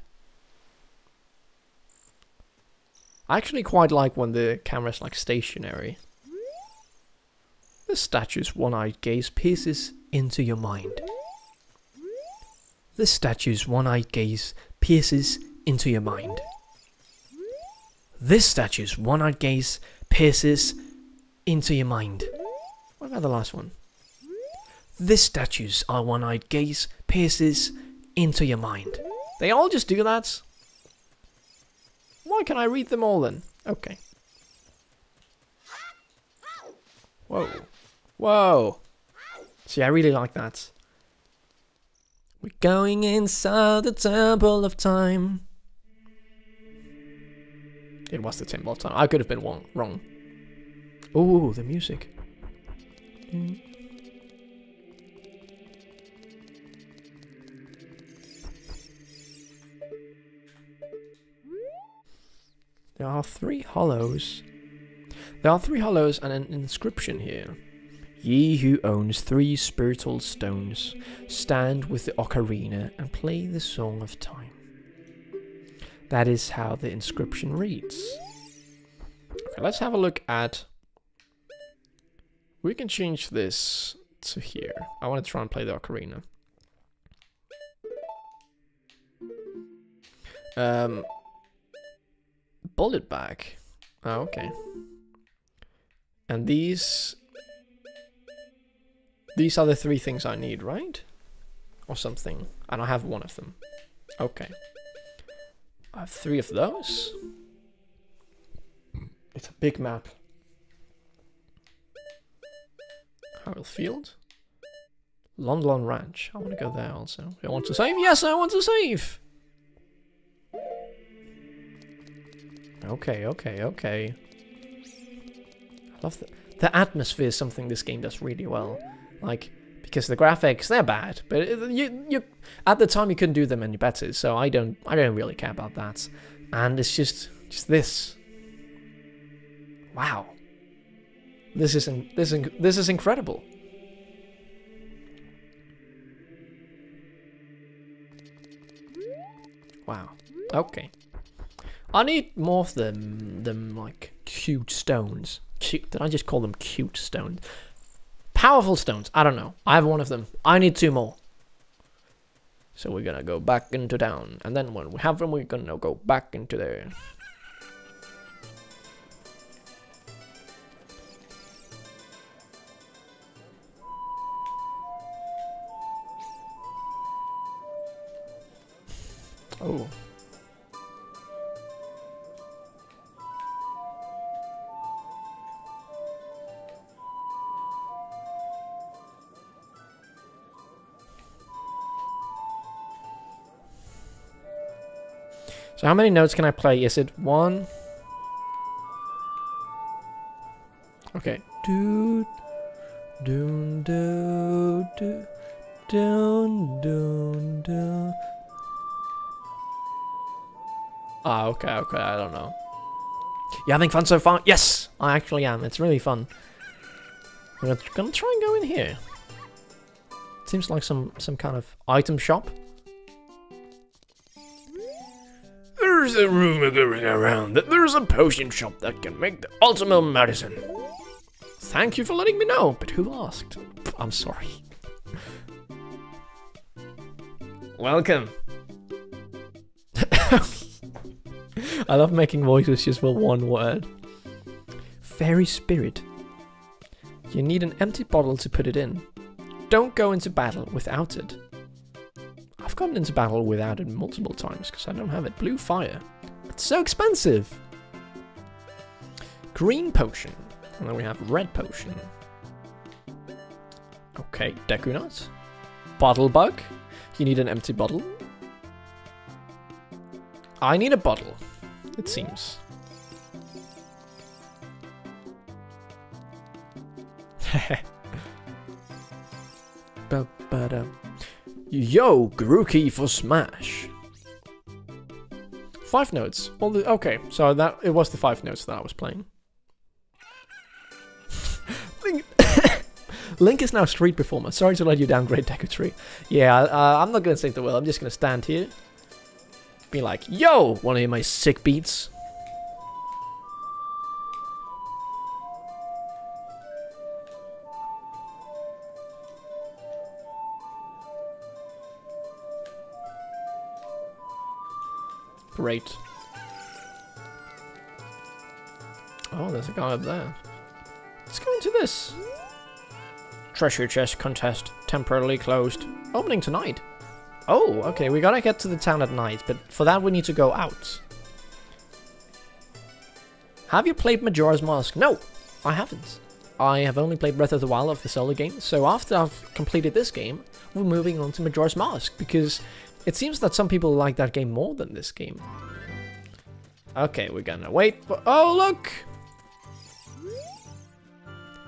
I actually quite like when the camera is like stationary. The statue's one-eyed gaze pierces into your mind. The statue's one-eyed gaze pierces into your mind. This statue's one-eyed gaze pierces into your mind. What about the last one? This statue's uh, our one-eyed gaze pierces into your mind. They all just do that? Why can I read them all then? Okay. Whoa. Whoa. See, I really like that. We're going inside the Temple of Time. It was the Temple of Time. I could have been wrong. wrong. Ooh, the music. There are three hollows. There are three hollows and an inscription here. Ye who owns three spiritual stones, stand with the ocarina and play the song of time. That is how the inscription reads. Okay, let's have a look at. We can change this to here. I want to try and play the ocarina. Um, bullet bag. Oh, ah, okay. And these these are the three things I need, right? Or something. And I have one of them. Okay. I have three of those. It's a big map. Hyrule Field. Lon Lon Ranch. I want to go there also. I want to save? Yes, I want to save! Okay, okay, okay. I love the, the atmosphere is something this game does really well. Like, because the graphics, they're bad, but you, you, at the time you couldn't do them any better, so I don't, I don't really care about that. And it's just, just this. Wow. This is, in, this, in, this is incredible. Wow. Okay. I need more of them, them like cute stones. Cute, did I just call them cute stones? Powerful stones. I don't know. I have one of them. I need two more. So we're gonna go back into town. And then when we have them, we're gonna go back into there. Oh. So how many notes can I play? Is it one? Okay. Do do do do do do do. Ah, okay, okay, I don't know. You having fun so far? Yes, I actually am. It's really fun. I'm gonna, try and go in here. Seems like some some kind of item shop. There's a rumor going around that there's a potion shop that can make the ultimate medicine. Thank you for letting me know, but who asked? I'm sorry. Welcome. <laughs> I love making voices just for one word. Fairy spirit. You need an empty bottle to put it in. Don't go into battle without it. I've gotten into battle without it multiple times because I don't have it. Blue fire. It's so expensive. Green potion. And then we have red potion. Okay, Deku Nut. Bottle bug. You need an empty bottle. I need a bottle, it seems. <laughs> Ba-ba-da. Yo, Grookey for Smash. Five notes. All the okay, so that it was the five notes that I was playing. <laughs> Link, <coughs> Link is now street performer. Sorry to let you downgrade <laughs> Deku Tree. Yeah, uh, I'm not gonna save the world. I'm just gonna stand here, be like, "Yo, wanna hear my sick beats?" Great. Oh, there's a guy up there. Let's go into this. Treasure chest contest temporarily closed. Opening tonight. Oh, okay, we gotta get to the town at night, but for that we need to go out. Have you played Majora's Mask? No, I haven't. I have only played Breath of the Wild of the Zelda game, so after I've completed this game, we're moving on to Majora's Mask, because it seems that some people like that game more than this game. Okay, we're gonna wait for- Oh, look!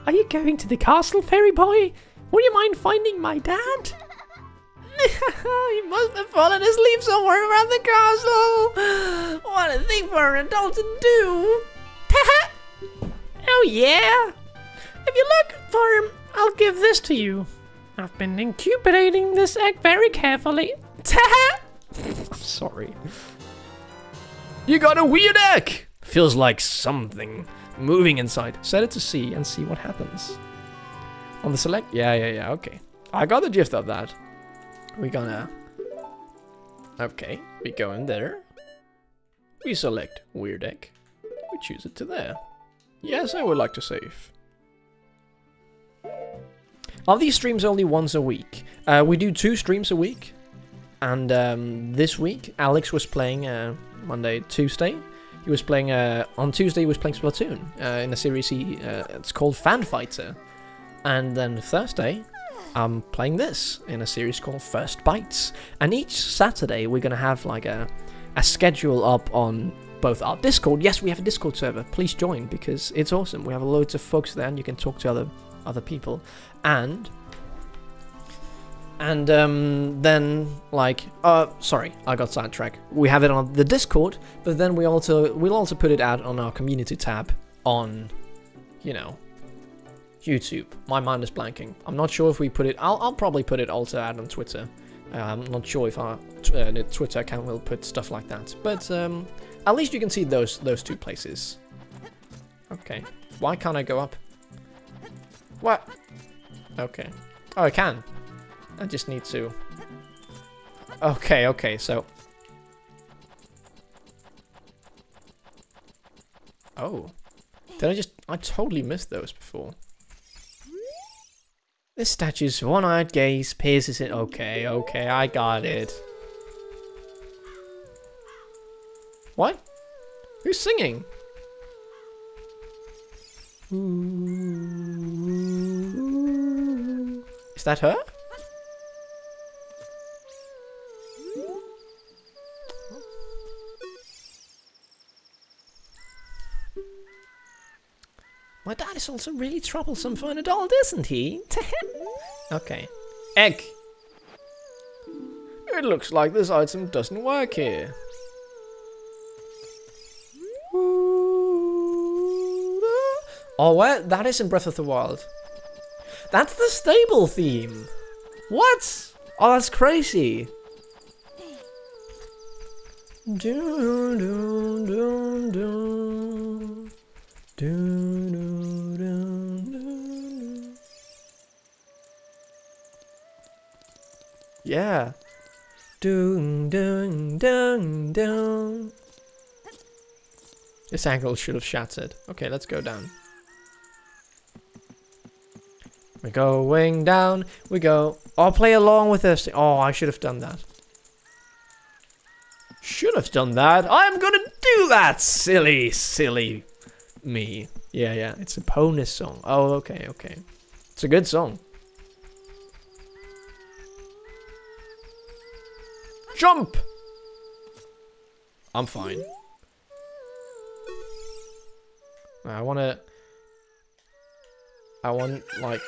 Are you going to the castle, fairy boy? Would you mind finding my dad? <laughs> he must have fallen asleep somewhere around the castle. <gasps> What a thing for an adult to do. <laughs> Oh, yeah? If you look for him, I'll give this to you. I've been incubating this egg very carefully. I'm <laughs> sorry. You got a weird egg! Feels like something moving inside. Set it to C and see what happens. On the select? Yeah, yeah, yeah, okay. I got the gist of that. We're gonna... Okay, we go in there. We select weird egg. We choose it to there. Yes, I would like to save. Are these streams only once a week? Uh, we do two streams a week. And um, this week, Alex was playing uh, Monday, Tuesday. He was playing uh, on Tuesday. He was playing Splatoon uh, in a series. He uh, it's called Fan Fighter, and then Thursday, I'm playing this in a series called First Bytes. And each Saturday, we're gonna have like a a schedule up on both our Discord. Yes, we have a Discord server. Please join because it's awesome. We have loads of folks there, and you can talk to other other people. And and um, then like uh sorry i got sidetracked. We have it on the discord but then we also we'll also put it out on our community tab on you know youtube. My mind is blanking. I'm not sure if we put it i'll, I'll probably put it also out on twitter. Uh, i'm not sure if our uh, twitter account will put stuff like that. But um at least you can see those those two places. Okay. Why can't i go up? What? Okay. Oh i can I just need to... Okay, okay, so... Oh. Did I just... I totally missed those before. This statue's one-eyed gaze pierces it. Okay, okay, I got it. What? Who's singing? Is that her? My dad is also really troublesome for an adult, isn't he? okay. Egg. It looks like this item doesn't work here. Oh, where? That is in Breath of the Wild. That's the stable theme. What? Oh, that's crazy. Dun, dun, dun, dun. Yeah. Dun, dun, dun, dun. This angle should have shattered. Okay, let's go down. We're going down. We go. I'll play along with this. Oh, I should have done that. Should have done that. I'm gonna do that, silly, silly me. Yeah, yeah. It's Epona's song. Oh, okay, okay. It's a good song. Jump! I'm fine. I want to... I want, like...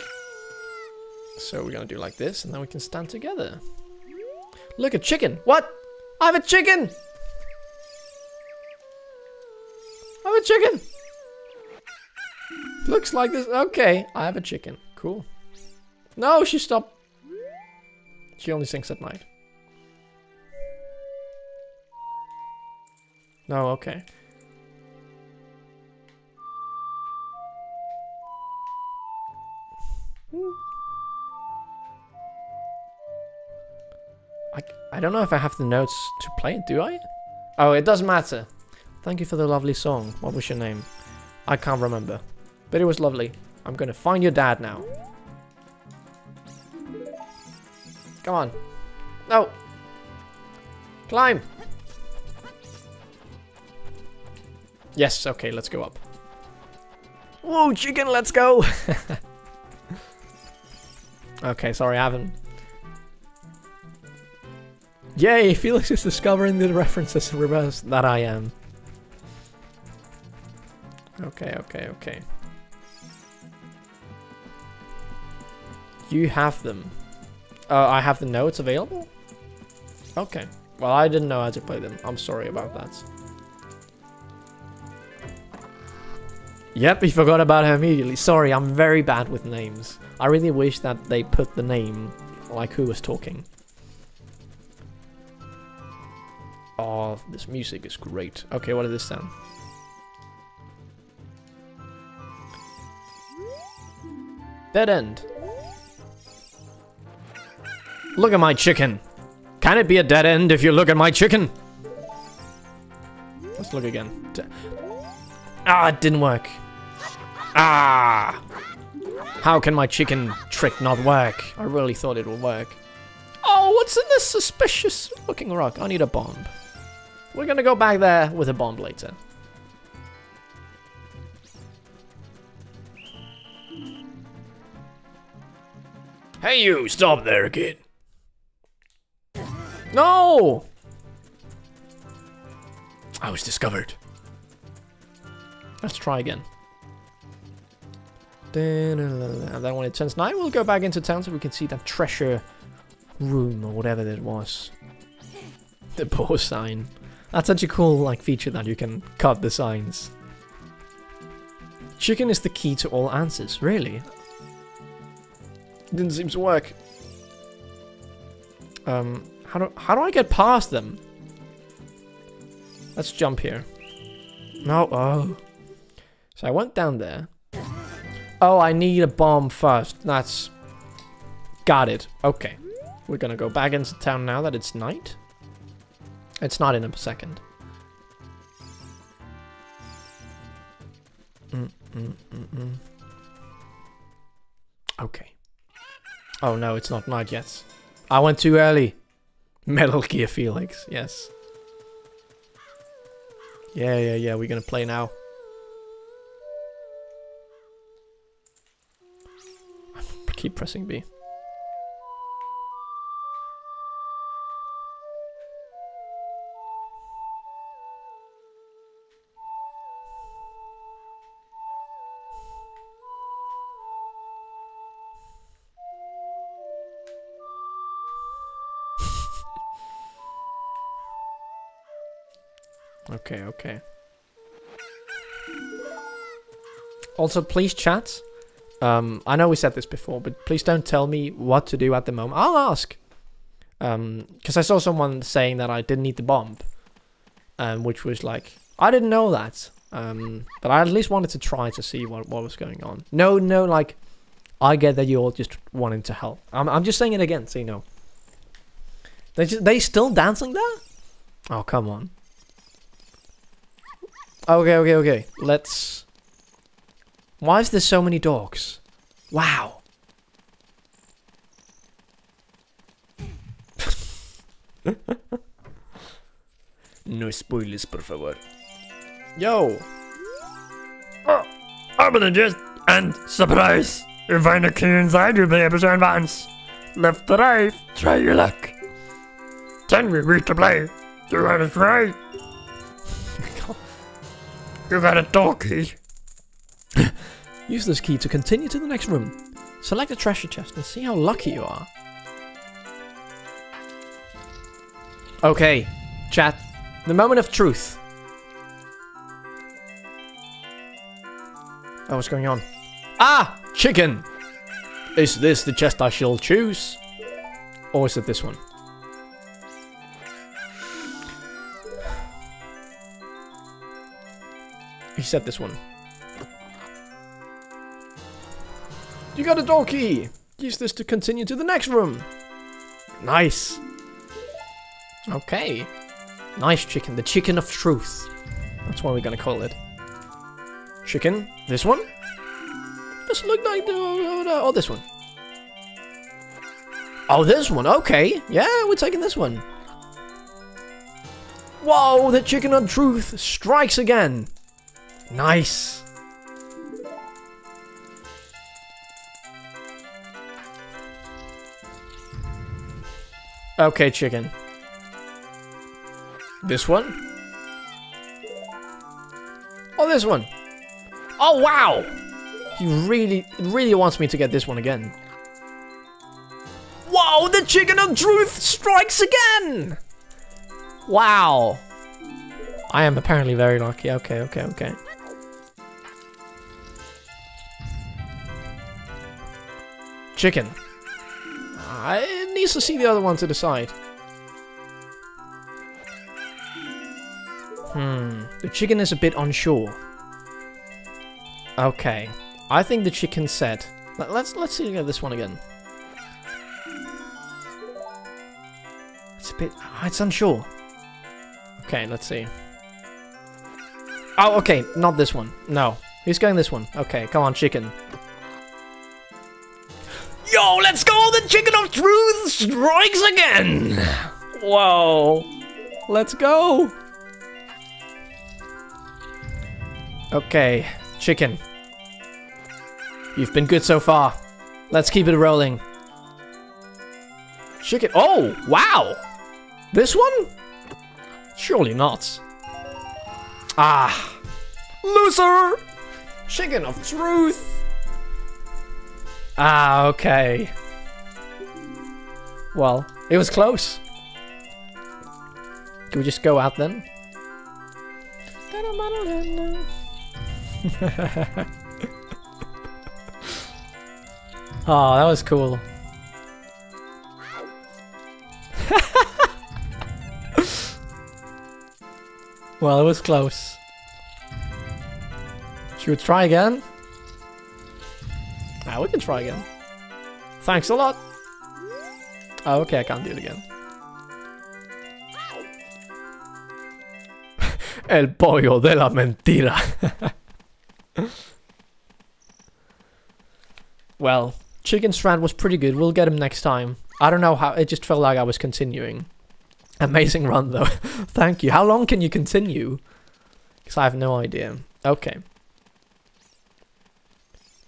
So we're going to do like this, and then we can stand together. Look, a chicken! What? I have a chicken! I have a chicken! Looks like this. Okay, I have a chicken. Cool. No, she stopped. She only sings at night. No, okay. I, I don't know if I have the notes to play it, do I? Oh, it doesn't matter. Thank you for the lovely song. What was your name? I can't remember. But it was lovely. I'm gonna find your dad now. Come on. No. Climb. Yes, okay, let's go up. Whoa, chicken, let's go! <laughs> okay, sorry, I haven't. Yay, Felix is discovering the references reverse that I am. Okay, okay, okay. You have them. Uh, I have the notes available? Okay. Well, I didn't know how to play them. I'm sorry about that. Yep, he forgot about her immediately. Sorry, I'm very bad with names. I really wish that they put the name like who was talking. Oh, this music is great. Okay, what is this then? Dead end. Look at my chicken. Can it be a dead end if you look at my chicken? Let's look again. Ah, it didn't work. Ah! How can my chicken trick not work? I really thought it would work. Oh, what's in this suspicious looking rock? I need a bomb. We're gonna go back there with a bomb later. Hey you, stop there again. No! I was discovered. Let's try again. And then when it turns night, we'll go back into town so we can see that treasure room or whatever it was. The poor sign. That's such a cool like feature that you can cut the signs. Chicken is the key to all answers, really. Didn't seem to work. Um, how do how do I get past them? Let's jump here. No, oh. So I went down there. Oh, I need a bomb first. That's... Got it. Okay. We're gonna go back into town now that it's night. It's not in a second. Mm, mm, mm, mm. Okay. Oh no, it's not night yet. I went too early. Metal Gear Felix, yes. Yeah, yeah, yeah, we're gonna play now. <laughs> Keep pressing B. Okay, okay. Also, please chat. Um, I know we said this before, but please don't tell me what to do at the moment. I'll ask. Um, because I saw someone saying that I didn't need the bomb. Um, which was like, I didn't know that. Um, but I at least wanted to try to see what, what was going on. No, no, like, I get that you're all just wanting to help. I'm, I'm just saying it again, so you know. They, just, they still dancing there? Oh, come on. Okay, okay, okay. Let's... Why is there so many dogs? Wow. <laughs> No spoilers, por favor. Yo. Oh, gonna just and surprise! You find a key inside, you'll be able to advance. Left to right, try your luck. Then we reach to play. Do You want to try? You got a door key. <laughs> Use this key to continue to the next room. Select the treasure chest and see how lucky you are. Okay, chat. The moment of truth. Oh, what's going on? Ah! Chicken! Is this the chest I shall choose? Or is it this one? He said this one. You got a door key! Use this to continue to the next room! Nice! Okay. Nice chicken. The chicken of truth. That's what we're gonna call it. Chicken. This one? Doesn't look like the... Oh, this one. Oh, this one. Okay. Yeah, we're taking this one. Whoa, the chicken of truth strikes again. Nice. Okay, chicken. This one? Oh, this one. Oh, wow. He really, really wants me to get this one again. Whoa, the chicken of truth strikes again! Wow. I am apparently very lucky. Okay, okay, okay. Chicken. I needs to see the other one to decide. Hmm. The chicken is a bit unsure. Okay. I think the chicken said. Let, let's let's see this one again. It's a bit. ah, It's unsure. Okay, let's see. Oh, okay, not this one. No, he's going this one. Okay, come on, chicken. Yo, let's go! The chicken of truth strikes again! Whoa. Let's go. Okay, chicken. You've been good so far. Let's keep it rolling. Chicken. Oh, wow. This one? Surely not. Ah. Loser. Chicken of truth. Ah, okay. Well, it was close. Can we just go out then? oh, <laughs> that was cool. <laughs> well, it was close. Should we try again? Ah, we can try again. Thanks a lot. Oh, okay, I can't do it again. <laughs> El pollo de la mentira. <laughs> well, Chicken Strand was pretty good. We'll get him next time. I don't know how. It just felt like I was continuing. Amazing run, though. <laughs> Thank you. How long can you continue? Because I have no idea. Okay.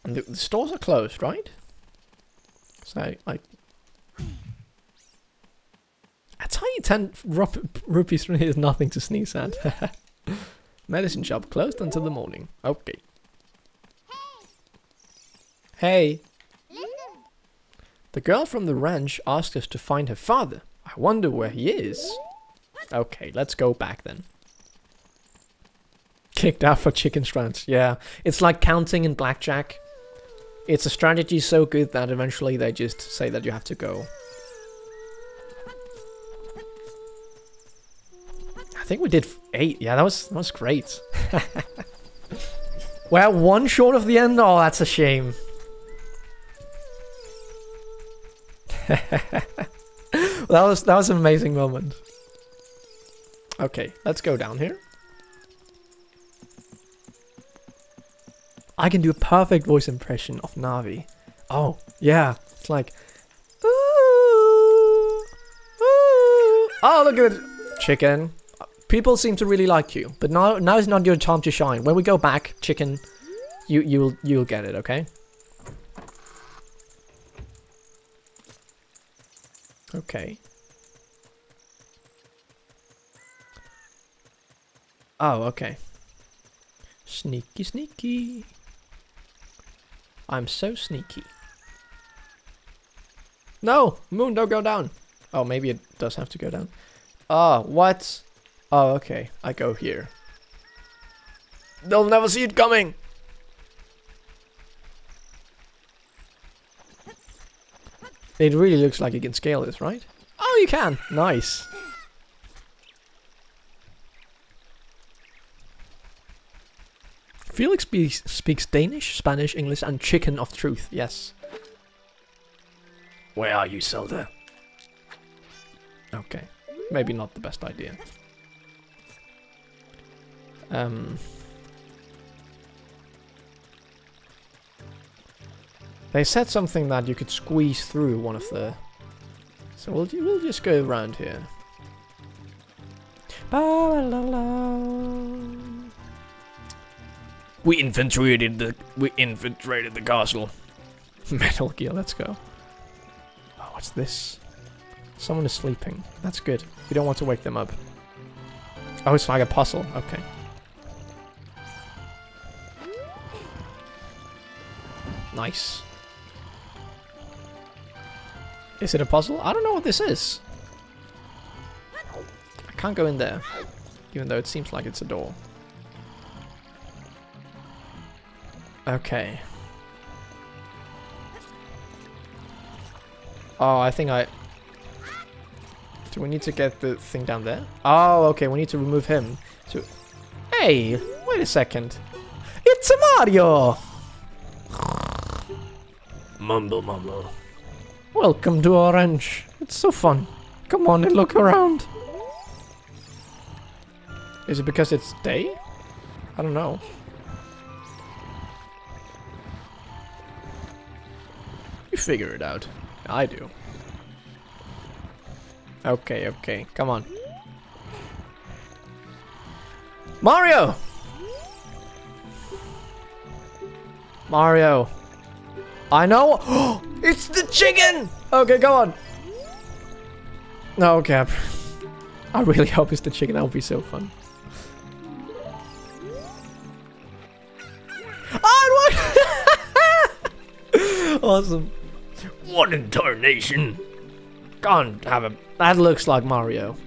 And the, the stores are closed, right? So, like... A tiny 10 rup- rupees from here is nothing to sneeze at. <laughs> Medicine shop closed until the morning. Okay. Hey. The girl from the ranch asked us to find her father. I wonder where he is. Okay, let's go back then. Kicked out for chicken strands. Yeah, it's like counting in blackjack. It's a strategy so good that eventually they just say that you have to go. I think we did eight. Yeah, that was that was great. <laughs> We're one short of the end. Oh, that's a shame. <laughs> that was that was an amazing moment. Okay, let's go down here. I can do a perfect voice impression of Navi. Oh, yeah. It's like "Ooh, ooh." Oh, look at it. Chicken. People seem to really like you, but now now is not your time to shine. When we go back, chicken, you you'll you'll get it, okay? Okay. Oh, okay. Sneaky, sneaky. I'm so sneaky. No! Moon, don't go down! Oh, maybe it does have to go down. Oh, what? Oh, okay. I go here. They'll never see it coming! It really looks like you can scale this, right? Oh, you can! Nice. Felix speaks, speaks Danish, Spanish, English, and chicken of truth. Yes. Where are you, Zelda? Okay. Maybe not the best idea. Um. They said something that you could squeeze through one of the. So we'll we'll just go around here. Ba-la-la. We infiltrated the we infiltrated the castle. <laughs> Metal Gear, let's go. Oh, what's this? Someone is sleeping. That's good. We don't want to wake them up. Oh, it's like a puzzle. Okay. Nice. Is it a puzzle? I don't know what this is. I can't go in there. Even though it seems like it's a door. Okay. Oh, I think I... Do we need to get the thing down there? Oh, okay, we need to remove him. So... Hey, wait a second. It's a Mario! Mumble, mumble. Welcome to Orange. It's so fun. Come on and look around. Is it because it's day? I don't know. You figure it out. I do. Okay, okay. Come on. Mario! Mario. I know. <gasps> it's the chicken! Okay, go on. No, okay. <laughs> I really hope it's the chicken. That would be so fun. Ah, what? <laughs> awesome. What in tarnation? Can't have a. That looks like Mario.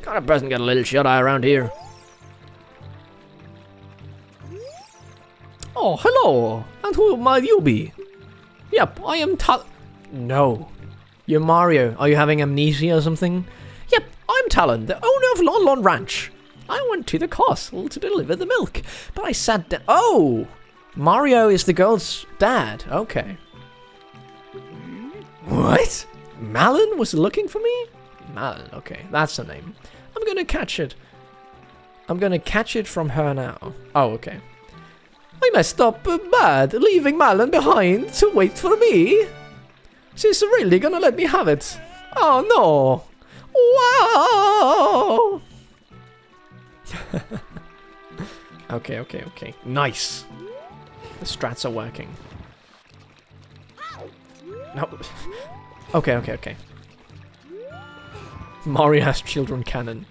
Kind of person get a little shut eye around here. Oh, hello. And who might you be? Yep, I am Tal. No. You're Mario. Are you having amnesia or something? Yep, I'm Talon, the owner of Lon Lon Ranch. I went to the castle to deliver the milk, but I sat down. Oh! Mario is the girl's dad. Okay. What? Malon was looking for me? Malon, okay. That's the name. I'm gonna catch it. I'm gonna catch it from her now. Oh, okay. I messed up uh, bad, leaving Malon behind to wait for me. She's really gonna let me have it. Oh no. Wow. <laughs> okay, okay, okay. Nice. The strats are working. No. okay, okay, okay. Mario has children cannon.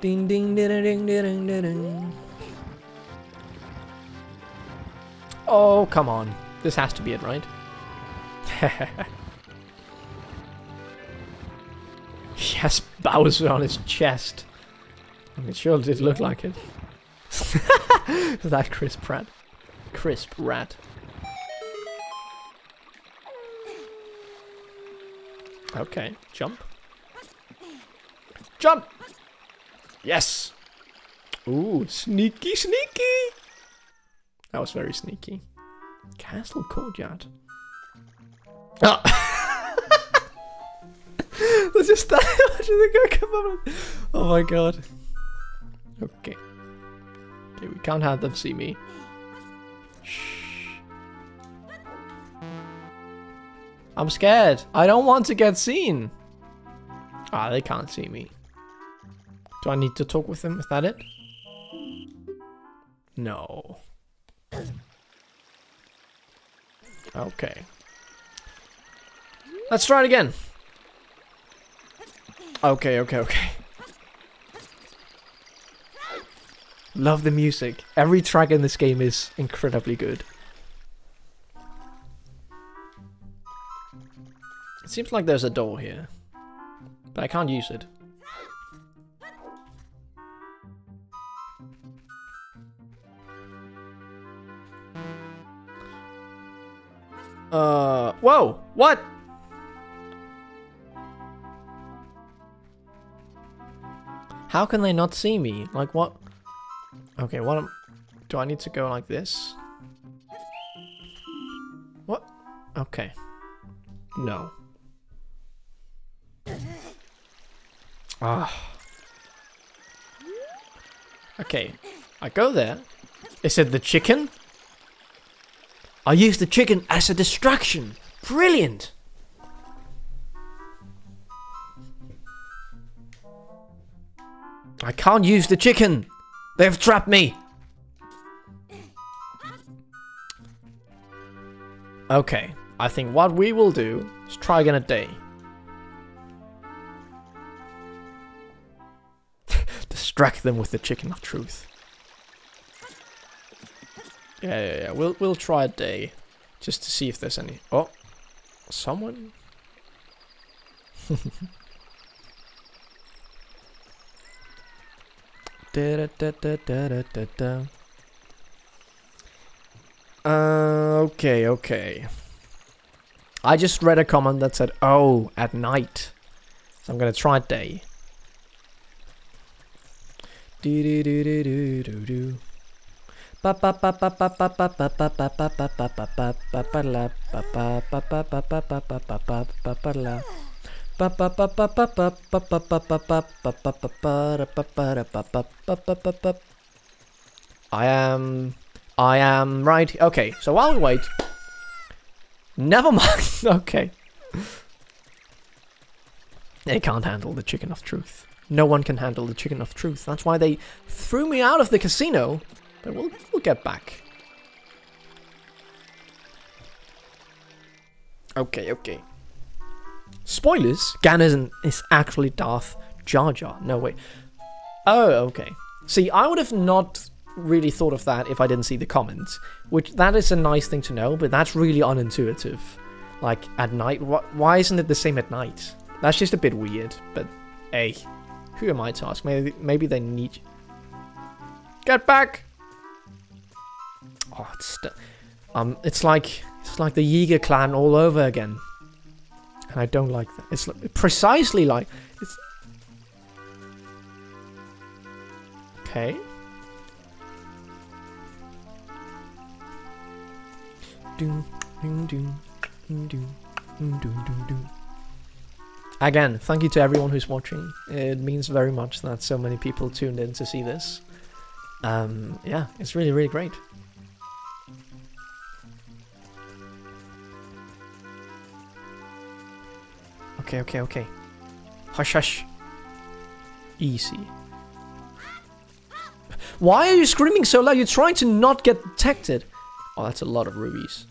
Ding ding ding ding ding ding ding. Oh, come on. This has to be it, right? <laughs> has Bowser on his chest. It sure did look like it. <laughs> that crisp rat. Crisp rat. Okay, jump. Jump! Yes! Ooh, sneaky, sneaky! That was very sneaky. Castle Courtyard. Oh! Let's just up. Oh my god. Okay. Okay, we can't have them see me. Shh. I'm scared. I don't want to get seen. Ah, they can't see me. Do I need to talk with them? Is that it? No. Okay. Let's try it again. Okay, okay, okay. Love the music. Every track in this game is incredibly good. It seems like there's a door here. But I can't use it. Uh, whoa, what? How can they not see me? Like what? Okay, what am, do I need to go like this? What? Okay. No. Ah. Okay, I go there. It said the chicken? I use the chicken as a distraction. Brilliant. I can't use the chicken. They have trapped me! Okay, I think what we will do is try again a day. <laughs> Distract them with the chicken of truth. Yeah, yeah, yeah. We'll we'll try a day, just to see if there's any. Oh, someone. <laughs> Uh, okay, okay. I just read a comment that said, "Oh, at night." So I'm gonna try day. Do I am I am right. Okay, so while we wait. Never mind. Okay. They can't handle the chicken of truth. No one can handle the chicken of truth. That's why they threw me out of the casino. But we'll, we'll get back. Okay, okay. Spoilers. Ganon is actually Darth Jar Jar. No way. Oh, okay. See, I would have not really thought of that if I didn't see the comments. Which that is a nice thing to know, but that's really unintuitive. Like at night, wh- why isn't it the same at night? That's just a bit weird. But hey, who am I to ask? Maybe maybe they need. Get back! Oh, it's um, it's like it's like the Yiga clan all over again, and I don't like that. It's precisely like... It's... Okay. Again, thank you to everyone who's watching. It means very much that so many people tuned in to see this. Um, yeah, it's really, really great. Okay, okay, okay. Hush, hush. Easy. Why are you screaming so loud? You're trying to not get detected. Oh, that's a lot of rubies.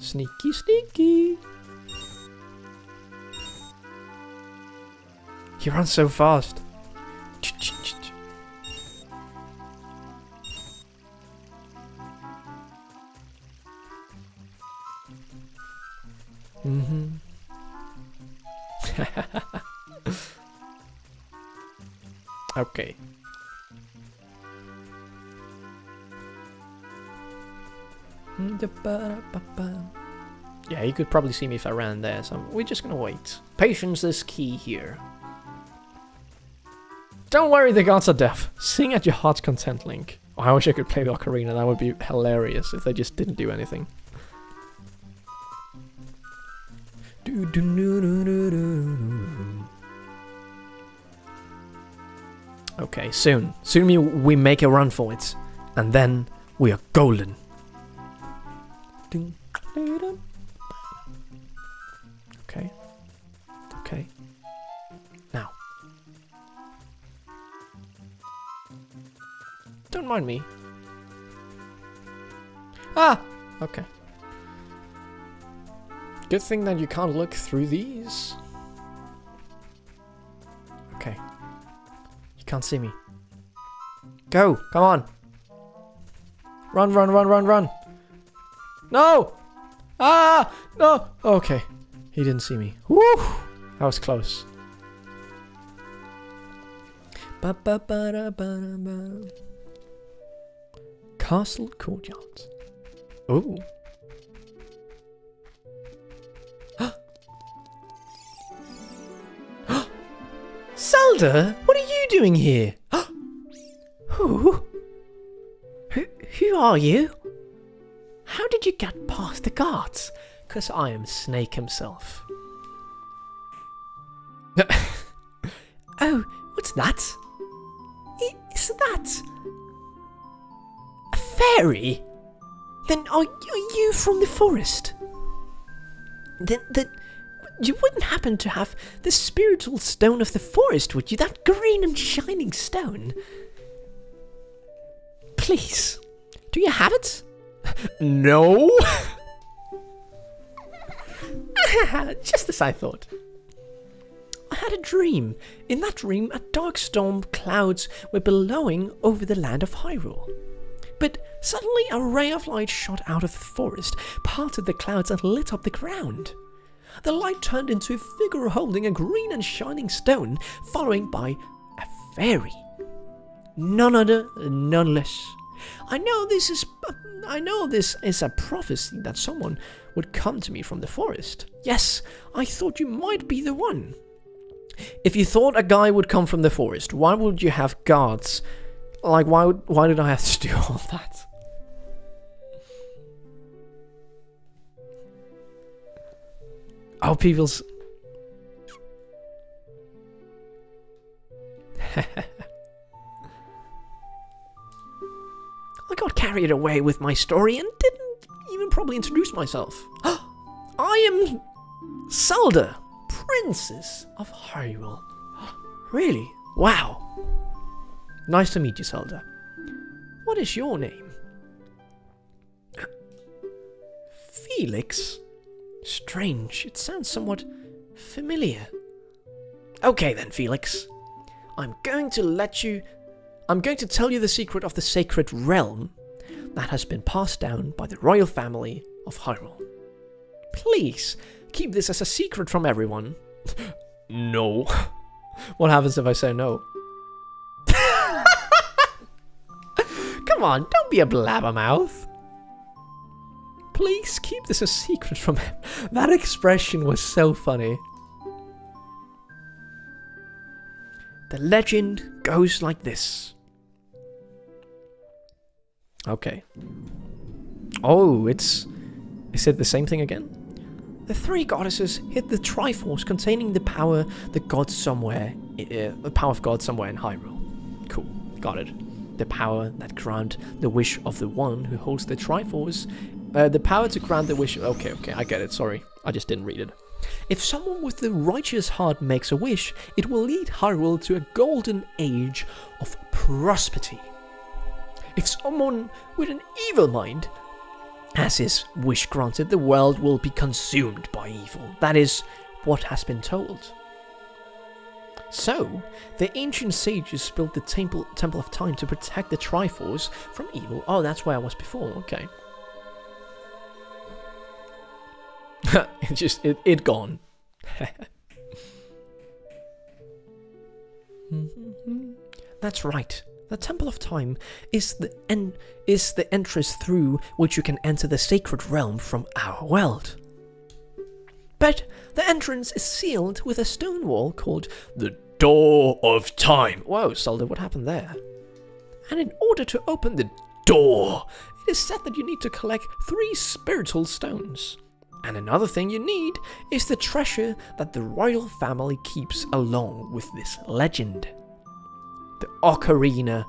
Sneaky, sneaky. He runs so fast. Mm-hmm. <laughs> okay. Yeah, you could probably see me if I ran there, so we're just gonna wait. Patience is key here. Don't worry, the gods are deaf. Sing at your heart's content, Link. Oh, I wish I could play the ocarina, that would be hilarious if they just didn't do anything. <laughs> Okay, soon. Soon we, we make a run for it. And then we are golden. Okay. Okay. Now. Don't mind me. Ah! Okay. Good thing that you can't look through these. Okay. You can't see me. Go! Come on! Run, run, run, run, run! No! Ah! No! Okay. He didn't see me. Woo! That was close. Ba -ba -ba. Castle Courtyard. Ooh. Zelda, what are you doing here? <gasps> who? Who? Who are you? How did you get past the guards? Because I am Snake himself. <laughs> oh, what's that? Is that a fairy? Then are, are you from the forest? Then, then you wouldn't happen to have the spiritual stone of the forest, would you? That green and shining stone. Please, do you have it? no. <laughs> Ah, just as I thought. I had had a dream. In that dream, a dark storm clouds were billowing over the land of Hyrule. But suddenly a ray of light shot out of the forest, parted the clouds, and lit up the ground. The light turned into a figure holding a green and shining stone, followed by a fairy. None other, none less. I know this is I know this is a prophecy that someone would come to me from the forest. Yes, I thought you might be the one. If you thought a guy would come from the forest, why would you have guards? Like why why did I have to do <laughs> all that? Oh, people's <laughs> I got carried away with my story and didn't even probably introduce myself. <gasps> I am Zelda, Princess of Hyrule. <gasps> Really? Wow. Nice to meet you, Zelda. What is your name? Felix? Strange, it sounds somewhat familiar. Okay then, Felix. I'm going to let you I'm going to tell you the secret of the sacred realm that has been passed down by the royal family of Hyrule. Please, keep this as a secret from everyone. <laughs> no. <laughs> What happens if I say no? <laughs> Come on, don't be a blabbermouth. Please keep this a secret from him. <laughs> That expression was so funny. The legend goes like this. Okay. Oh, it's... Is it the same thing again? The three goddesses hid the Triforce containing the power the gods somewhere... Uh, the power of God somewhere in Hyrule. Cool. Got it. The power that grant the wish of the one who holds the Triforce. Uh, the power to grant the wish... Okay, okay, I get it. Sorry. I just didn't read it. If someone with the righteous heart makes a wish, it will lead Hyrule to a golden age of prosperity. If someone with an evil mind has his wish granted, the world will be consumed by evil. That is what has been told. So, the ancient sages built the temple, temple of Time to protect the Triforce from evil. Oh, that's where I was before. Okay. <laughs> it just it it gone. <laughs> That's right. The Temple of Time is the en- is the entrance through which you can enter the sacred realm from our world. But the entrance is sealed with a stone wall called the Door of Time. Whoa, Zelda, what happened there? And in order to open the door, it is said that you need to collect three spiritual stones. And another thing you need is the treasure that the royal family keeps along with this legend. The Ocarina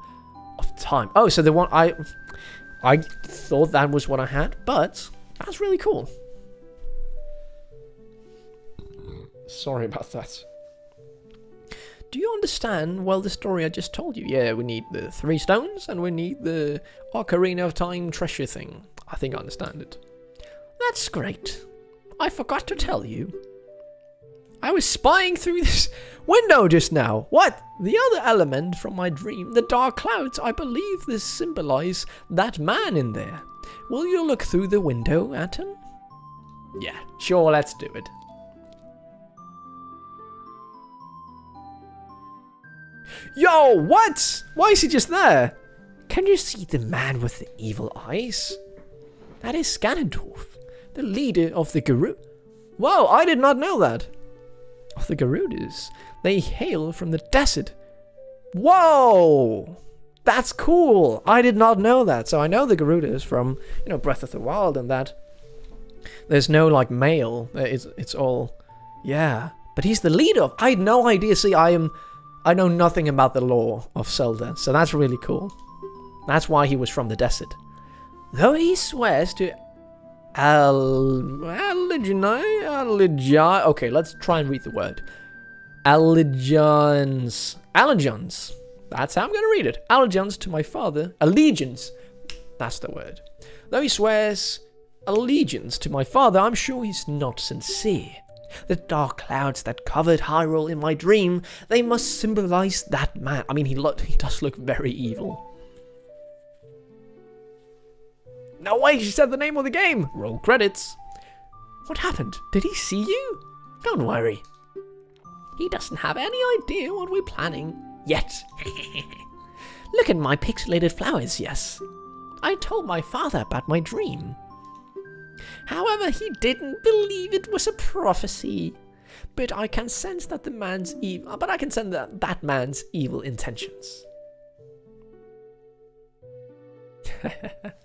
of Time. Oh, so the one I I thought that was what I had, but that's really cool. Sorry about that. Do you understand well the story I just told you? Yeah, we need the three stones and we need the Ocarina of Time treasure thing. I think I understand it. That's great. I forgot to tell you. I was spying through this window just now. What? The other element from my dream, the dark clouds, I believe this symbolize that man in there. Will you look through the window at him? Yeah, sure, let's do it. Yo, what? Why is he just there? Can you see the man with the evil eyes? That is Ganondorf, the leader of the Gerudo. Wow, I did not know that. Of the Gerudos. They hail from the desert. Whoa! That's cool. I did not know that. So I know the Gerudos from, you know, Breath of the Wild and that. There's no like male. Uh, it's it's all yeah. But he's the leader of I had no idea. See, I am I know nothing about the lore of Zelda, so that's really cool. That's why he was from the desert. Though he swears to Al Allegiance Okay, let's try and read the word. Allegiance Allegiance. That's how I'm gonna read it. Allegiance to my father. Allegiance. That's the word. Though he swears allegiance to my father, I'm sure he's not sincere. The dark clouds that covered Hyrule in my dream, they must symbolize that man. I mean, he, look, he does look very evil. No way, she said the name of the game! Roll credits. What happened? Did he see you? Don't worry. He doesn't have any idea what we're planning. Yet. <laughs> Look at my pixelated flowers, yes. I told my father about my dream. However, he didn't believe it was a prophecy. But I can sense that the man's evil. But I can sense that, that man's evil intentions. <laughs>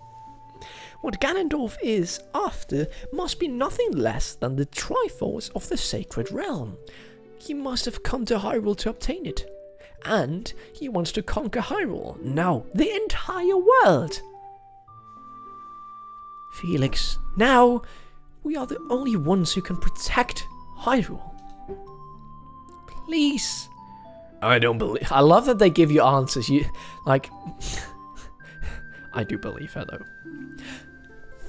what Ganondorf is after must be nothing less than the Triforce of the Sacred Realm. He must have come to Hyrule to obtain it. And he wants to conquer Hyrule. now the entire world. Felix, now we are the only ones who can protect Hyrule. Please. I don't believe. I love that they give you answers. You like. <laughs> I do believe her though.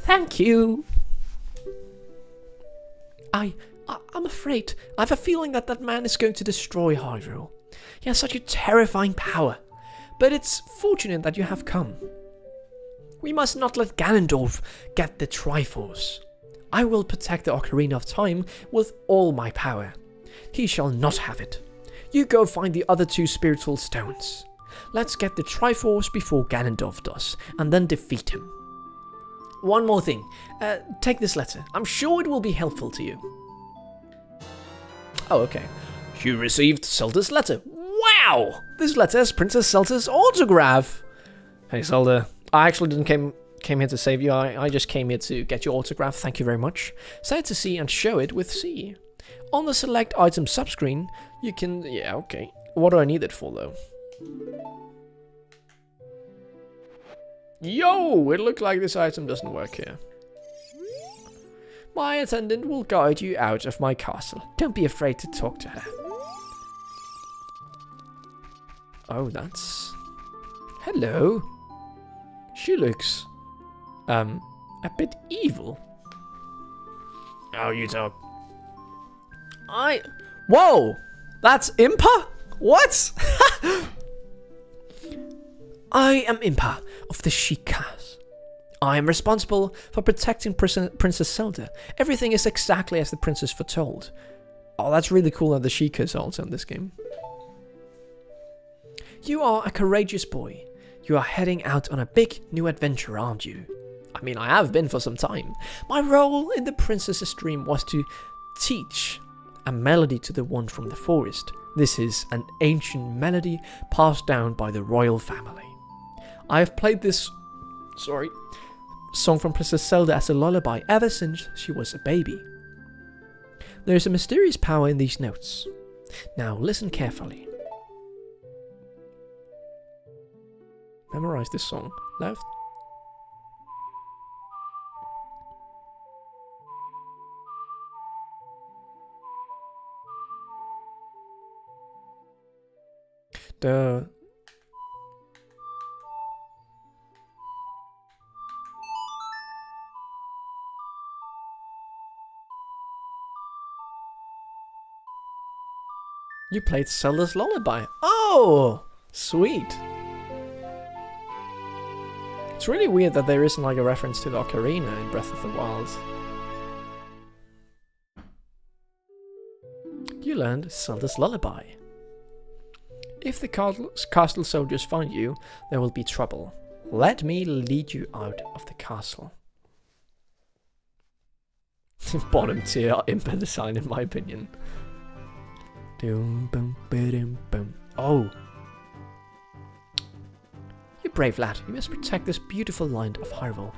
Thank you. I, I, I'm afraid. I have a feeling that that man is going to destroy Hyrule. He has such a terrifying power. But it's fortunate that you have come. We must not let Ganondorf get the Triforce. I will protect the Ocarina of Time with all my power. He shall not have it. You go find the other two spiritual stones. Let's get the Triforce before Ganondorf does, and then defeat him. One more thing. Uh, take this letter. I'm sure it will be helpful to you. Oh, okay. You received Zelda's letter. Wow! This letter is Princess Zelda's autograph. Hey, Zelda. I actually didn't came came here to save you. I, I just came here to get your autograph. Thank you very much. Set to C and show it with C. On the select item subscreen, you can... Yeah, okay. What do I need it for, though? Yo! It looks like this item doesn't work here. My attendant will guide you out of my castle. Don't be afraid to talk to her. Oh, that's... Hello. She looks, um, a bit evil. Oh, you talk. I... Whoa! That's Impa? What? <laughs> I am Impa of the Sheikahs. I am responsible for protecting Prin- Princess Zelda. Everything is exactly as the princess foretold. Oh, that's really cool that the Sheikahs are also in this game. You are a courageous boy. You are heading out on a big new adventure, aren't you? I mean, I have been for some time. My role in the princess's dream was to teach a melody to the one from the forest. This is an ancient melody passed down by the royal family. I have played this, sorry, song from Princess Zelda as a lullaby ever since she was a baby. There is a mysterious power in these notes. Now listen carefully. Memorize this song. Left. The You played Zelda's Lullaby. Oh, sweet. It's really weird that there isn't like a reference to the ocarina in Breath of the Wild. You learned Zelda's Lullaby. If the castle, castle soldiers find you, there will be trouble. Let me lead you out of the castle. <laughs> Bottom tier <laughs> imp design, in my opinion. Oh. You brave lad, you must protect this beautiful land of Hyrule.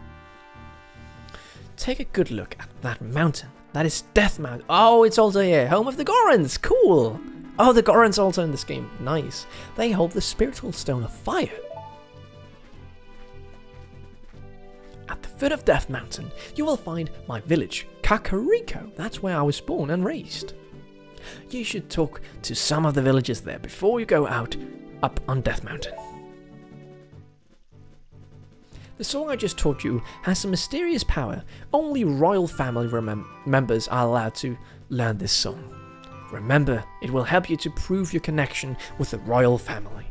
Take a good look at that mountain. That is Death Mountain. Oh, it's also here. Home of the Gorons. Cool. Oh, the Gorons also in this game. Nice. They hold the spiritual stone of fire. At the foot of Death Mountain, you will find my village, Kakariko. That's where I was born and raised. You should talk to some of the villagers there before you go out up on Death Mountain. The song I just taught you has some mysterious power. Only royal family remem- members are allowed to learn this song. Remember, it will help you to prove your connection with the royal family.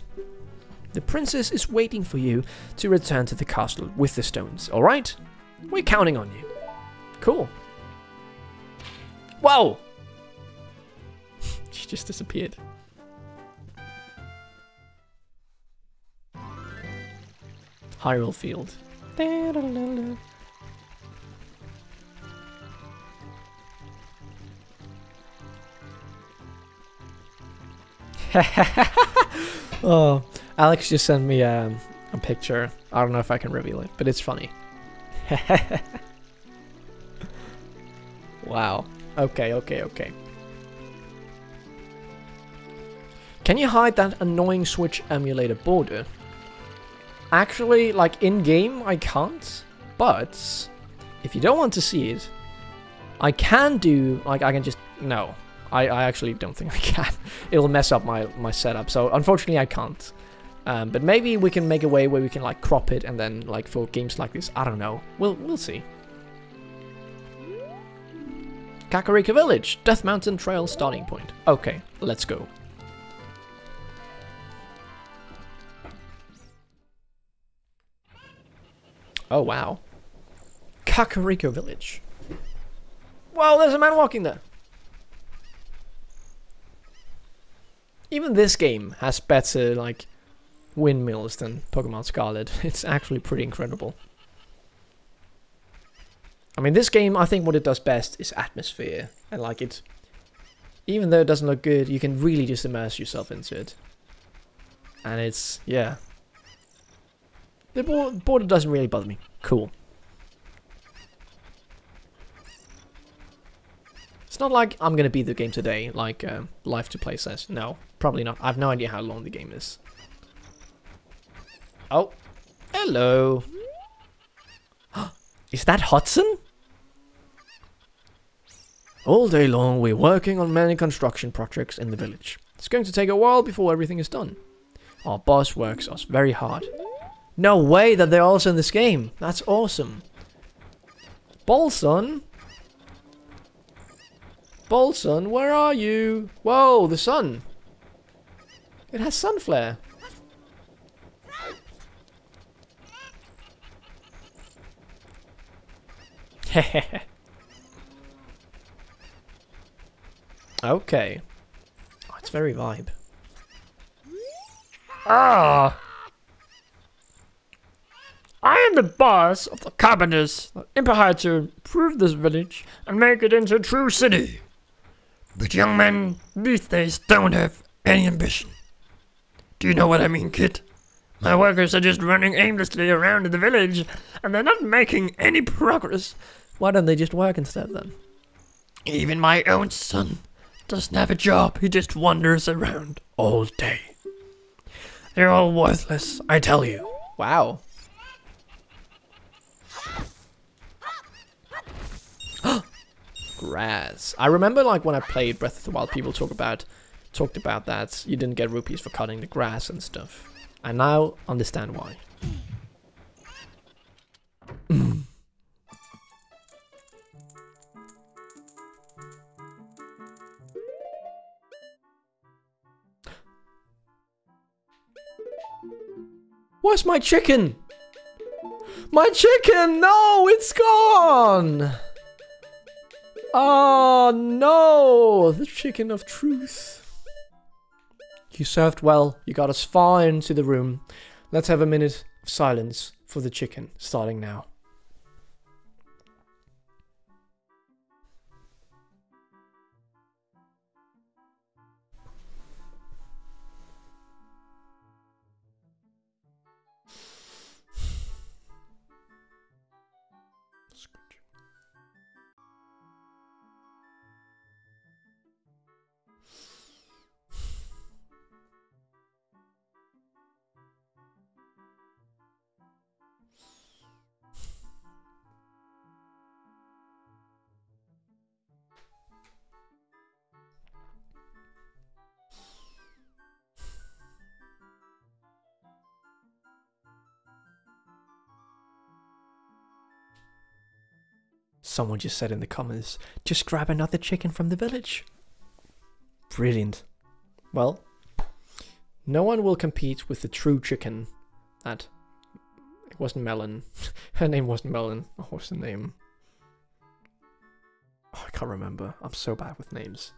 The princess is waiting for you to return to the castle with the stones, alright? We're counting on you. Cool. Whoa! She just disappeared. Hyrule Field. <laughs> oh, Alex just sent me um, a picture. I don't know if I can reveal it, but it's funny. <laughs> wow. Okay, okay, okay. Can you hide that annoying Switch emulator border? Actually, like in game, I can't. But if you don't want to see it, I can do like I can just no. I, I actually don't think <laughs> I can. It'll mess up my my setup. So unfortunately, I can't. Um, but maybe we can make a way where we can like crop it and then like for games like this, I don't know. We'll we'll see. Kakariko Village, Death Mountain Trail starting point. Okay, let's go. Oh wow. Kakariko Village. Wow, there's a man walking there. Even this game has better like windmills than Pokemon Scarlet. <laughs> It's actually pretty incredible. I mean, this game, I think what it does best is atmosphere. And like it, even though it doesn't look good, you can really just immerse yourself into it. And it's, yeah. The border doesn't really bother me. Cool. It's not like I'm gonna beat the game today, like uh, Life to Play says. No, probably not. I have no idea how long the game is. Oh, hello. <gasps> is that Hudson? All day long, we're working on many construction projects in the village. It's going to take a while before everything is done. Our boss works us very hard. No way that they're also in this game. That's awesome. Bolson? Bolson, where are you? Whoa, the sun. It has sun flare. <laughs> okay. Oh, it's very vibe. Ah! I am the boss of the carpenters. Emperor had to improve this village and make it into a true city. But young men these days don't have any ambition. Do you know what I mean, kid? My workers are just running aimlessly around in the village, and they're not making any progress. Why don't they just work instead then? Even my own son doesn't have a job. He just wanders around all day. They're all worthless, I tell you. Wow. Grass. I remember like when I played Breath of the Wild, people talk about talked about that you didn't get rupees for cutting the grass and stuff. I now understand why. <laughs> Where's my chicken? My chicken! No, it's gone! Oh no! The chicken of truth. You served well. You got us far into the room. Let's have a minute of silence for the chicken, starting now. Someone just said in the comments, just grab another chicken from the village. Brilliant. Well, no one will compete with the true chicken. That it wasn't Malon. <laughs> Her name wasn't Malon. Oh, what was the name? Oh, I can't remember. I'm so bad with names.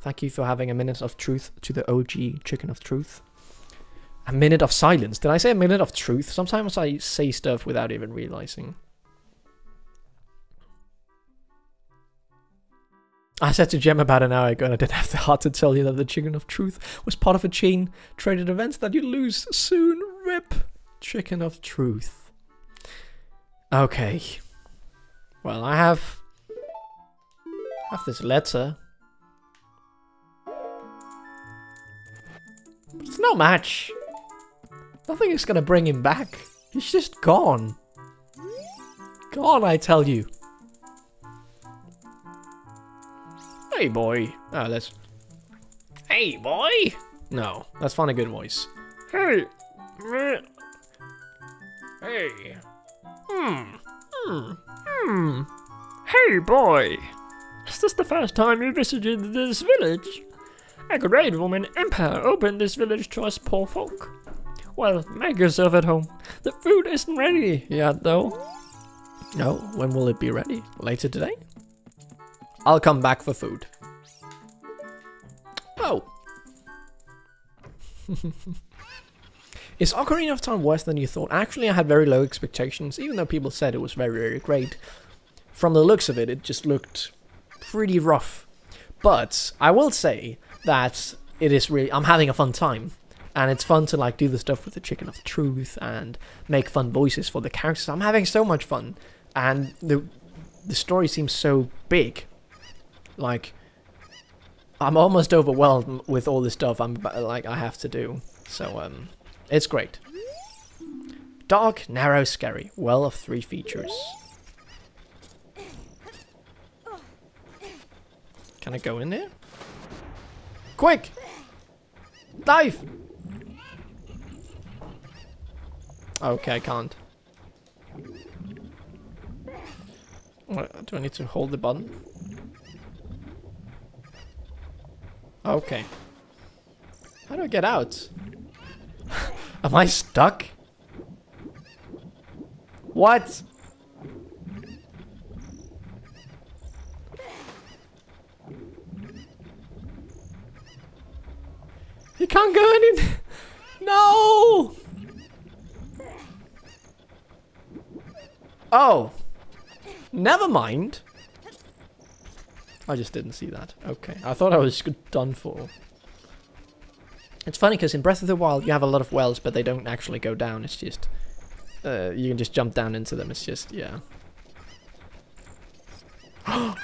Thank you for having a minute of truth to the OG chicken of truth. A minute of silence. Did I say a minute of truth? Sometimes I say stuff without even realizing. I said to Jem about an hour ago, and I didn't have the heart to tell you that the Chicken of Truth was part of a chain traded events that you lose soon. Rip. Chicken of Truth. Okay. Well, I have. Have this letter. It's no match. Nothing is gonna bring him back. He's just gone. Gone, I tell you. Hey, boy. Oh, that's. Hey, boy! No, that's not a good voice. Hey, Hey. Hmm. hmm. Hey, boy. Is this the first time you visited this village? A great Roman empire opened this village to us poor folk. Well, make yourself at home. The food isn't ready yet, though. No, when will it be ready? Later today? I'll come back for food. Oh. <laughs> Is Ocarina of Time worse than you thought? Actually, I had very low expectations, even though people said it was very, very great. From the looks of it, it just looked pretty rough. But I will say that it is really, I'm having a fun time. And it's fun to like do the stuff with the Chicken of Truth and make fun voices for the characters. I'm having so much fun. And the the story seems so big. Like, I'm almost overwhelmed with all the stuff I'm like I have to do. So um, it's great. Dark, narrow, scary. Well of three features. Can I go in there? Quick! Dive! Okay, I can't. Do I need to hold the button? Okay. How do I get out? <laughs> Am I stuck? What? You can't go any. <laughs> No! Oh. Never mind. I just didn't see that. Okay. I thought I was done for. It's funny because in Breath of the Wild you have a lot of wells, but they don't actually go down. It's just uh, you can just jump down into them. It's just yeah. <gasps>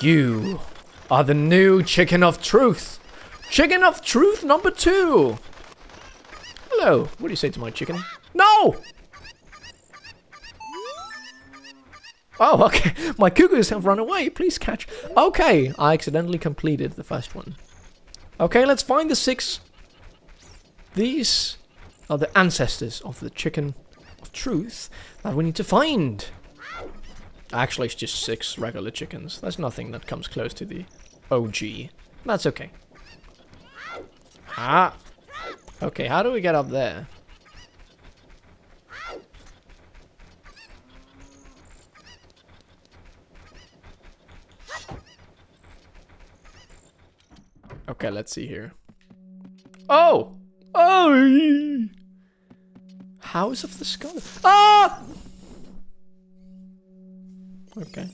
you are the new Chicken of Truth. Chicken of Truth number two. Hello. What do you say to my chicken? No. Oh, <laughs> okay. My cuckoos have run away. Please catch. Okay, I accidentally completed the first one. Okay, let's find the six. These are the ancestors of the chicken of truth that we need to find. Actually, it's just six regular chickens. There's nothing that comes close to the OG. That's okay. Ah. Okay, how do we get up there? Okay, let's see here. Oh! Oh! House of the Skull. Ah! Okay.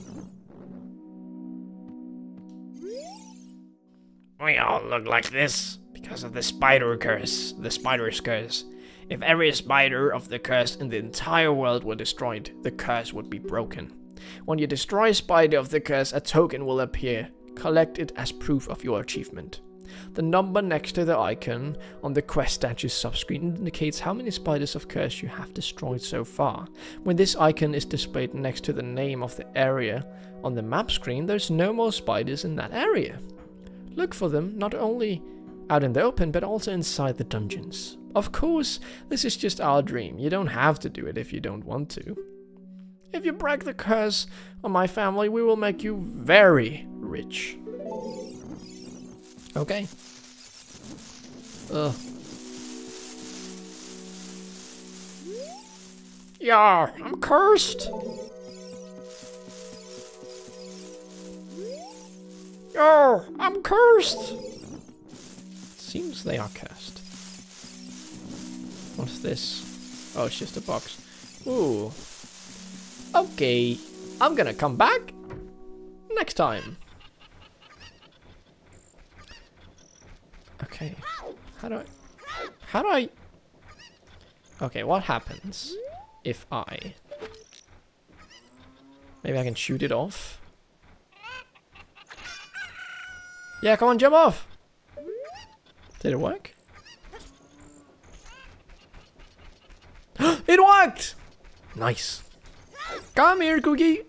We all look like this because of the spider curse, the spider's curse. If every spider of the curse in the entire world were destroyed, the curse would be broken. When you destroy a spider of the curse, a token will appear. Collect it as proof of your achievement. The number next to the icon on the quest status subscreen indicates how many spiders of curse you have destroyed so far. When this icon is displayed next to the name of the area on the map screen, there's no more spiders in that area. Look for them not only out in the open but also inside the dungeons. Of course, this is just our dream. You don't have to do it if you don't want to. If you break the curse on my family, we will make you very rich. Okay. Ugh. Yar, I'm cursed. Yar, I'm cursed. Seems they are cursed. What's this? Oh, it's just a box. Ooh. Okay, I'm gonna come back next time. Okay, how do I... How do I... Okay, what happens if I... Maybe I can shoot it off? Yeah, come on, jump off! Did it work? <gasps> it worked! Nice. Come here, Cookie.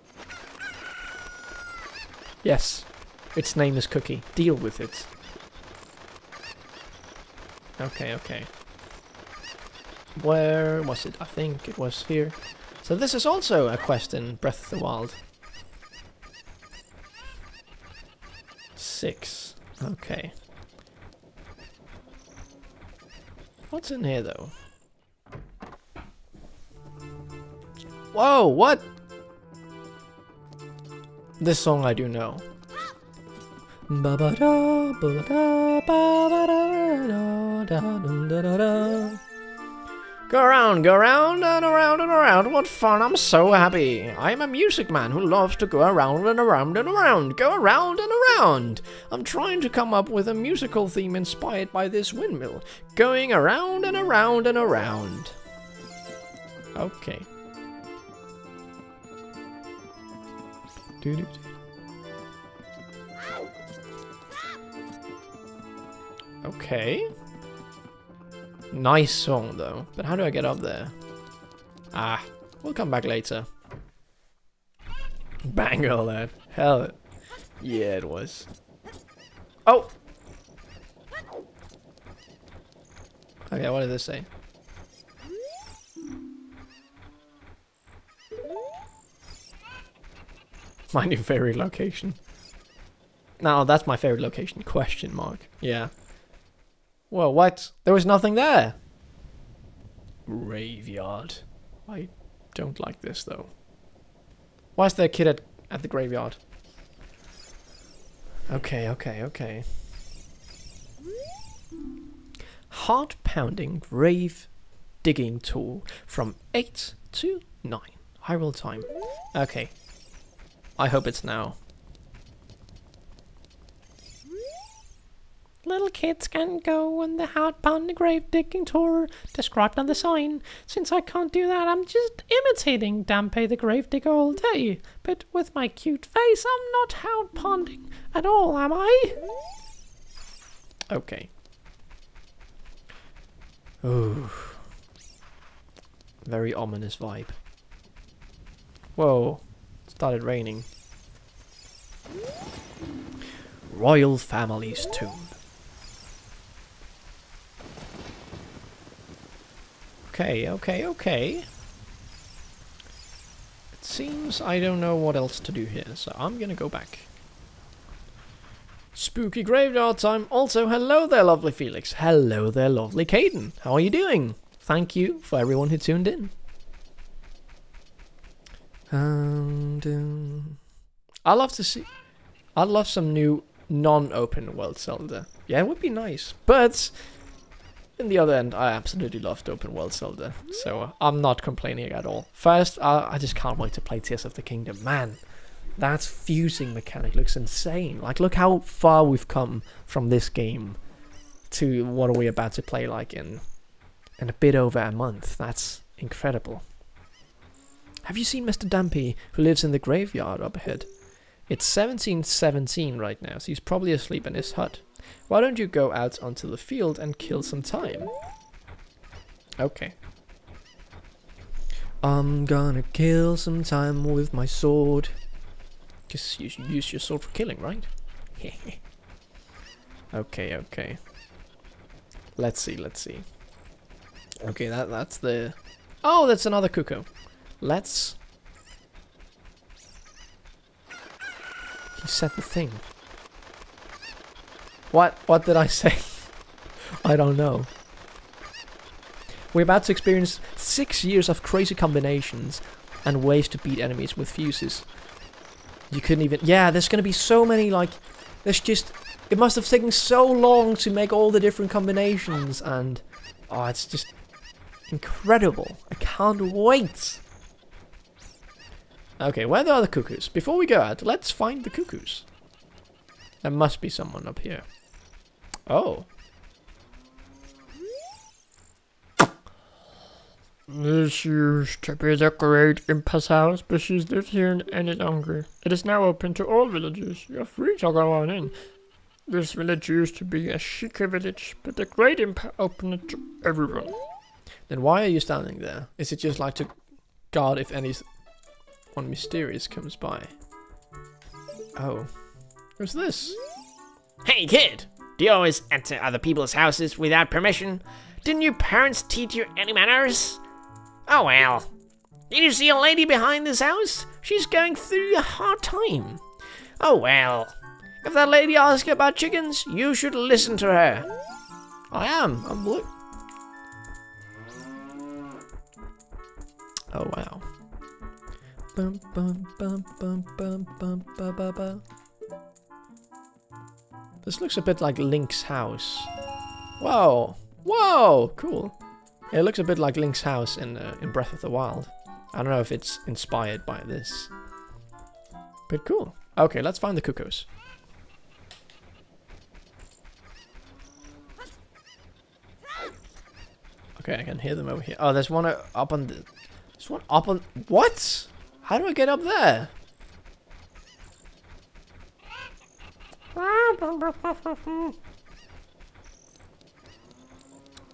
Yes, its name is Cookie. Deal with it. Okay, okay. Where was it? I think it was here. So this is also a quest in Breath of the Wild. Six. Okay. What's in here though? Whoa, what? This song I do know. Ba-ba-da, ba-ba-da, ba-ba-da, da, dum, da, da, da. Go around, go around and around and around. What fun! I'm so happy. I am a music man who loves to go around and around and around. Go around and around. I'm trying to come up with a musical theme inspired by this windmill. Going around and around and around. Okay. Doo-doo-doo. Okay. Nice song though, but how do I get up there? Ah, we'll come back later. <laughs> Bang all that. Hell, yeah it was. Oh! Okay, what did this say? My new favorite location. No, that's my favorite location. Question mark. Yeah. Well, what? There was nothing there. Graveyard. I don't like this though. Why is there a kid at, at the graveyard? Okay, okay, okay. Heart pounding grave digging tool from 8 to 9. Hyrule time. Okay. I hope it's now. Little kids can go on the pounding grave digging tour described on the sign. Since I can't do that, I'm just imitating Dampe the grave digger all day. But with my cute face, I'm not heart pounding at all, am I? Okay. Ooh. Very ominous vibe. Whoa. Started raining. Royal family's tomb. Okay, okay, okay. It seems I don't know what else to do here, so I'm gonna go back. Spooky graveyard time. Also, hello there, lovely Felix. Hello there, lovely Caden. How are you doing? Thank you for everyone who tuned in. Um, I love to see. I'd love some new non-open world Zelda. Yeah, it would be nice. But in the other end, I absolutely loved open world Zelda, so uh, I'm not complaining at all. First, uh, I just can't wait to play Tears of the Kingdom. Man, that fusing mechanic looks insane. Like, look how far we've come from this game to what are we about to play like in in a bit over a month. That's incredible. Have you seen Mr. Dampé, who lives in the graveyard up ahead? It's 1717 right now, so he's probably asleep in his hut. Why don't you go out onto the field and kill some time? Okay. I'm gonna kill some time with my sword. Guess you should use your sword for killing, right? <laughs> okay, okay. Let's see, let's see. Okay, that that's the... Oh, that's another cuckoo. Let's... He said the thing. What? What did I say? <laughs> I don't know. We're about to experience six years of crazy combinations and ways to beat enemies with fuses. You couldn't even. Yeah, there's gonna be so many like. There's just. It must have taken so long to make all the different combinations, and oh, it's just incredible. I can't wait. Okay, where are the cuckoos? Before we go out, let's find the cuckoos. There must be someone up here. Oh. This used to be the great Impa's house, but she's lived here any longer. It is now open to all villagers. You're free to go on in. This village used to be a Sheikah village, but the great Impa opened it to everyone. Then why are you standing there? Is it just like to guard if anyone mysterious comes by? Oh. Who's this? Hey kid, do you always enter other people's houses without permission? Didn't your parents teach you any manners? Oh well. Did you see a lady behind this house? She's going through a hard time. Oh well. If that lady asks you about chickens, you should listen to her. I am. I'm blue. Oh wow. Bum, bum, bum, This looks a bit like Link's house. Whoa! Whoa! Cool. It looks a bit like Link's house in uh, in Breath of the Wild. I don't know if it's inspired by this. But cool. Okay, let's find the cuckoos. Okay, I can hear them over here. Oh, there's one up on the... There's one up on... What? How do I get up there?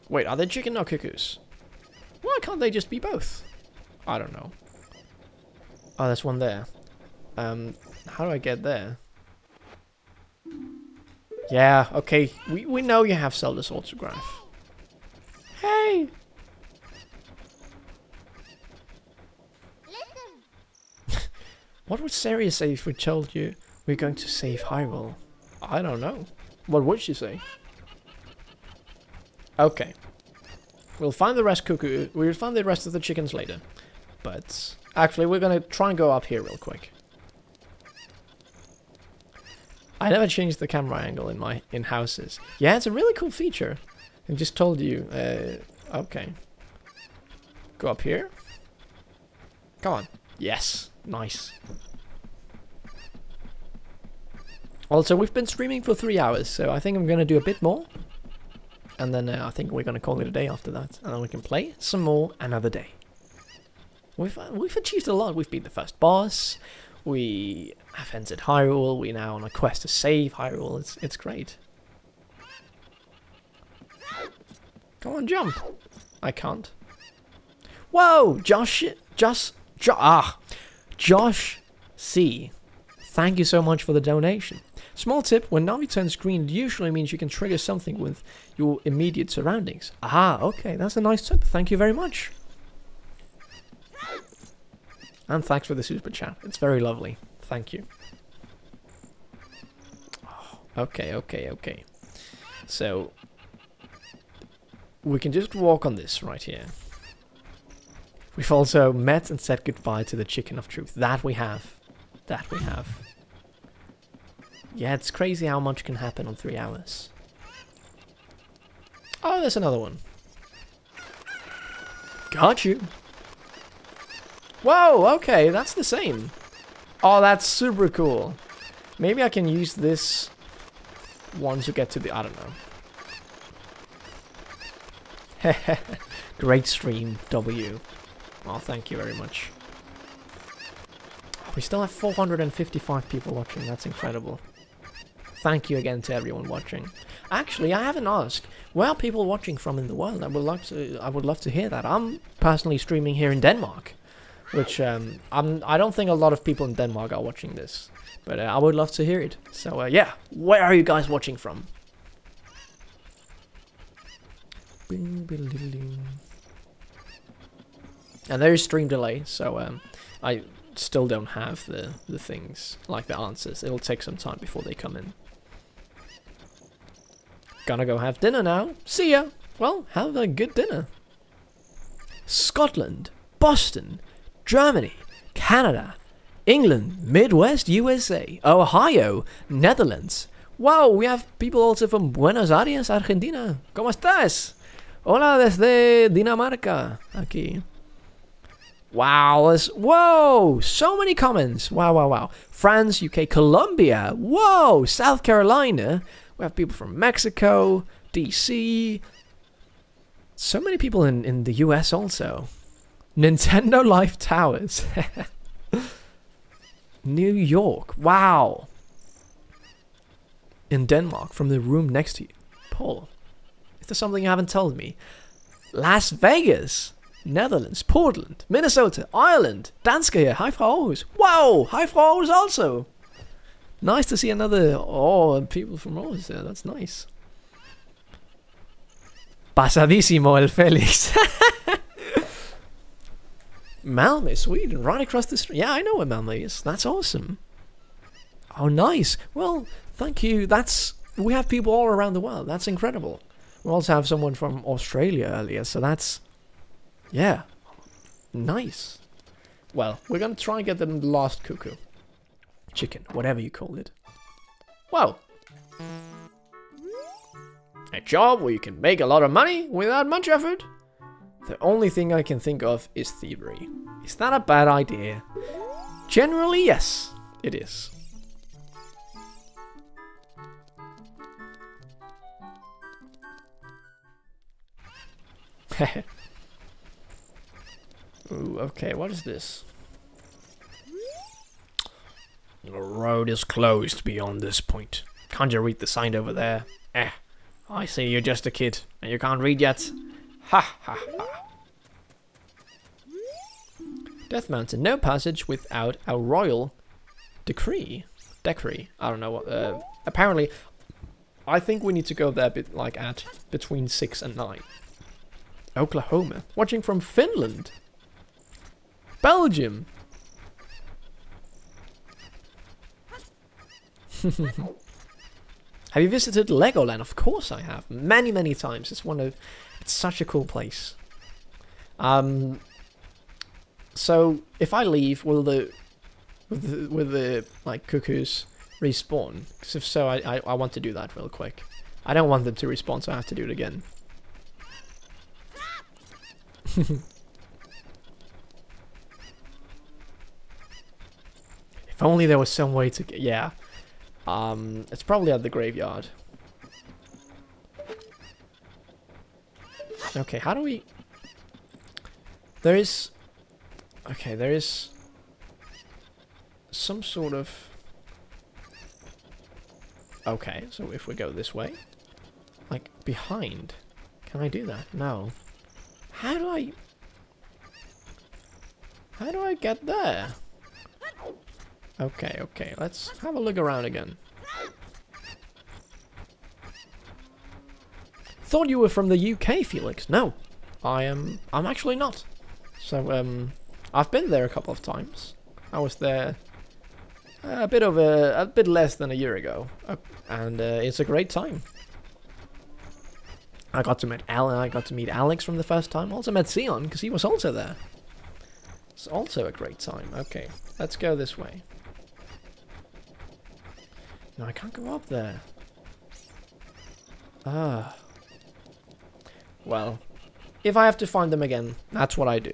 Wait, are they chicken or cuckoos? Why can't they just be both? I don't know. Oh, there's one there. Um, how do I get there? Yeah, okay. We, we know you have Zelda's autograph. Hey! <laughs> what would Saria say if we told you we're going to save Hyrule? I don't know. What would she say? Okay. We'll find the rest cuckoo. We'll find the rest of the chickens later. But actually, we're gonna try and go up here real quick. I never changed the camera angle in my in houses. Yeah, it's a really cool feature. I just told you. Uh, okay. Go up here. Come on. Yes. Nice. Also, we've been streaming for three hours, so I think I'm going to do a bit more. And then uh, I think we're going to call it a day after that. And then we can play some more another day. We've, uh, we've achieved a lot. We've beat the first boss. We have entered Hyrule. We're now on a quest to save Hyrule. It's, it's great. Come on, jump. I can't. Whoa! Josh... Josh... Jo ah! Josh C. Thank you so much for the donation. Small tip, when Navi turns green, it usually means you can trigger something with your immediate surroundings. Ah, okay, that's a nice tip. Thank you very much. And thanks for the super chat. It's very lovely. Thank you. Okay, okay, okay. So, we can just walk on this right here. We've also met and said goodbye to the Chicken of Truth. That we have. That we have. Yeah, it's crazy how much can happen on three hours. Oh, there's another one. Got you. Whoa, okay, that's the same. Oh, that's super cool. Maybe I can use this once you get to the... I don't know. <laughs> Great stream, W. Oh, thank you very much. We still have 455 people watching. That's incredible. Thank you again to everyone watching. Actually, I haven't asked. Where are people watching from in the world? I would love to. I would love to hear that. I'm personally streaming here in Denmark, which um, I'm. I don't think a lot of people in Denmark are watching this, but uh, I would love to hear it. So uh, yeah, where are you guys watching from? And there is stream delay, so um, I still don't have the, the things, like the answers. It'll take some time before they come in. Gonna go have dinner now. See ya! Well, have a good dinner. Scotland, Boston, Germany, Canada, England, Midwest, USA, Ohio, Netherlands. Wow, we have people also from Buenos Aires, Argentina. ¿Cómo estás? Hola desde Dinamarca. Aquí. Wow, there's, whoa, so many comments. Wow, wow, wow. France, UK, Colombia. Whoa, South Carolina. We have people from Mexico, DC. So many people in, in the US also. Nintendo <laughs> Life Towers. <laughs> New York. Wow. In Denmark, from the room next to you. Paul, is there something you haven't told me? Las Vegas. Netherlands, Portland, Minnesota, Ireland, Danska here. Hi, Frau. Wow, hi, Frau also. Nice to see another, oh, people from Aarhus there. That's nice. Pasadísimo el Félix. <laughs> Malmö, Sweden, right across the street. Yeah, I know where Malmö is. That's awesome. Oh, nice. Well, thank you. That's we have people all around the world. That's incredible. We also have someone from Australia earlier, so that's yeah, nice. Well, we're gonna try and get the last cuckoo, chicken, whatever you call it. Well, a job where you can make a lot of money without much effort. The only thing I can think of is thievery. Is that a bad idea? Generally, yes, it is. <laughs> Ooh, okay, what is this? The road is closed beyond this point. Can't you read the sign over there? Eh, I see you're just a kid and you can't read yet. Ha ha ha. Death Mountain, no passage without a royal decree. Decree. I don't know what. Uh, apparently, I think we need to go there bit like at between six and nine. Oklahoma. Watching from Finland. Belgium. <laughs> have you visited Legoland? Of course I have. Many, many times. It's one of... It's such a cool place. Um... So, if I leave, will the... Will the, will the like, cuckoos respawn? Because if so, I, I, I want to do that real quick. I don't want them to respawn, so I have to do it again. <laughs> If only there was some way to get... Yeah. Um, it's probably at the graveyard. Okay, how do we... There is... Okay, there is... Some sort of... Okay, so if we go this way... Like, behind... Can I do that? No. How do I... How do I get there? Okay, okay, let's have a look around again. Thought you were from the UK, Felix. No, I am. I'm actually not. So, um, I've been there a couple of times. I was there a bit of a, a bit less than a year ago, uh, and uh, it's a great time. I got to meet Alan. I got to meet Alex from the first time. Also met Sion because he was also there. It's also a great time. Okay, let's go this way. No, I can't go up there. Ah. Well, if I have to find them again, that's what I do.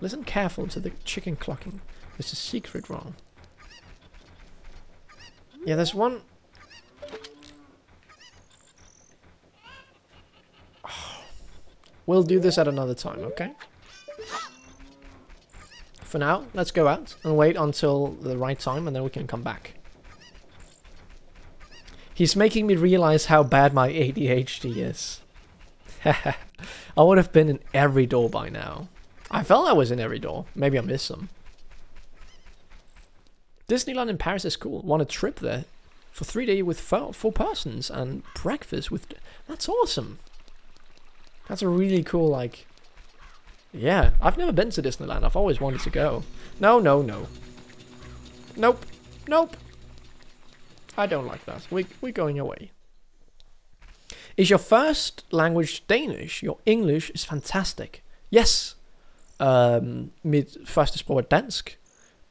Listen careful to the chicken clucking. There's a secret wrong. Yeah, there's one... <sighs> We'll do this at another time, okay? For now, let's go out and wait until the right time and then we can come back. He's making me realize how bad my ADHD is. <laughs> I would have been in every door by now. I felt I was in every door. Maybe I missed some. Disneyland in Paris is cool. Want a trip there for three days with four, four persons and breakfast with... That's awesome. That's a really cool, like, Yeah, I've never been to Disneyland. I've always wanted to go. No, no, no. Nope. Nope. I don't like that. We, we're going away. Is your first language Danish? Your English is fantastic. Yes. Um, mit første sprog er dansk.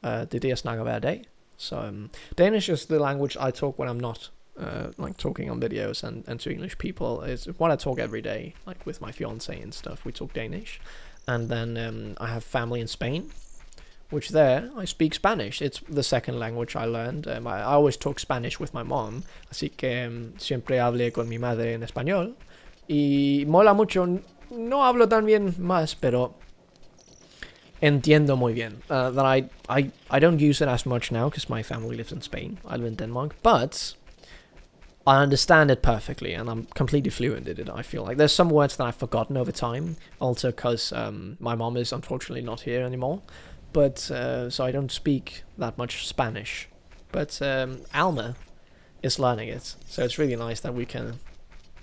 Uh, det er det, jeg snakker hver dag. So um, Danish is the language I talk when I'm not uh, like talking on videos and, and to English people. It's what I talk every day, like with my fiance and stuff. We talk Danish. And then um, I have family in Spain, which there I speak Spanish. It's the second language I learned. Um, I, I always talk Spanish with my mom, así que um, siempre hablé con mi madre en español. Y mola mucho. No hablo tan bien más, pero entiendo muy bien. Uh, that I, I, I don't use it as much now because my family lives in Spain. I live in Denmark, but I understand it perfectly and I'm completely fluent in it. I feel like there's some words that I've forgotten over time, also because um, my mom is unfortunately not here anymore. But uh, so I don't speak that much Spanish. But um, Alma is learning it, so it's really nice that we can,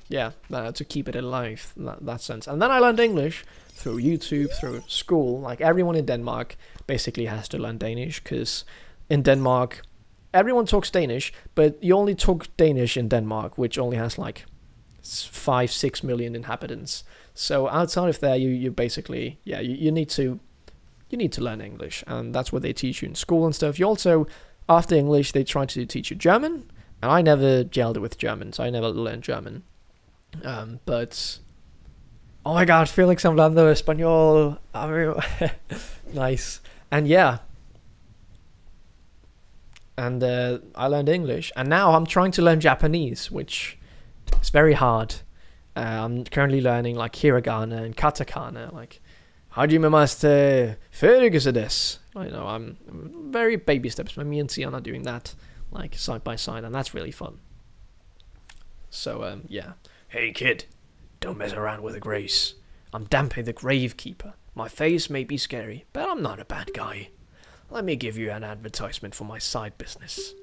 yeah, uh, to keep it alive that, that sense. And then I learned English through YouTube, through school. Like everyone in Denmark basically has to learn Danish because in Denmark, everyone talks Danish, but you only talk Danish in Denmark, which only has like five, six million inhabitants. So outside of there, you you basically yeah you, you need to you need to learn English, and that's what they teach you in school and stuff. You also after English they try to teach you German, and I never gelled with German, so I never learned German. Um, but oh my god, Felix hablando español, <laughs> nice, and yeah, and uh, I learned English, and now I'm trying to learn Japanese, which is very hard. Uh, I'm currently learning like hiragana and katakana, like hajime maste furigase desu. I know I'm very baby steps. My me and Sian are doing that like side by side, and that's really fun. So um, yeah. Hey kid, don't mess around with the grace. I'm Dampé the Gravekeeper. My face may be scary, but I'm not a bad guy. Let me give you an advertisement for my side business.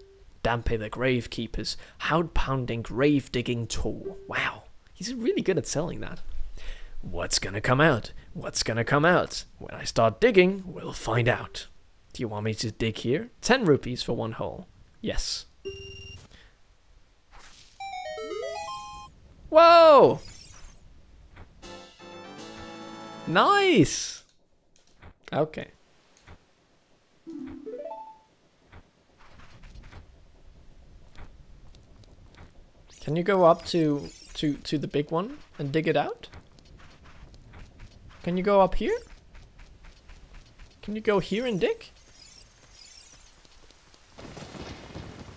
Dampé the Gravekeeper's Hound Pounding Grave Digging Tour. Wow, he's really good at selling that. What's gonna come out? What's gonna come out? When I start digging, we'll find out. Do you want me to dig here? 10 rupees for one hole. Yes. Whoa! Nice! Okay. Can you go up to to to the big one and dig it out? Can you go up here? Can you go here and dig?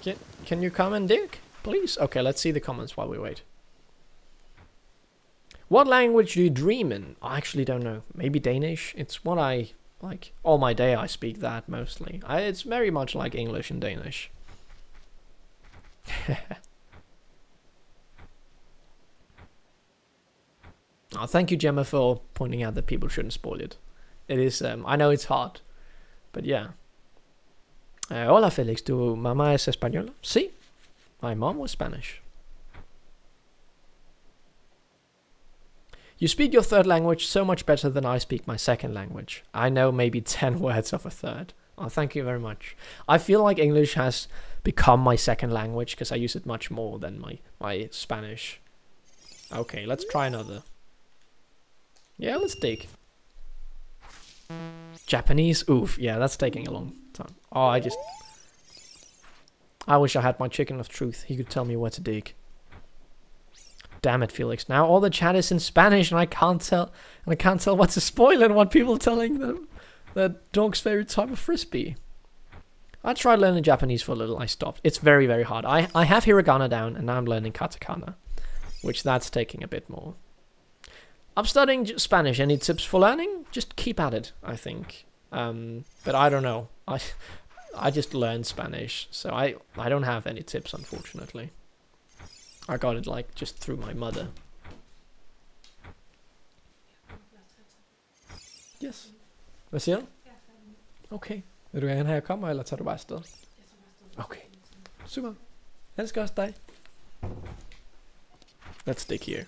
Can can you come and dig? Please? Okay, let's see the comments while we wait. What language do you dream in? I actually don't know. Maybe Danish. It's what I like. All my day I speak that mostly. I, it's very much like English and Danish. <laughs> oh, thank you, Gemma, for pointing out that people shouldn't spoil it. It is. Um, I know it's hard, but yeah. Uh, hola, Felix. ¿Tu mamá es española? Sí. My mom was Spanish. You speak your third language so much better than I speak my second language. I know maybe <laughs> 10 words of a third. Oh, thank you very much. I feel like English has become my second language because I use it much more than my, my Spanish. Okay, let's try another. Yeah, let's dig. Japanese? Oof, yeah, that's taking a long time. Oh, I just... I wish I had my chicken of truth. He could tell me where to dig. Damn it, Felix. Now all the chat is in Spanish and I can't tell and I can't tell what's a spoiler and what people telling them that dog's favorite type of frisbee. I tried learning Japanese for a little, I stopped. It's very, very hard. I, I have hiragana down and now I'm learning katakana, which that's taking a bit more. I'm studying Spanish. Any tips for learning? Just keep at it, I think. Um, but I don't know. I I just learned Spanish, so I I don't have any tips, unfortunately. I got it like just through my mother. Yes. Hvad siger du? Okay. Vil du gerne have, jeg kommer, eller tager du bare afsted? Okay. Super. Jeg elsker også dig. Let's stick here.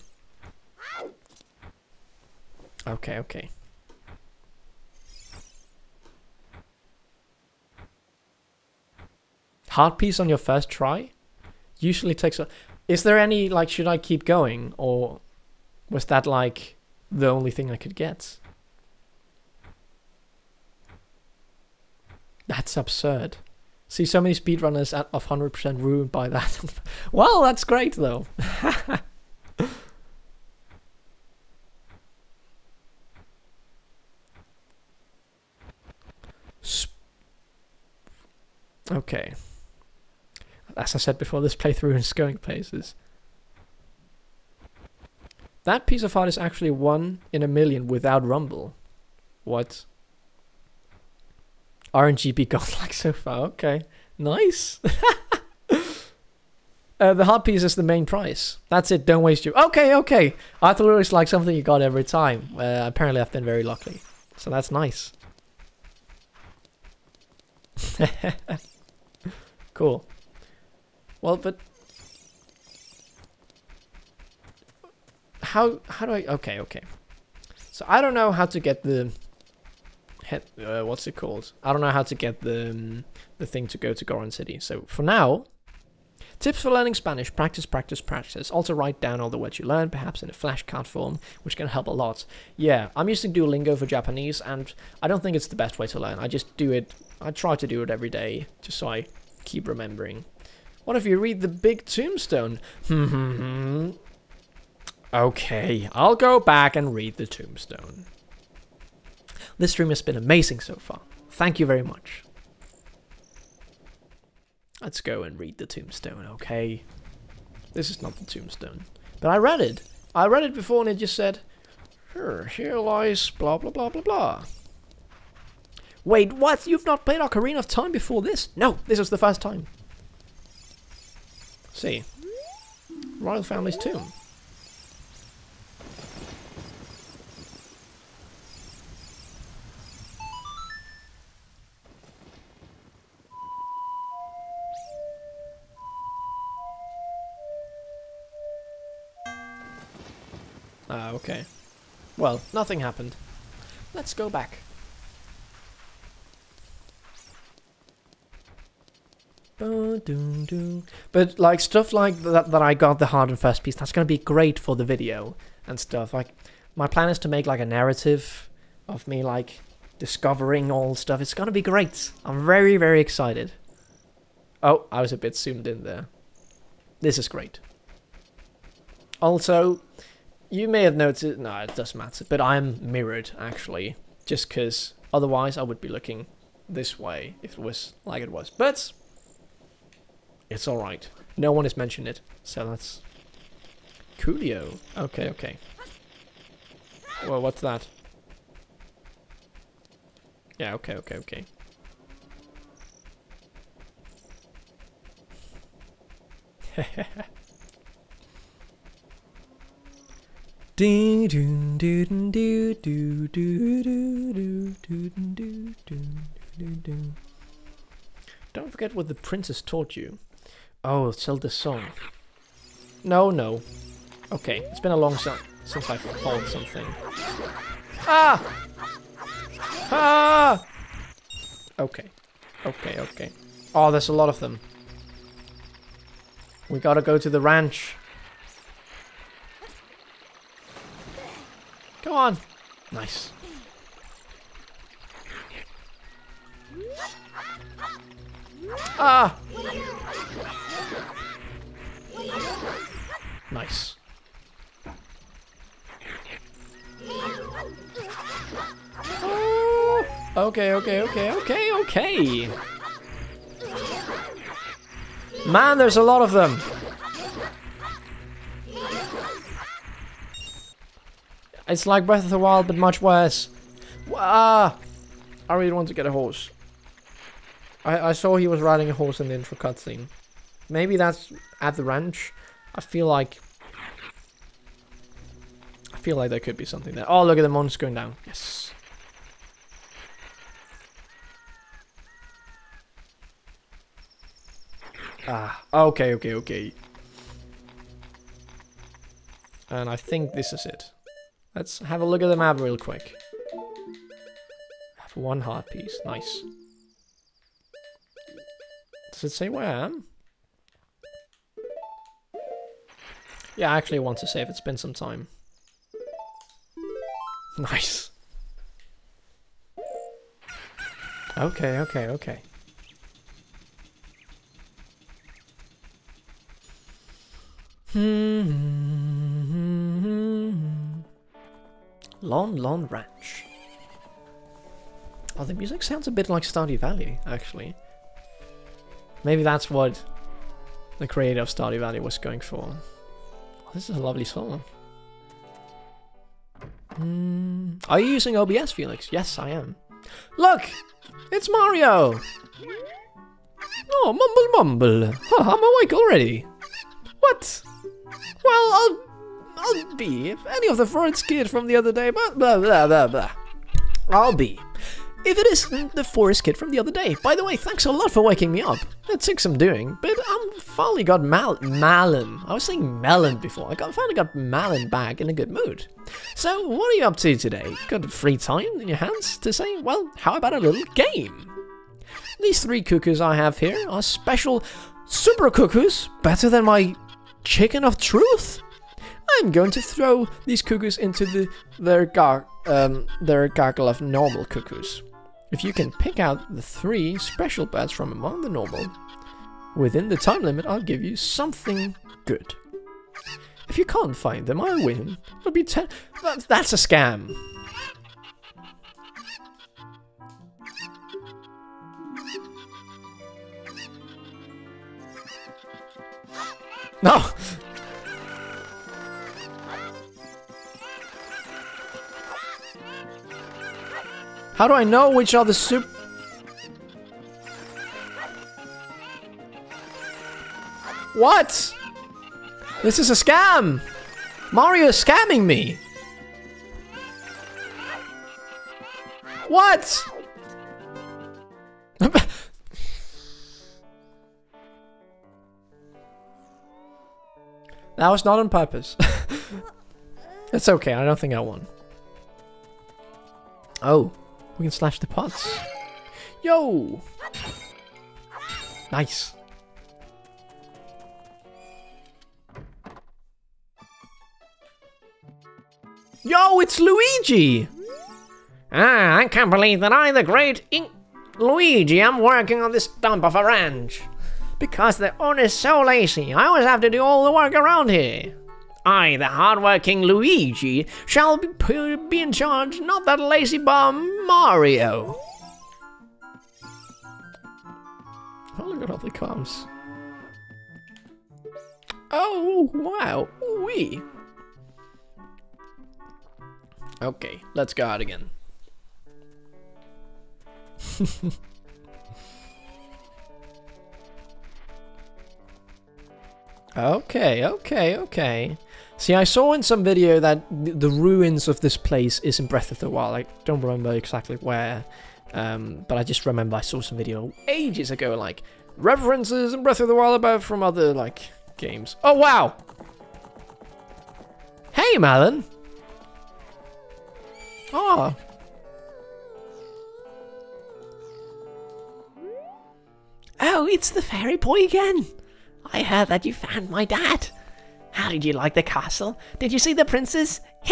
Okay, okay. Heart piece on your first try? Usually takes a... Is there any, like, should I keep going? Or was that, like, the only thing I could get? That's absurd. See, so many speedrunners of 100% ruined by that. <laughs> well, that's great, though. <laughs> okay. As I said before, this playthrough is going places. That piece of art is actually one in a million without Rumble. What? RNGB godlike <laughs> so far. Okay, nice. <laughs> uh, the hard piece is the main prize. That's it. Don't waste your. Okay, okay. I thought it was like something you got every time. Uh, apparently, I've been very lucky, so that's nice. <laughs> cool. Well, but how how do I? Okay, okay. So I don't know how to get the head, uh, what's it called? I don't know how to get the um, the thing to go to Goron City. So for now, tips for learning Spanish: practice, practice, practice. Also write down all the words you learn, perhaps in a flashcard form, which can help a lot. Yeah, I'm using Duolingo for Japanese, and I don't think it's the best way to learn. I just do it. I try to do it every day, just so I keep remembering. What if you read the big tombstone? <laughs> okay, I'll go back and read the tombstone. This stream has been amazing so far. Thank you very much. Let's go and read the tombstone, okay? This is not the tombstone. But I read it. I read it before and it just said, here, here lies blah blah blah blah blah. Wait, what? You've not played Ocarina of Time before this? No, this is the first time. see. Royal Family's tomb. Ah, okay. Well, nothing happened. Let's go back. But like stuff like that that I got the hard and first piece, that's gonna be great for the video and stuff. Like my plan is to make like a narrative of me like discovering all stuff. It's gonna be great. I'm very, very excited. Oh, I was a bit zoomed in there. This is great. Also, you may have noticed, no, it doesn't matter, but I'm mirrored, actually, just because otherwise I would be looking this way if it was like it was. But, it's alright. No one has mentioned it, so that's... Coolio. Okay, okay. Well, what's that? Yeah, okay, okay, okay. Don't forget what the princess taught you. Oh, Zelda's song. No, no. Okay, it's been a long time since I found something. Ah! Ah! Okay. Okay, okay. Oh, there's a lot of them. We gotta go to the ranch. Go on. Nice. Ah! Nice. Oh, okay, okay, okay, okay, okay. Man, there's a lot of them. It's like Breath of the Wild, but much worse. Ah! I really want to get a horse. I, I saw he was riding a horse in the intro cutscene. Maybe that's at the ranch. I feel like... I feel like there could be something there. Oh, look at the monster going down. Yes. Ah, okay, okay, okay. And I think this is it. Let's have a look at the map real quick. Have one heart piece. Nice. Does it say where I am? Yeah, I actually want to save. It's been some time. <laughs> Nice. Okay, okay, okay. Hmm. Lon Lon Ranch. Oh, the music sounds a bit like Stardew Valley, actually. Maybe that's what the creator of Stardew Valley was going for. This is a lovely song. Hmm. Are you using OBS, Felix? Yes, I am. Look! It's Mario! Oh, mumble mumble. Huh, I'm awake already. What? Well, I'll, I'll be if any of the forest kid from the other day, but blah blah blah blah. I'll be. If it isn't the forest kid from the other day. By the way, thanks a lot for waking me up. It took some doing, but I'm finally got mal Malon. I was saying melon before. I got finally got Malon back in a good mood. So, what are you up to today? Got free time in your hands to say, well, how about a little game? These three cuckoos I have here are special super cuckoos, better than my chicken of truth. I'm going to throw these cuckoos into the their gar um, their gargle of normal cuckoos. If you can pick out the three special bats from among the normal, within the time limit, I'll give you something good. If you can't find them, I win. It'll be ten. That, that's a scam. No. How do I know which are the soup? What? This is a scam! Mario is scamming me! What? <laughs> that was not on purpose. <laughs> it's okay, I don't think I won. Oh, we can slash the pots. Yo! Nice. Yo, it's Luigi! Ah, I can't believe that I, the great In Luigi, am working on this dump of a ranch. Because the owner's so lazy, I always have to do all the work around here. I, the hardworking Luigi, shall be, be in charge, not that lazy bum Mario. Oh, look at all the comms. Oh, wow. Wee. Okay, let's go out again. <laughs> okay, okay, okay. See, I saw in some video that the ruins of this place is in Breath of the Wild. I don't remember exactly where, um, but I just remember I saw some video ages ago, like references in Breath of the Wild about from other like games. Oh wow! Hey, Malon. Oh. Oh, it's the fairy boy again. I heard that you found my dad. How did you like the castle? Did you see the princess? <laughs>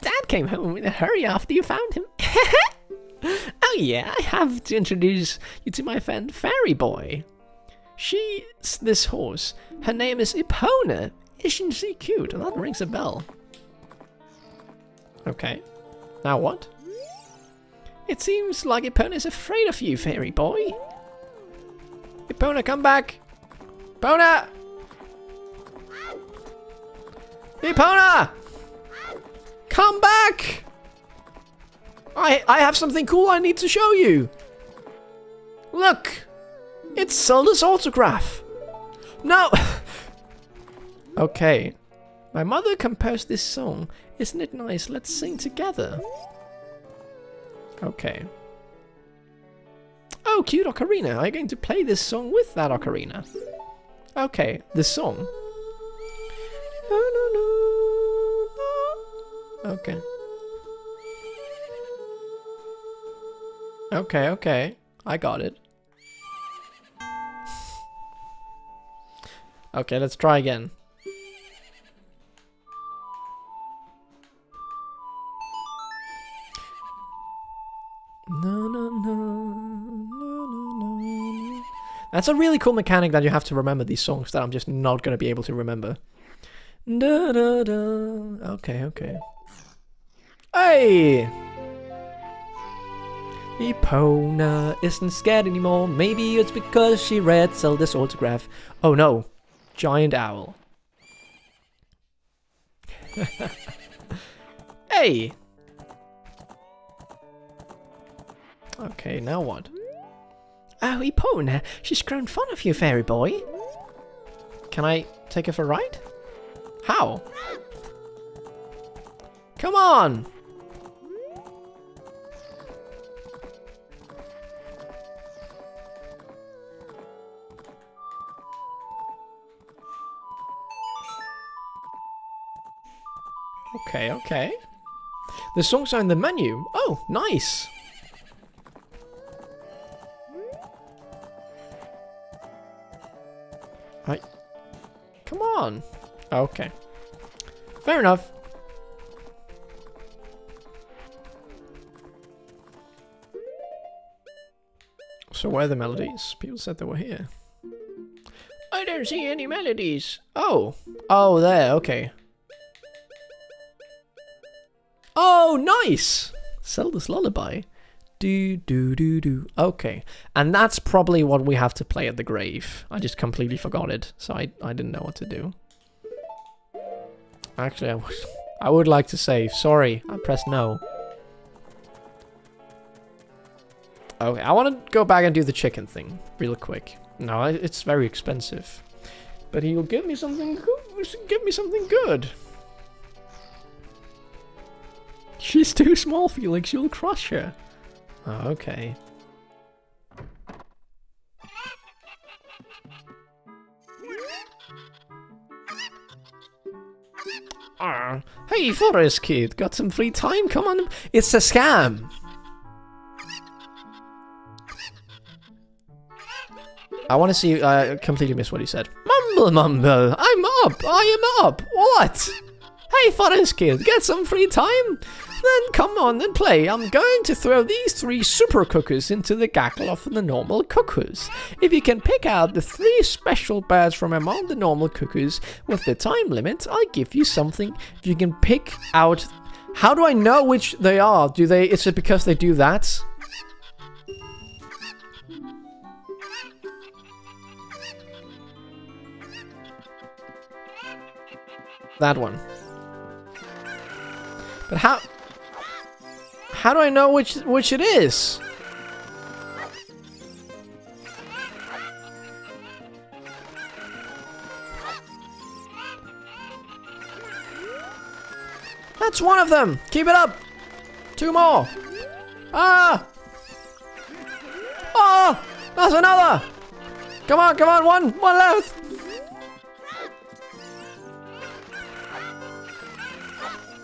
dad came home in a hurry after you found him. oh yeah, I have to introduce you to my friend Fairy Boy. She's this horse. Her name is Epona. Isn't she cute? That rings a bell. Okay. Now what? It seems like Epona is afraid of you, fairy boy. Epona, come back! Epona! Epona! Come back! I I have something cool I need to show you. Look! It's Zelda's autograph. No! <sighs> okay. My mother composed this song. Isn't it nice? Let's sing together. Okay. Oh, cute ocarina. Are you going to play this song with that ocarina? Okay, this song. Okay. Okay, okay. I got it. Okay, let's try again. That's a really cool mechanic that you have to remember these songs that I'm just not going to be able to remember. Da, da, da. Okay, okay. Hey! Epona isn't scared anymore. Maybe it's because she read Zelda's autograph. Oh no, giant owl. <laughs> hey! Okay, now what? Oh, Epona, she's grown fond of you, fairy boy. Can I take her for a ride? How? Come on! Okay, okay. The songs are in the menu. Oh, nice. Come on. Okay. Fair enough. So where are the melodies? People said they were here. I don't see any melodies. Oh. Oh, there. Okay. Oh, nice! Zelda's Lullaby. Do, do, do, do. Okay. And that's probably what we have to play at the grave. I just completely forgot it, so I, I didn't know what to do. Actually, I would, <laughs> I would like to save. Sorry, I pressed no. Okay, I want to go back and do the chicken thing real quick. No, it's very expensive. But he'll give me something good. Give me something good. She's too small, Felix. You'll crush her. Oh, okay. Hey, Forest Kid, got some free time? Come on. It's a scam. I want to see. I completely missed what he said. Mumble, mumble. I'm up. I am up. What? Hey, Forest Kid, get some free time? Then come on and play. I'm going to throw these three super cookers into the gaggle of the normal cookers. If you can pick out the three special birds from among the normal cookers with the time limit, I'll give you something. If you can pick out... How do I know which they are? Do they... Is it because they do that? That one. But how... How do I know which which it is? That's one of them. Keep it up. Two more. Ah! Oh! That's another. Come on, come on. One, one left.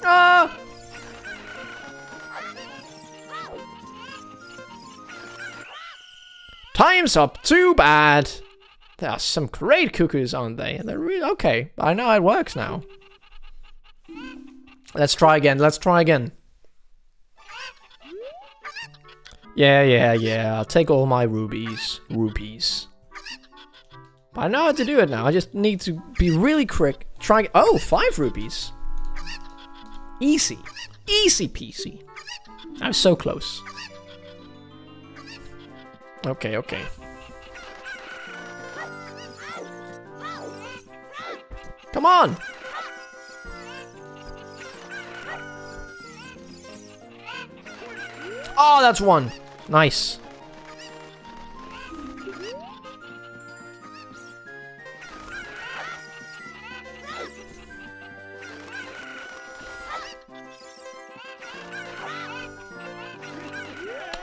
Ah! Time's up. Too bad. There are some great cuckoos, aren't they? They're really okay. I know it works now. Let's try again. Let's try again. Yeah, yeah, yeah. I'll take all my rubies. Rupees. I know how to do it now. I just need to be really quick. Try. Oh, five rupees. Easy. Easy peasy. I was so close. Okay, okay. Come on! Oh, that's one. Nice.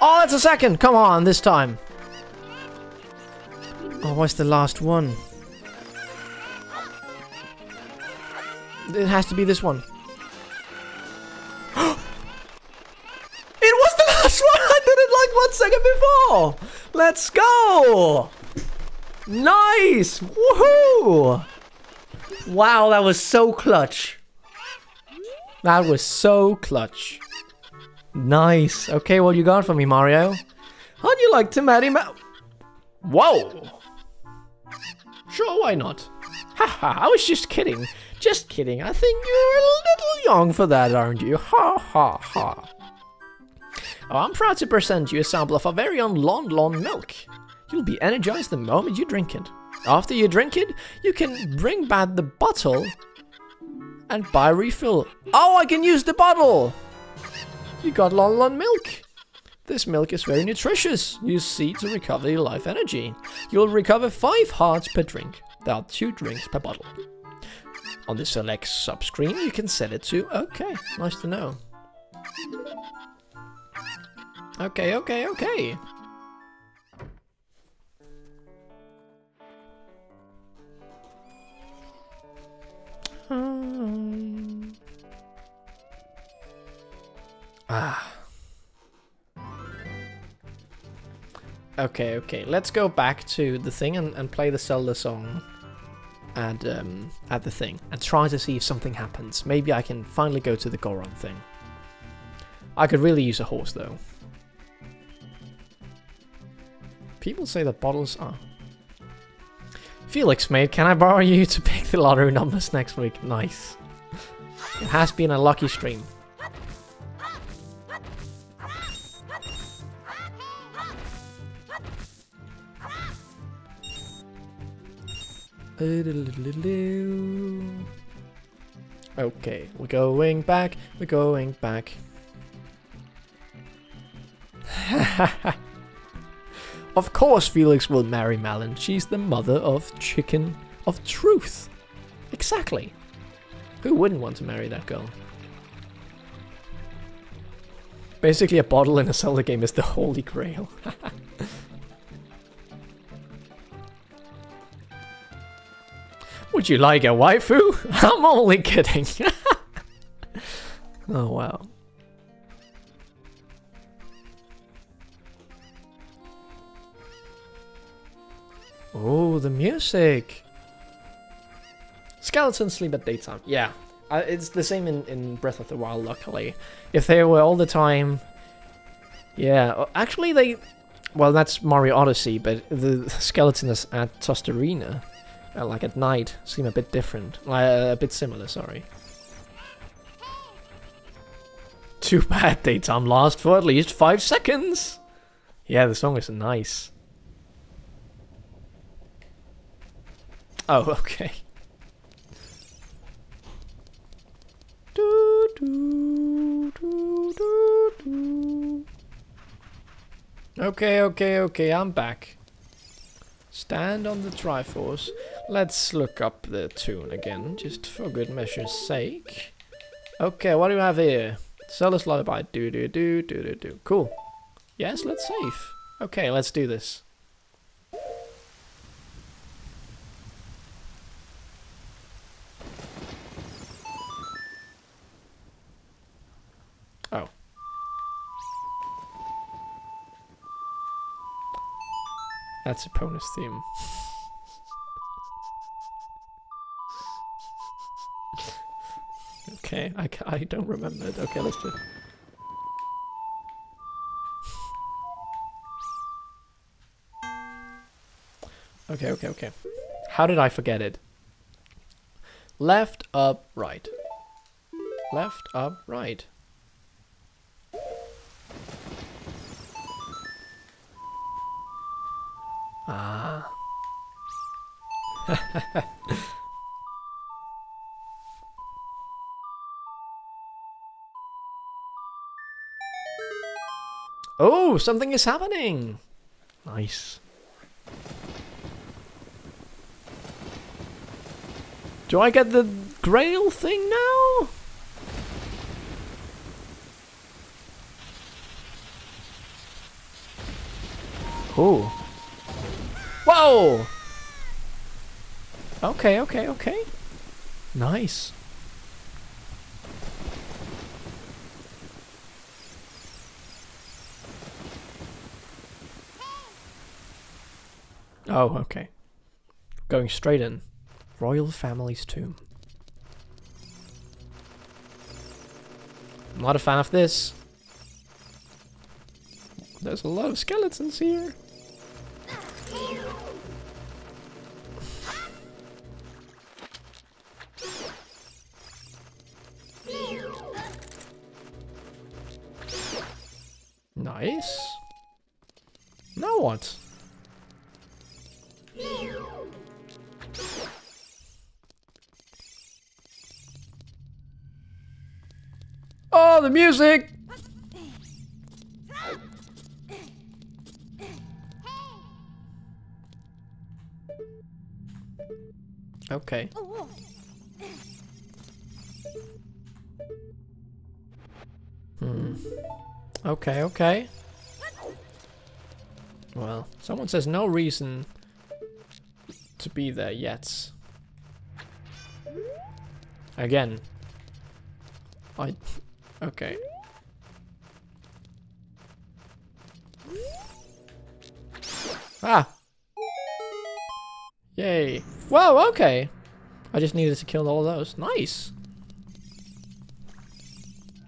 Oh, that's a second. Come on, this time. Oh, what's the last one? It has to be this one. <gasps> it was the last <laughs> one! I did it like one second before! Let's go! Nice! Woohoo! Wow, that was so clutch. That was so clutch. Nice. Okay, what you got for me, Mario? How'd you like to marry Ma- Whoa! Sure, why not? Haha, I was just kidding. Just kidding. I think you're a little young for that, aren't you? Ha ha ha. Oh, I'm proud to present you a sample of our very own Lon Lon milk. You'll be energized the moment you drink it. After you drink it, you can bring back the bottle and buy refill. Oh, I can use the bottle! You got Lon Lon milk. This milk is very nutritious. Use C to recover your life energy. You'll recover 5 hearts per drink. There are 2 drinks per bottle. On the select sub-screen, you can set it to... Okay, nice to know. Okay, okay, okay. Um. Ah. Okay, okay. Let's go back to the thing and, and play the Zelda song at um at the thing and try to see if something happens. Maybe I can finally go to the Goron thing. I could really use a horse though. People say that bottles are. Felix, mate, can I borrow you to pick the lottery numbers next week? Nice. It has been a lucky stream. Okay, we're going back, we're going back. <laughs> of course Felix will marry Malon. She's the mother of chicken of truth. Exactly. Who wouldn't want to marry that girl? Basically a bottle in a Zelda game is the holy grail. <laughs> Would you like a waifu? <laughs> I'm only kidding. <laughs> oh wow. Oh, the music. Skeletons sleep at daytime. Yeah, uh, it's the same in, in Breath of the Wild, luckily. If they were all the time... Yeah, uh, actually they... Well, that's Mario Odyssey, but the <laughs> skeletons at Tostarena, uh, like at night, seem a bit different. Uh, a bit similar, sorry. <laughs> Too bad daytime lasts for at least five seconds! Yeah, the song is nice. Oh, <laughs> okay. Do, do, do. Okay, okay, okay, I'm back. Stand on the Triforce. Let's look up the tune again, just for good measure's sake. Okay, what do we have here? Zelda's Lullaby. Do, do, do, do, do, do. Cool. Yes, let's save. Okay, let's do this. That's Epona's theme. okay, I, I don't remember it. Okay, let's do it. Okay, okay, okay. How did I forget it? Left, up, right. Left, up, right. Ah. <laughs> oh, something is happening. Nice. Do I get the grail thing now? Oh. Whoa! Okay, okay, okay. Nice. Oh, okay. Going straight in. royal family's tomb. I'm not a fan of this. There's a lot of skeletons here. Nice. Now what? Oh, the music! Okay. Oh. Okay, okay. Well, someone says no reason to be there yet. Again. I... Okay. Ah! Yay. Whoa, okay. I just needed to kill all those. Nice.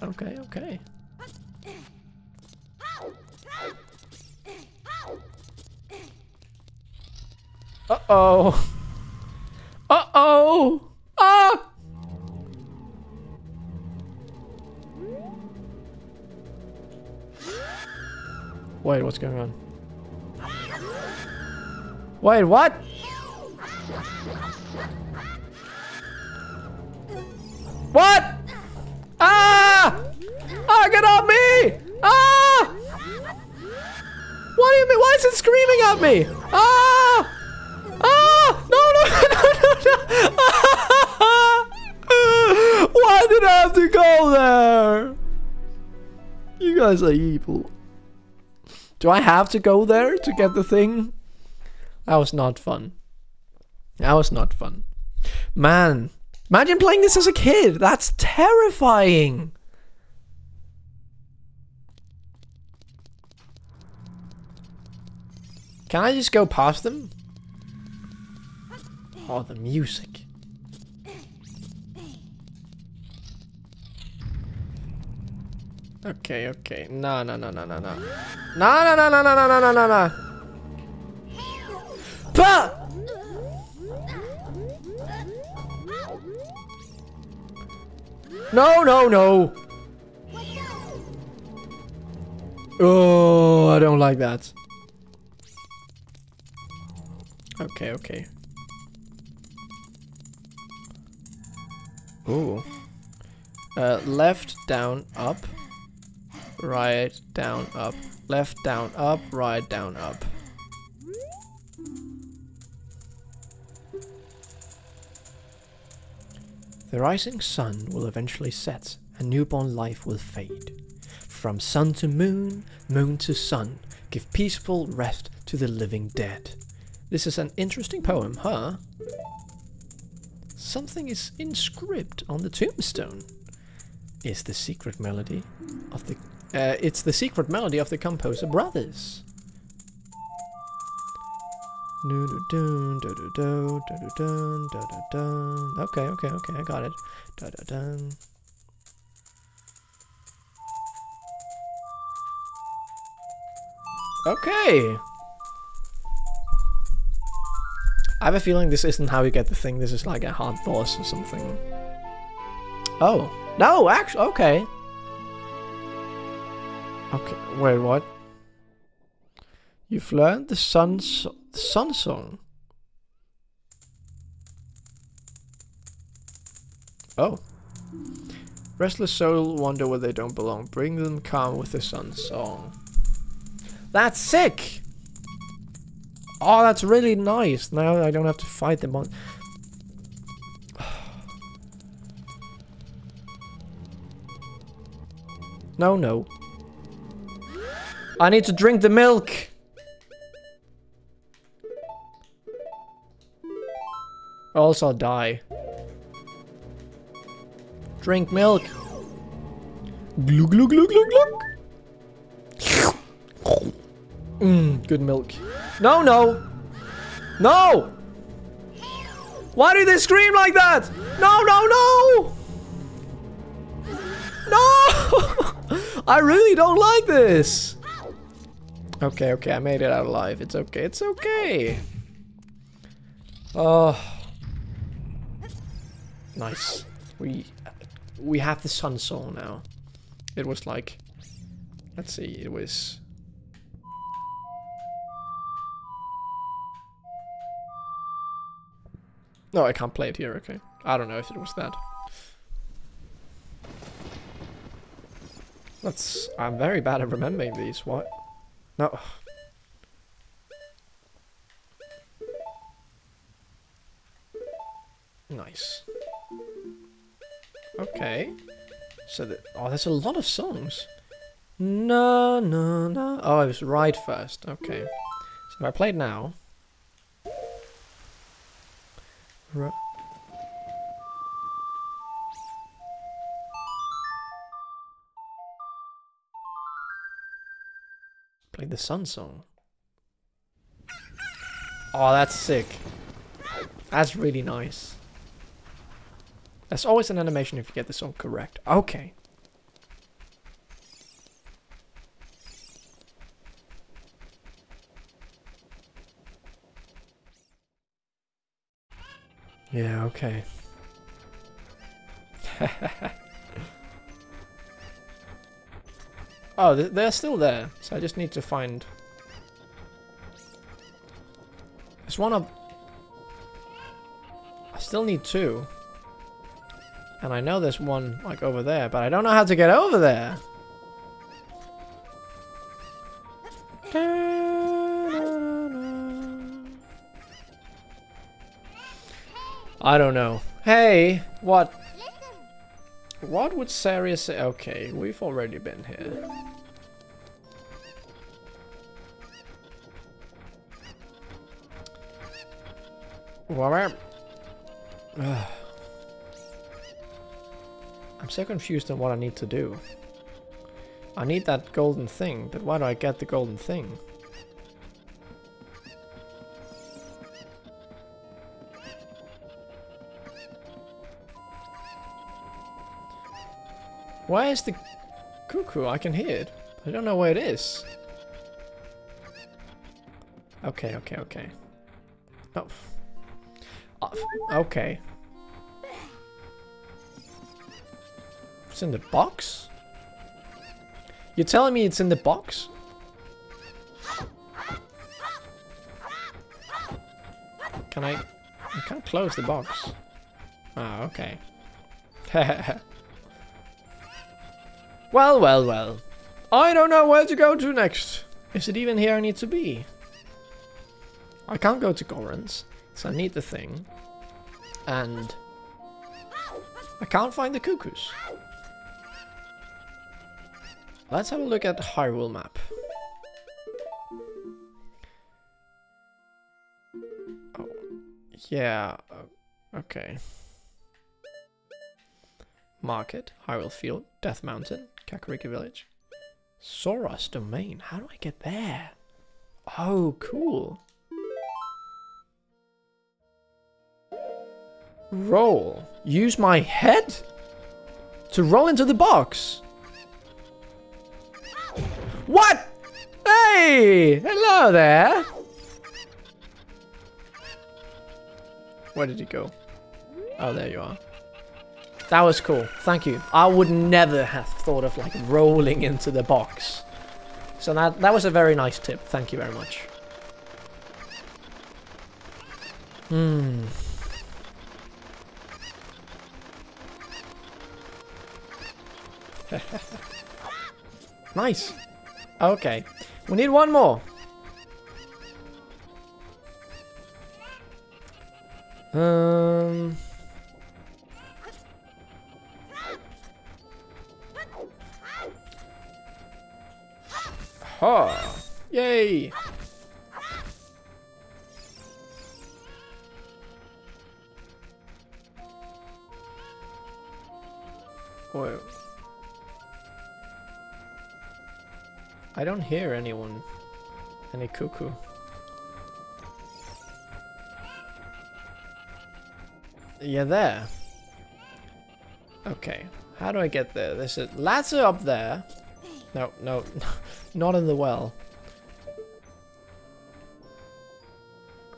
Okay, okay. Uh-oh. Uh-oh. Ah! Wait, what's going on? Wait, what? What? Ah! Ah, get off me! Ah! What do you mean? Why is it screaming at me? Ah! Ah! No, no, no, no, no! I have to go there? You guys are evil. Do I have to go there to get the thing? That was not fun. That was not fun. Man, imagine playing this as a kid. That's terrifying. Can I just go past them? Oh, the music. Okay, okay. No, no, no, no, no, no. No, no, no, no, no, no, no, no, no, no. No, no, no. Oh, I don't like that. Okay, okay. Ooh. Uh, left, down, up. Right, down, up. Left, down, up. Right, down, up. The rising sun will eventually set, and newborn life will fade. From sun to moon, moon to sun, give peaceful rest to the living dead. This is an interesting poem, huh? Something is inscribed on the tombstone. Is the secret melody of the uh, it's the secret melody of the composer brothers. Okay, okay, okay, I got it. Okay. I have a feeling this isn't how you get the thing. This is like a hard boss or something. Oh. No, actually, okay. Okay, wait, what? You've learned the sun, so the sun song. Oh. Restless soul wonder where they don't belong. Bring them calm with the sun song. That's sick! Oh, that's really nice. Now I don't have to fight them on. <sighs> No, no. I need to drink the milk. Else I'll die. Drink milk. Glug glug glug glug glug. Mmm, good milk. No, no. No! Why do they scream like that? No, no, no! No! <laughs> I really don't like this. Okay, okay, I made it out alive. It's okay, it's okay. Oh. Nice. We we have the sun song now. It was like let's see, it was No, I can't play it here, okay. I don't know if it was that. That's... I'm very bad at remembering these. What? No. Nice. Okay. So that... Oh, there's a lot of songs. No, no, no. Oh, I was right first. Okay. So if I played now... Ru- Play the Sun Song. Oh, that's sick. That's really nice. There's always an animation if you get the song correct. Okay. Yeah, okay. <laughs> oh, they're still there. So I just need to find... There's one of... I still need two. And I know there's one, like, over there, but I don't know how to get over there. I don't know. Hey, what? What would Saria say? Okay, we've already been here. <sighs> I'm so confused on what I need to do. I need that golden thing, but why do I get the golden thing? Where is the cuckoo? I can hear it. I don't know where it is. Okay, okay, okay. Oh. Uh, okay. It's in the box? You're telling me it's in the box? Can I... I can't close the box. Ah, okay. <laughs> well, well, well. I don't know where to go to next. Is it even here I need to be? I can't go to Gorons, so I need the thing. And... I can't find the cuckoos. Let's have a look at the Hyrule map. Oh, yeah, uh, okay. Market, Hyrule Field, Death Mountain, Kakariko Village. Zora's Domain, how do I get there? Oh, cool. Roll. Use my head to roll into the box. What? Hey! Hello there! Where did he go? Oh, there you are. That was cool. Thank you. I would never have thought of like rolling into the box. So that that was a very nice tip. Thank you very much. Hmm. <laughs> nice. Okay. We need one more. Um. Ha! Yay! Whoa. I don't hear anyone. Any cuckoo. you're there. Okay, how do I get there? There's a ladder up there. No, no, <laughs> not in the well.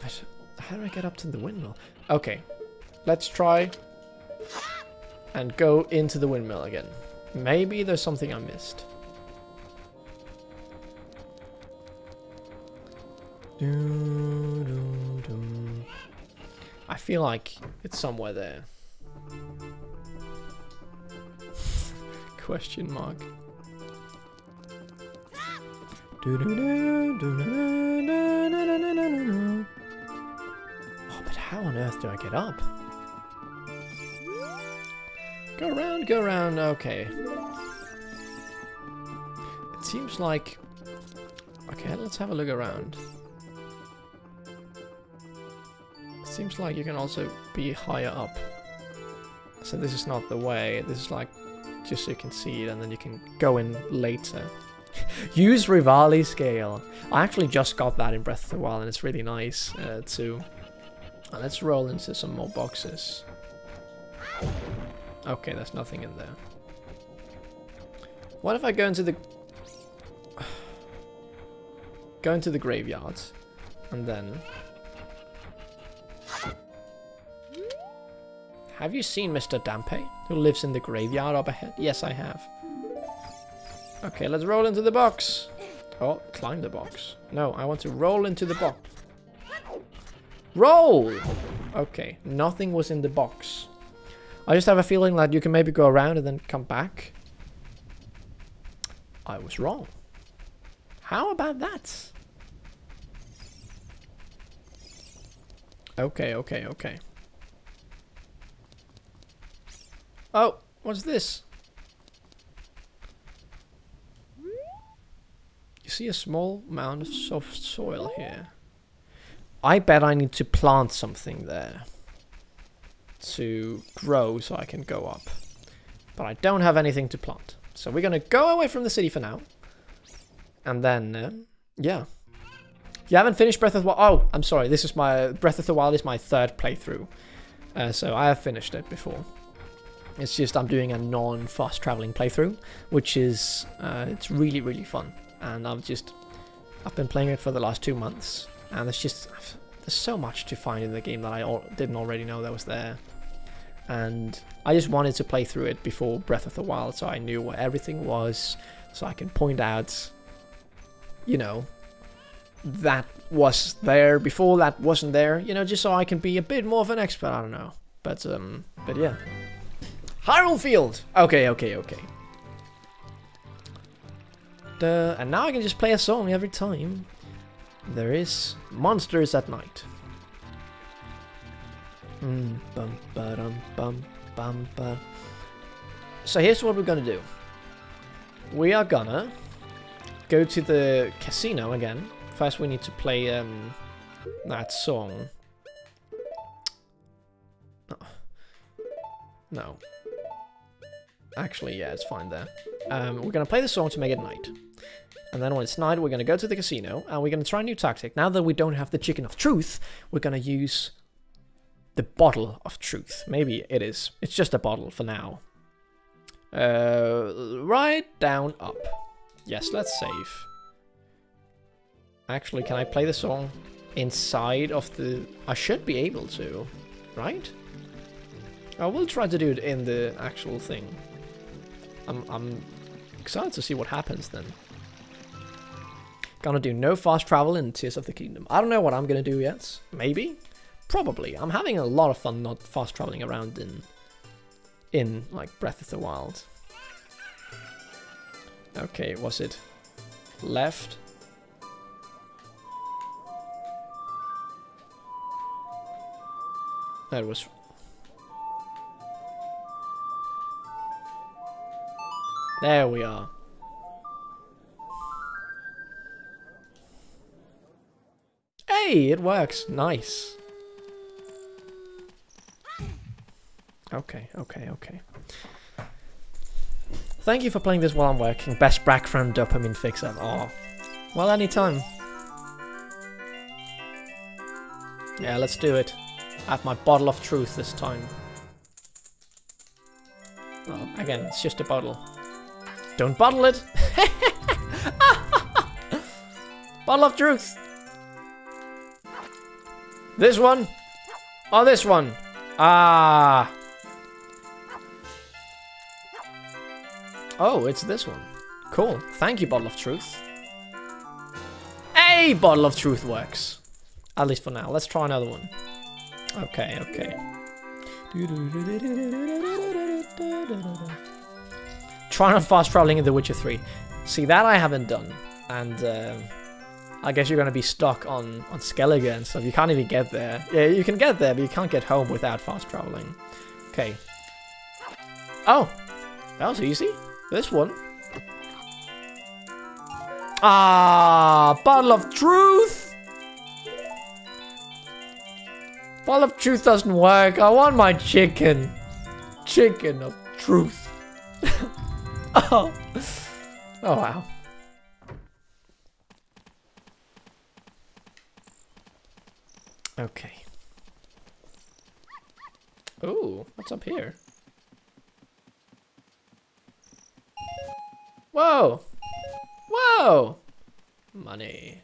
But how do I get up to the windmill? Okay, let's try and go into the windmill again. Maybe there's something I missed. I feel like it's somewhere there. <laughs> Question mark. Oh, but how on earth do I get up? Go around, go around, okay. It seems like... Okay, let's have a look around. It seems like you can also be higher up. So this is not the way, this is like just so you can see it and then you can go in later. <laughs> Use Revali's Gale. I actually just got that in Breath of the Wild and it's really nice uh, too. Uh, let's roll into some more boxes. Okay, there's nothing in there. What if I go into the... <sighs> go into the graveyard and then... Have you seen Mr. Dampé, who lives in the graveyard up ahead? Yes, I have. Okay, let's roll into the box. Oh, climb the box. No, I want to roll into the box. Roll! Okay, nothing was in the box. I just have a feeling that you can maybe go around and then come back. I was wrong. How about that? Okay, okay, okay. Oh, what's this? See a small mound of soft soil here. I bet I need to plant something there to grow so I can go up. But I don't have anything to plant. So we're going to go away from the city for now. And then, uh, yeah. You haven't finished Breath of the Wild? Oh, I'm sorry. This is my... Breath of the Wild is my third playthrough. Uh, so I have finished it before. It's just I'm doing a non-fast traveling playthrough, which is... Uh, it's really, really fun. And I've just... I've been playing it for the last two months. And it's just... There's so much to find in the game that I didn't already know that was there. And I just wanted to play through it before Breath of the Wild so I knew what everything was so I can point out you know that was there before that wasn't there you know just so I can be a bit more of an expert I don't know. But um but yeah. Hyrule Field! Okay okay okay Duh, and now I can just play a song every time there is monsters at night Mm, bum, ba-dum, bum, bum, ba. So here's what we're gonna do. We are gonna go to the casino again. First we need to play um, that song. No. no. Actually, yeah, it's fine there. Um, we're gonna play the song to make it night. And then when it's night, we're gonna go to the casino and we're gonna try a new tactic. Now that we don't have the chicken of truth, we're gonna use the bottle of truth. Maybe it is. It's just a bottle for now. Uh, right down up. Yes, let's save. Actually, can I play the song inside of the... I should be able to, right? I will try to do it in the actual thing. I'm, I'm excited to see what happens then. Gonna do no fast travel in Tears of the Kingdom. I don't know what I'm gonna do yet. Maybe? Probably. I'm having a lot of fun not fast traveling around in, in like Breath of the Wild. Okay, was it left? That was... There we are. Hey, it works. Nice. Okay, okay, okay. Thank you for playing this while I'm working. Best background dopamine fix ever. Oh, well, anytime. Yeah, let's do it. I have my bottle of truth this time. Well, again, it's just a bottle. Don't bottle it! <laughs> bottle of truth! This one? Or this one? Ah! Oh, it's this one. Cool. Thank you, Bottle of Truth. Hey, Bottle of Truth works. At least for now. Let's try another one. Okay, okay. Try not fast traveling in The Witcher 3. See, that I haven't done. And um, I guess you're going to be stuck on, on Skellige and stuff. You can't even get there. Yeah, you can get there, but you can't get home without fast traveling. Okay. Oh, that was easy. This one. Ah, bottle of truth. Bottle of truth doesn't work. I want my chicken. Chicken of truth. <laughs> oh. Oh, wow. Okay. Ooh, what's up here? Whoa! Whoa! Money.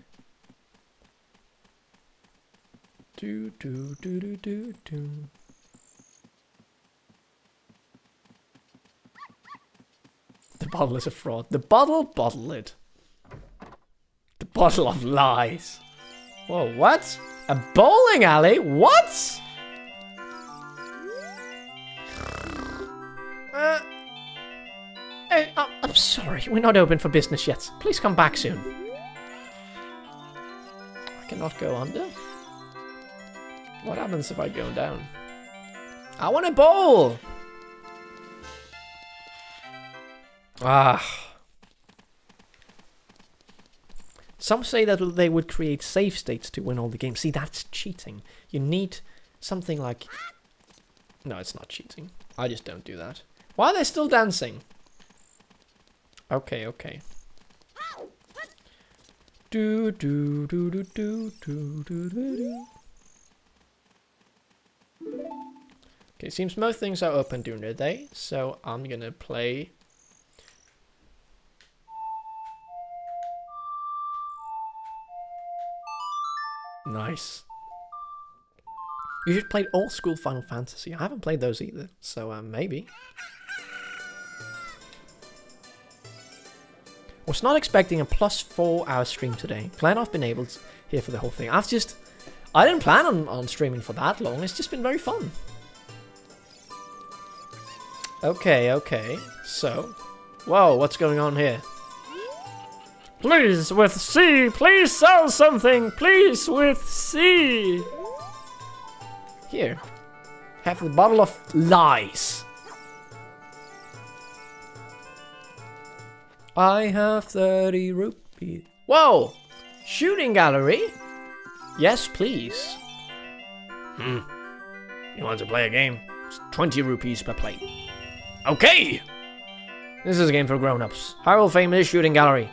Do do do do do do. The bottle is a fraud. The bottle bottle it. The bottle of lies. Whoa, what? A bowling alley? What? Uh, Hey, uh, I'm sorry, we're not open for business yet. Please come back soon. I cannot go under. What happens if I go down? I want a bowl! Ah. Some say that they would create save states to win all the games. See, that's cheating. You need something like... No, it's not cheating. I just don't do that. Why are they still dancing? Okay, okay. Do do do do do do do do do. Okay, seems most things are open during the day, so I'm gonna play. Nice. You should play old school Final Fantasy. I haven't played those either, so uh, maybe. Was not expecting a plus four hour stream today. Glad I've been able to here for the whole thing. I've just, I didn't plan on, on streaming for that long. It's just been very fun. Okay, okay. So, whoa, what's going on here? Please, with C, please sell something. Please, with C. Here, have the bottle of lies. I have 30 rupees. Whoa! Shooting gallery? Yes, please. Hmm. You want to play a game? It's 20 rupees per plate. Okay! This is a game for grown-ups. Hyrule famous shooting gallery.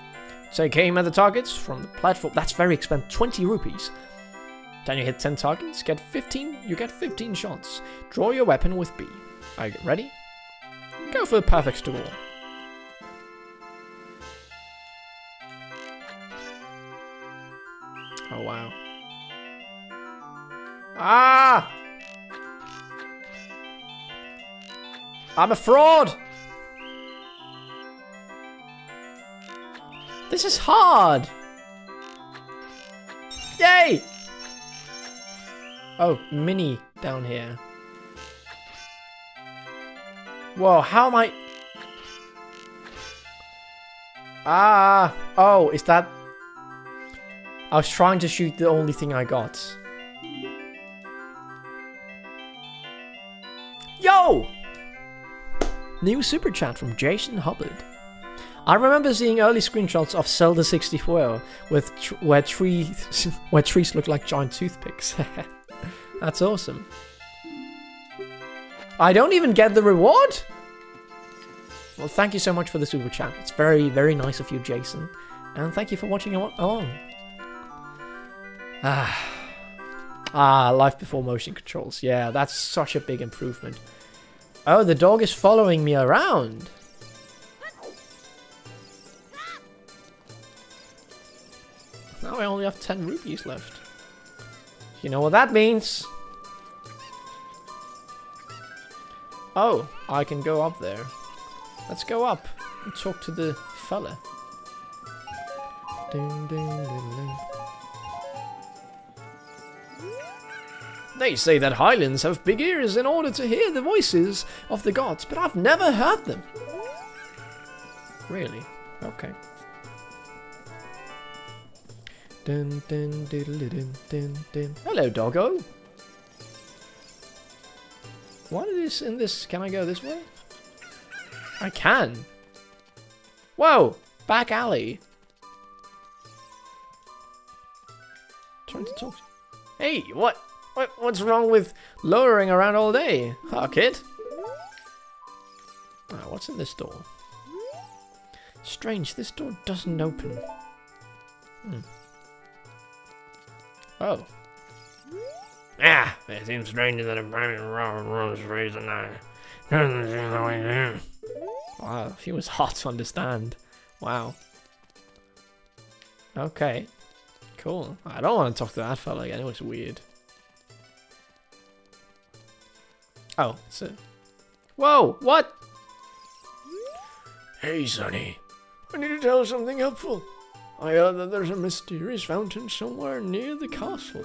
Take aim at the targets from the platform. That's very expensive. 20 rupees. Then you hit 10 targets, get 15, you get 15 shots. Draw your weapon with B. Are you ready? Go for the perfect score. Oh, wow. Ah! I'm a fraud! This is hard! Yay! Oh, mini down here. Whoa, how am I... Ah! Oh, is that... I was trying to shoot the only thing I got. Yo! New super chat from Jason Hubbard. I remember seeing early screenshots of Zelda 64 with where trees <laughs> where trees look like giant toothpicks. <laughs> That's awesome. I don't even get the reward. Well, thank you so much for the super chat. It's very, very nice of you, Jason. And thank you for watching along. Ah. <sighs> Ah, life before motion controls. Yeah, that's such a big improvement. Oh, the dog is following me around. Now I only have 10 rupees left. You know what that means? Oh, I can go up there. Let's go up and talk to the fella. Ding, ding, ding. They say that Hylians have big ears in order to hear the voices of the gods, but I've never heard them. Really? Okay. Dun, dun, dun, dun, dun. Hello, doggo. What is in this? Can I go this way? I can. Whoa! Back alley. Trying to talk. Hey, what? What? What's wrong with lowering around all day, huh, kid? Ah, what's in this door? Strange, this door doesn't open. Hmm. Oh. Ah, it seems strange that a brand rose raised and I. Doesn't seem the way to do. Wow, he was <laughs> hard to understand. Wow. Okay. Cool. I don't want to talk to that fella again. It was weird. Oh, it's a... Whoa! What? Hey, Sonny. I need to tell you something helpful. I heard that there's a mysterious fountain somewhere near the castle.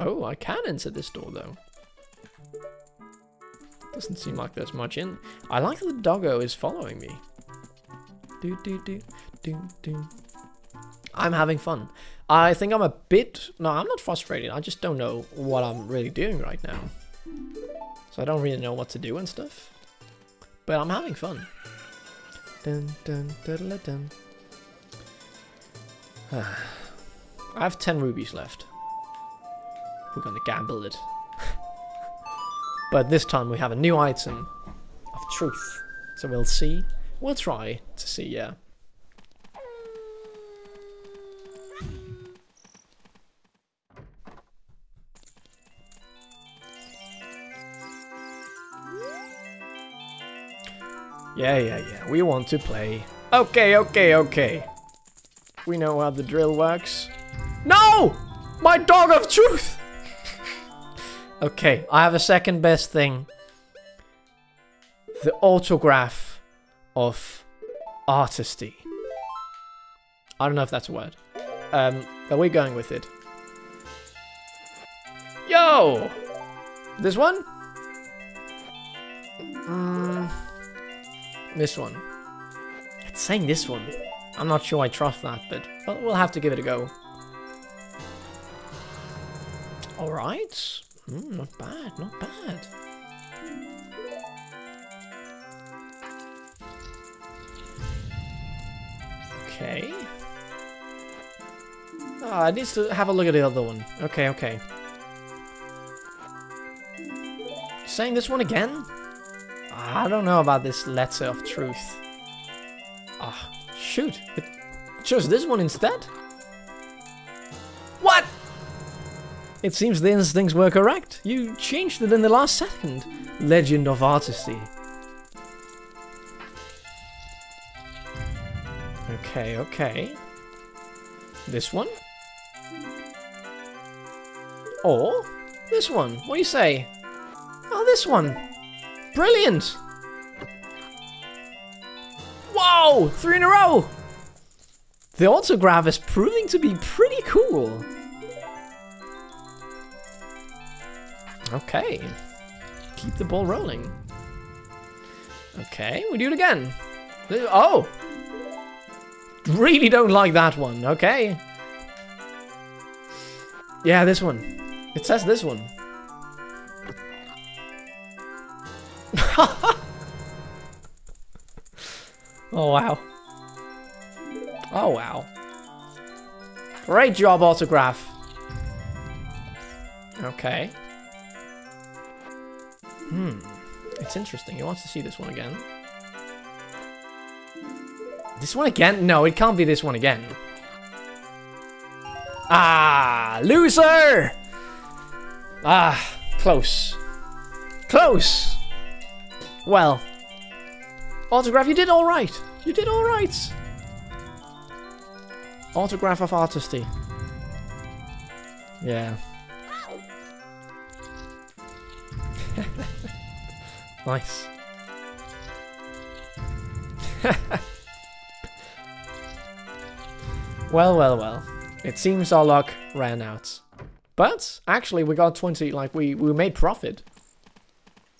Oh, I can enter this door, though. Doesn't seem like there's much in... I like that the doggo is following me. Do, do, do, do, do. I'm having fun. I think I'm a bit... No, I'm not frustrated. I just don't know what I'm really doing right now. So I don't really know what to do and stuff. But I'm having fun. Dun, dun, dun. <sighs> I have 10 rubies left. We're gonna gamble it. <laughs> but this time we have a new item of truth. So we'll see. We'll try to see, yeah. Yeah, yeah, yeah. We want to play. Okay, okay, okay. We know how the drill works. No! My dog of truth! <laughs> okay, I have a second best thing. The autograph of artistry. I don't know if that's a word. Um, but we're going with it. Yo! This one? Mm, this one. It's saying this one. I'm not sure I trust that, but well, have to give it a go. Alright. Mm, not bad, not bad. Okay. Ah, I need to have a look at the other one. Okay, okay. Saying this one again? I don't know about this letter of truth. Ah, shoot. It chose this one instead? What? It seems the instincts were correct. You changed it in the last second. Legend of artistry. Okay, okay. This one? Or this one? What do you say? Oh, this one. Brilliant! Whoa! Three in a row! The autograph is proving to be pretty cool. Okay. Keep the ball rolling. Okay, we do it again. Oh! Really don't like that one, okay. Yeah, this one. It says this one. <laughs> oh, wow. Oh, wow. Great job, autograph. Okay. Hmm. It's interesting. He wants to see this one again. This one again? No, it can't be this one again. Ah, loser! Ah, close. Close! Well, autograph, you did alright. You did alright. Autograph of artistry. Yeah. <laughs> nice. <laughs> well, well, well. It seems our luck ran out. But, actually, we got 20, like, we, we made profit.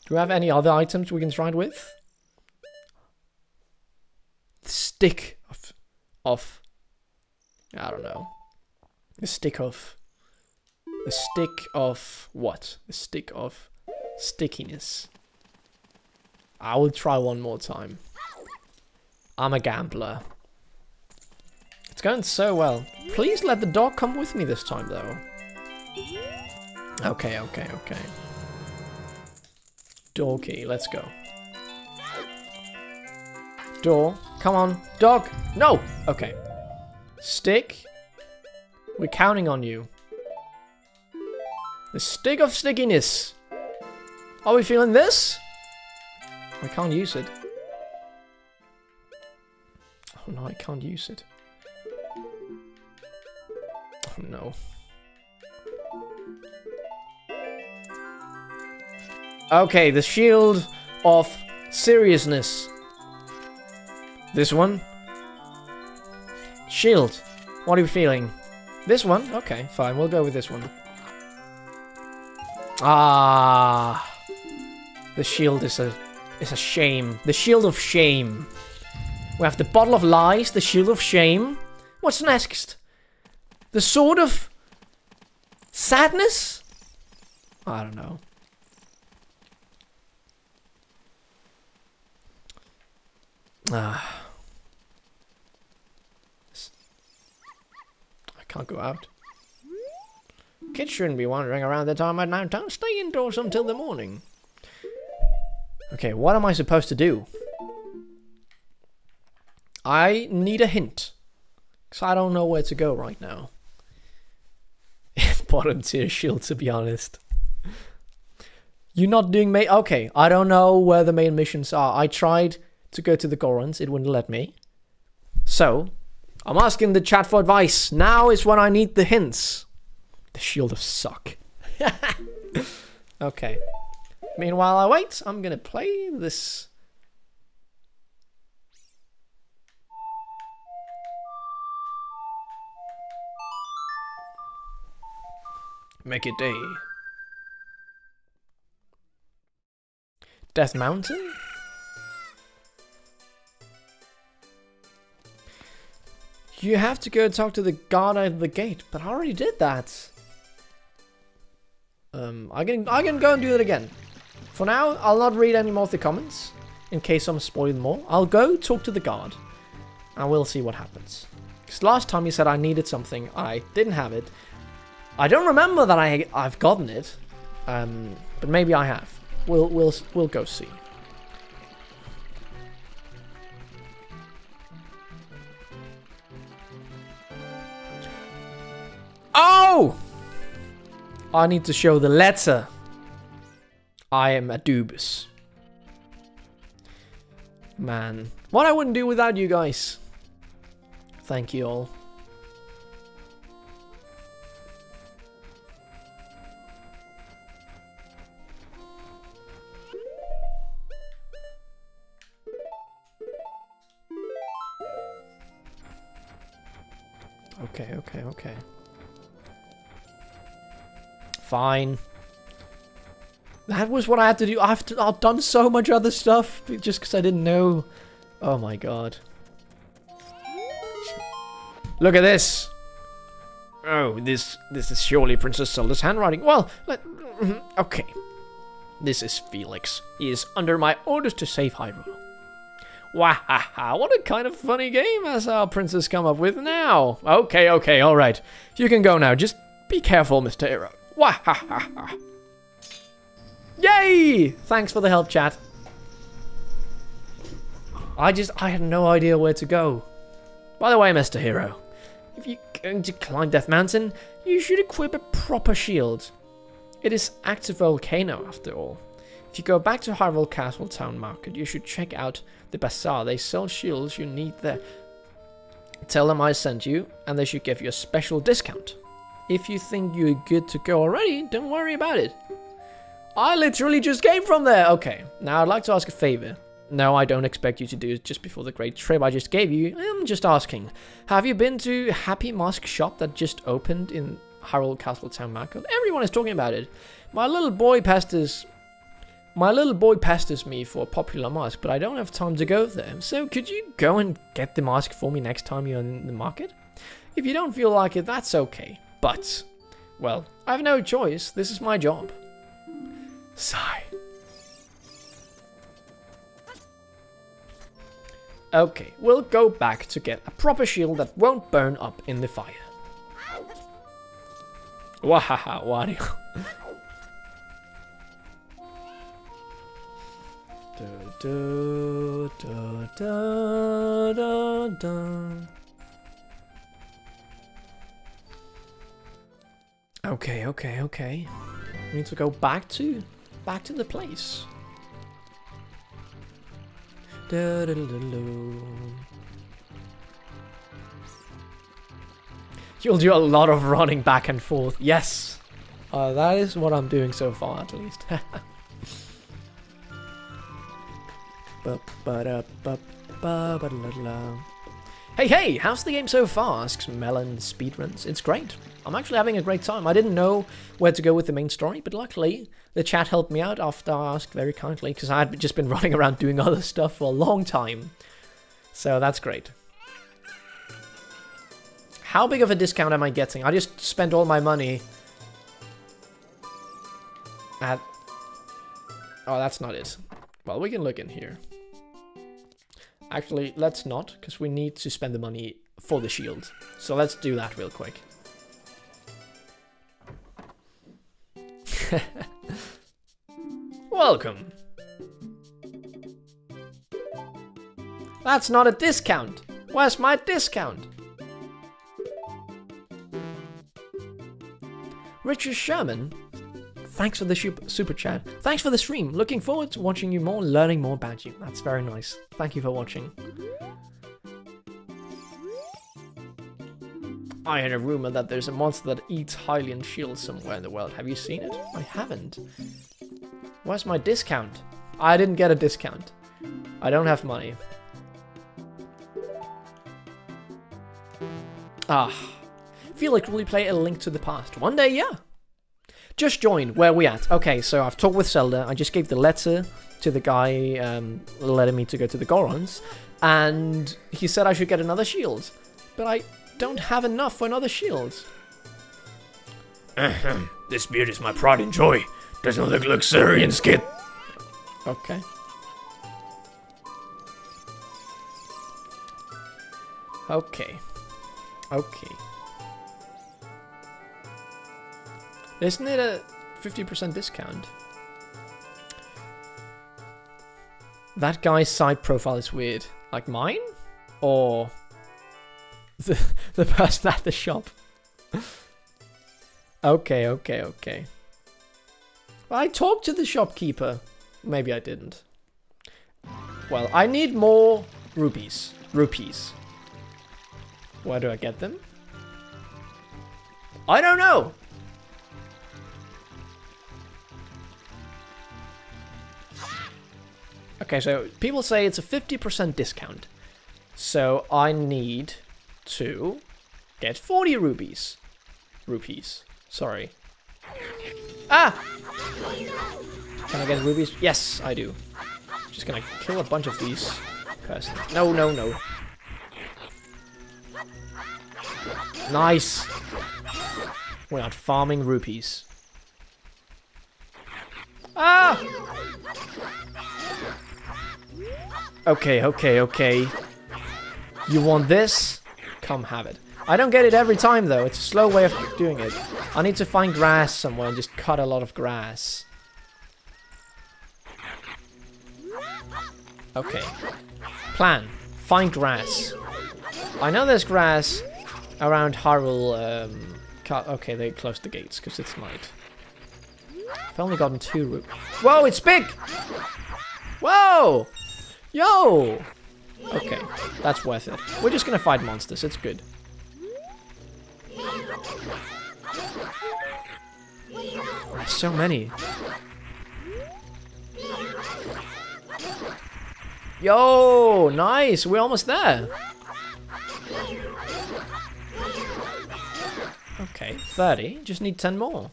Do we have any other items we can try it with? The stick of, of, I don't know. The stick of, the stick of what? The stick of stickiness. I will try one more time. I'm a gambler. It's going so well. Please let the dog come with me this time, though. Okay, okay, okay. Door key, let's go. Door, come on. Dog, no! Okay. Stick. We're counting on you. The stick of stickiness. Are we feeling this? I can't use it. Oh no, I can't use it. Oh no. Okay, the shield of seriousness. This one. Shield. What are you feeling? This one? Okay, fine. We'll go with this one. Ah. The shield is a is a shame. The shield of shame. We have the bottle of lies, the shield of shame. What's next? The sword of sadness? I don't know. Ah. I can't go out. Kids shouldn't be wandering around the time at night. Don't stay indoors until the morning. Okay, what am I supposed to do? I need a hint. Because I don't know where to go right now. <laughs> Bottom tier shield, to be honest. You're not doing main... Okay, I don't know where the main missions are. I tried to go to the Gorons. It wouldn't let me. So, I'm asking the chat for advice. Now is when I need the hints. The shield of suck. <laughs> okay. Meanwhile, I wait. I'm gonna play this. Make it day. Death Mountain? You have to go talk to the guard at the gate, but I already did that. Um, I can I can go and do that again. For now, I'll not read any more of the comments, in case I'm spoiling more. I'll go talk to the guard, and we'll see what happens. Because last time he said I needed something, I didn't have it. I don't remember that I I've gotten it, um, but maybe I have. We'll we'll we'll go see. Oh! I need to show the letter. I am a Dubus. Man, what I wouldn't do without you guys. Thank you all. Okay, okay, okay. Fine. That was what I had to do. I've, I've done so much other stuff just because I didn't know. Oh my god. Look at this. Oh, this this is surely Princess Zelda's handwriting. Well, let, <clears throat> okay. This is Felix. He is under my orders to save Hyrule. Wahaha, what a kind of funny game has our princess come up with now. Okay, okay, alright. You can go now. Just be careful, Mr. Hero. Wahaha. Yay! Thanks for the help, chat. I just, I had no idea where to go. By the way, Mr. Hero, if you're going to climb Death Mountain, you should equip a proper shield. It is active volcano after all. If you go back to Hyrule Castle Town Market, you should check out the bazaar. They sell shields you need there. Tell them I sent you, and they should give you a special discount. If you think you're good to go already, don't worry about it. I literally just came from there. Okay, now I'd like to ask a favor. No, I don't expect you to do it just before the great trip I just gave you. I'm just asking. Have you been to Happy Mask shop that just opened in Hyrule Castle Town Market? Everyone is talking about it. My little boy pesters my little boy pesters me for a popular mask, but I don't have time to go there. So could you go and get the mask for me next time you're in the market? If you don't feel like it, that's okay. But, well, I have no choice. This is my job. Sigh. Okay, we'll go back to get a proper shield that won't burn up in the fire. Wahaha, Wario. <laughs> Okay, okay, okay. We need to go back to back to the place. Da, da, da, da, da. You'll do a lot of running back and forth. Yes. Uh, that is what I'm doing so far, at least. <laughs> Hey, hey, how's the game so far? asks Melon Speedruns. It's great. I'm actually having a great time. I didn't know where to go with the main story, but luckily the chat helped me out after I asked very kindly, because I had just been <laughs> running around doing other stuff for a long time. So that's great. How big of a discount am I getting? I just spent all my money at... Oh, that's not it. Well, we can look in here. Actually, let's not, because we need to spend the money for the shield. So let's do that real quick. <laughs> Welcome. That's not a discount. Where's my discount? Richard Sherman Thanks for the super chat. Thanks for the stream. Looking forward to watching you more, learning more about you. That's very nice. Thank you for watching. I heard a rumor that there's a monster that eats Hylian shields somewhere in the world. Have you seen it? I haven't. Where's my discount? I didn't get a discount. I don't have money. Ah. Feel like really play a link to the past. One day, yeah. Just join. Where we at? Okay, so I've talked with Zelda. I just gave the letter to the guy um, letting me to go to the Gorons. And he said I should get another shield. But I don't have enough for another shield. this beard is my pride and joy. Doesn't look luxuriant, kid. Okay. Okay. Okay. Isn't it a 50% discount? That guy's side profile is weird. Like mine? Or <laughs> the, the person at the shop? <laughs> okay, okay, okay. I talked to the shopkeeper. Maybe I didn't. Well, I need more rupees. Rupees. Where do I get them? I don't know! Okay, so people say it's a 50% discount. So I need to get 40 rupees. Rupees. Sorry. Ah! Can I get rubies? Yes, I do. Just gonna kill a bunch of these. No, no, no. Nice! We're not farming rupees. Ah! Okay, okay, okay. You want this? Come have it. I don't get it every time though. It's a slow way of doing it. I need to find grass somewhere and just cut a lot of grass. Okay. Plan. Find grass. I know there's grass around Hyrule. Um, okay, they closed the gates because it's night. I've only gotten two. Whoa, it's big! Whoa! Yo! Okay, that's worth it. We're just gonna fight monsters, it's good. There's so many. Yo, nice. We're almost there. Okay, 30. Just need 10 more.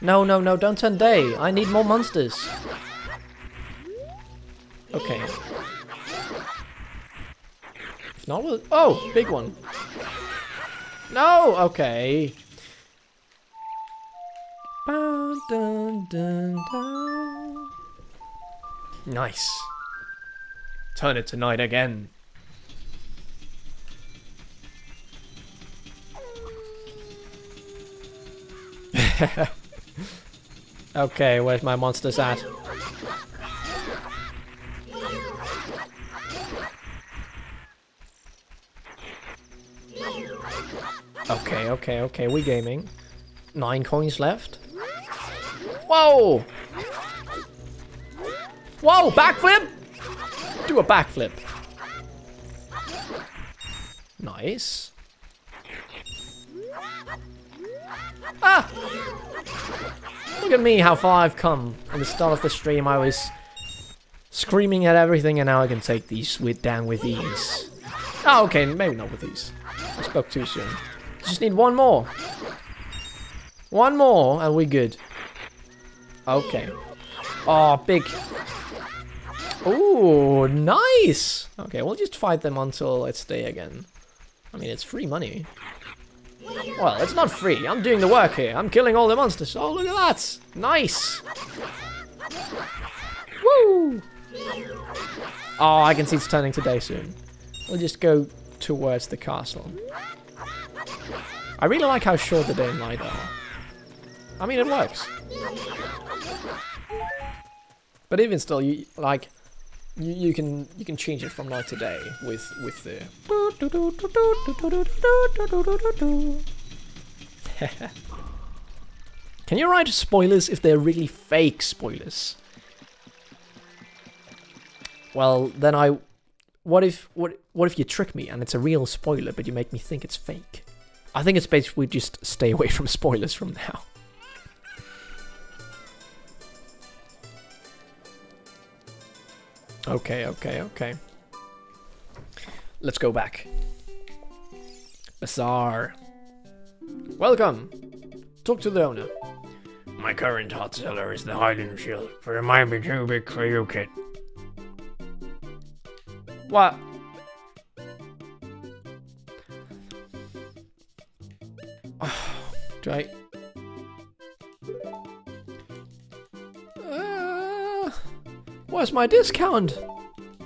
No, no, no, don't turn day. I need more monsters. Okay. If not, we'll... Oh, big one. No, okay. Nice. Turn it to night again. <laughs> okay, where's my monsters at? Okay, okay, okay, we gaming. Nine coins left. Whoa! Whoa, backflip! Do a backflip. Nice. Ah! Look at me, how far I've come. At the start of the stream, I was screaming at everything, and now I can take these with down with ease. Oh, okay, maybe not with ease. I spoke too soon. Just need one more. One more, and we're good. Okay. Oh, big. Ooh, nice! Okay, we'll just fight them until it's day again. I mean, it's free money. Well, it's not free. I'm doing the work here. I'm killing all the monsters. Oh, look at that! Nice! Woo! Oh, I can see it's turning to day soon. We'll just go towards the castle. I really like how short the day and night are. I mean, it works. But even still, you like you, you can you can change it from night to day with with the. <laughs> can you write spoilers if they're really fake spoilers? Well, then I. What if what what if you trick me and it's a real spoiler, but you make me think it's fake? I think it's best we just stay away from spoilers from now. Okay, okay, okay. Let's go back. Bazaar. Welcome. Talk to the owner. My current hot seller is the Hylian Shield, but it might be too big for you, kid. What? <sighs> Do I? Uh, where's my discount?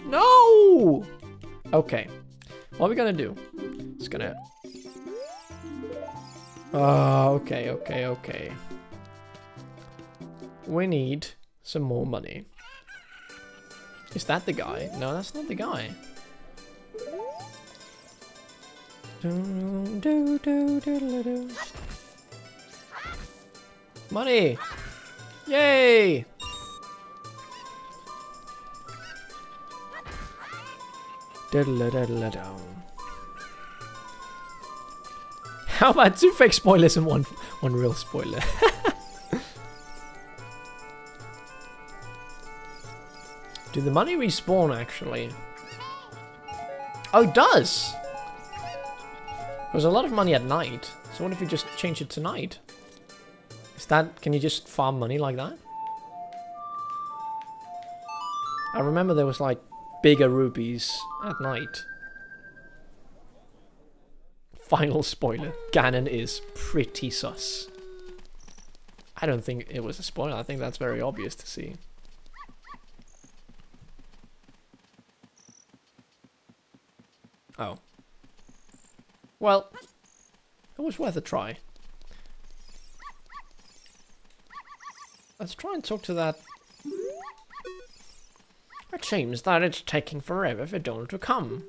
No. Okay. What are we gonna do? It's gonna. Oh, okay, okay, okay. We need some more money. Is that the guy? No, that's not the guy. Money! Yay! How about two fake spoilers and one one real spoiler? <laughs> Do the money respawn actually? Oh, it does! There's a lot of money at night. So what if we just change it to night? Is that... Can you just farm money like that? I remember there was like bigger rupees at night. Final spoiler. Ganon is pretty sus. I don't think it was a spoiler. I think that's very obvious to see. Oh. Well, it was worth a try. Let's try and talk to that. It seems that it's taking forever for dawn to come.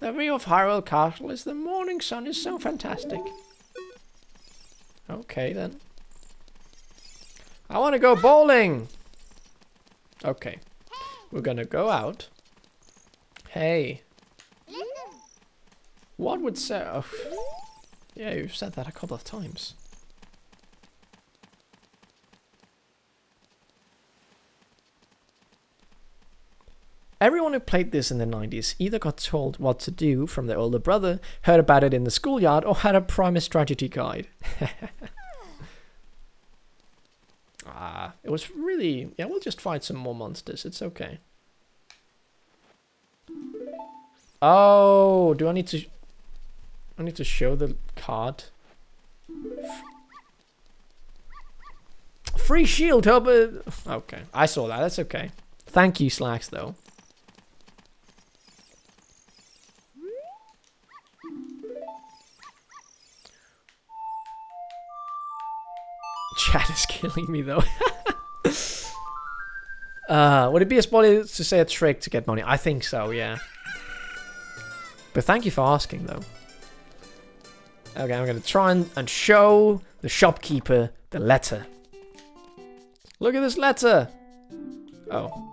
The view of Hyrule Castle as the morning sun is so fantastic. Okay then. I want to go bowling! Okay. We're gonna go out. Hey. What would say... Yeah, you've said that a couple of times. Everyone who played this in the 90s either got told what to do from their older brother, heard about it in the schoolyard, or had a Prima strategy guide. <laughs> ah, it was really... Yeah, we'll just fight some more monsters. It's okay. Oh, do I need to... I need to show the card. Free shield, Hubert! Okay, I saw that. That's okay. Thank you, Slacks, though. Chat is <laughs> killing me though. <laughs> uh, would it be a spoiler to say a trick to get money? I think so, yeah. But thank you for asking though. Okay, I'm gonna try and, and show the shopkeeper the letter. Look at this letter! Oh.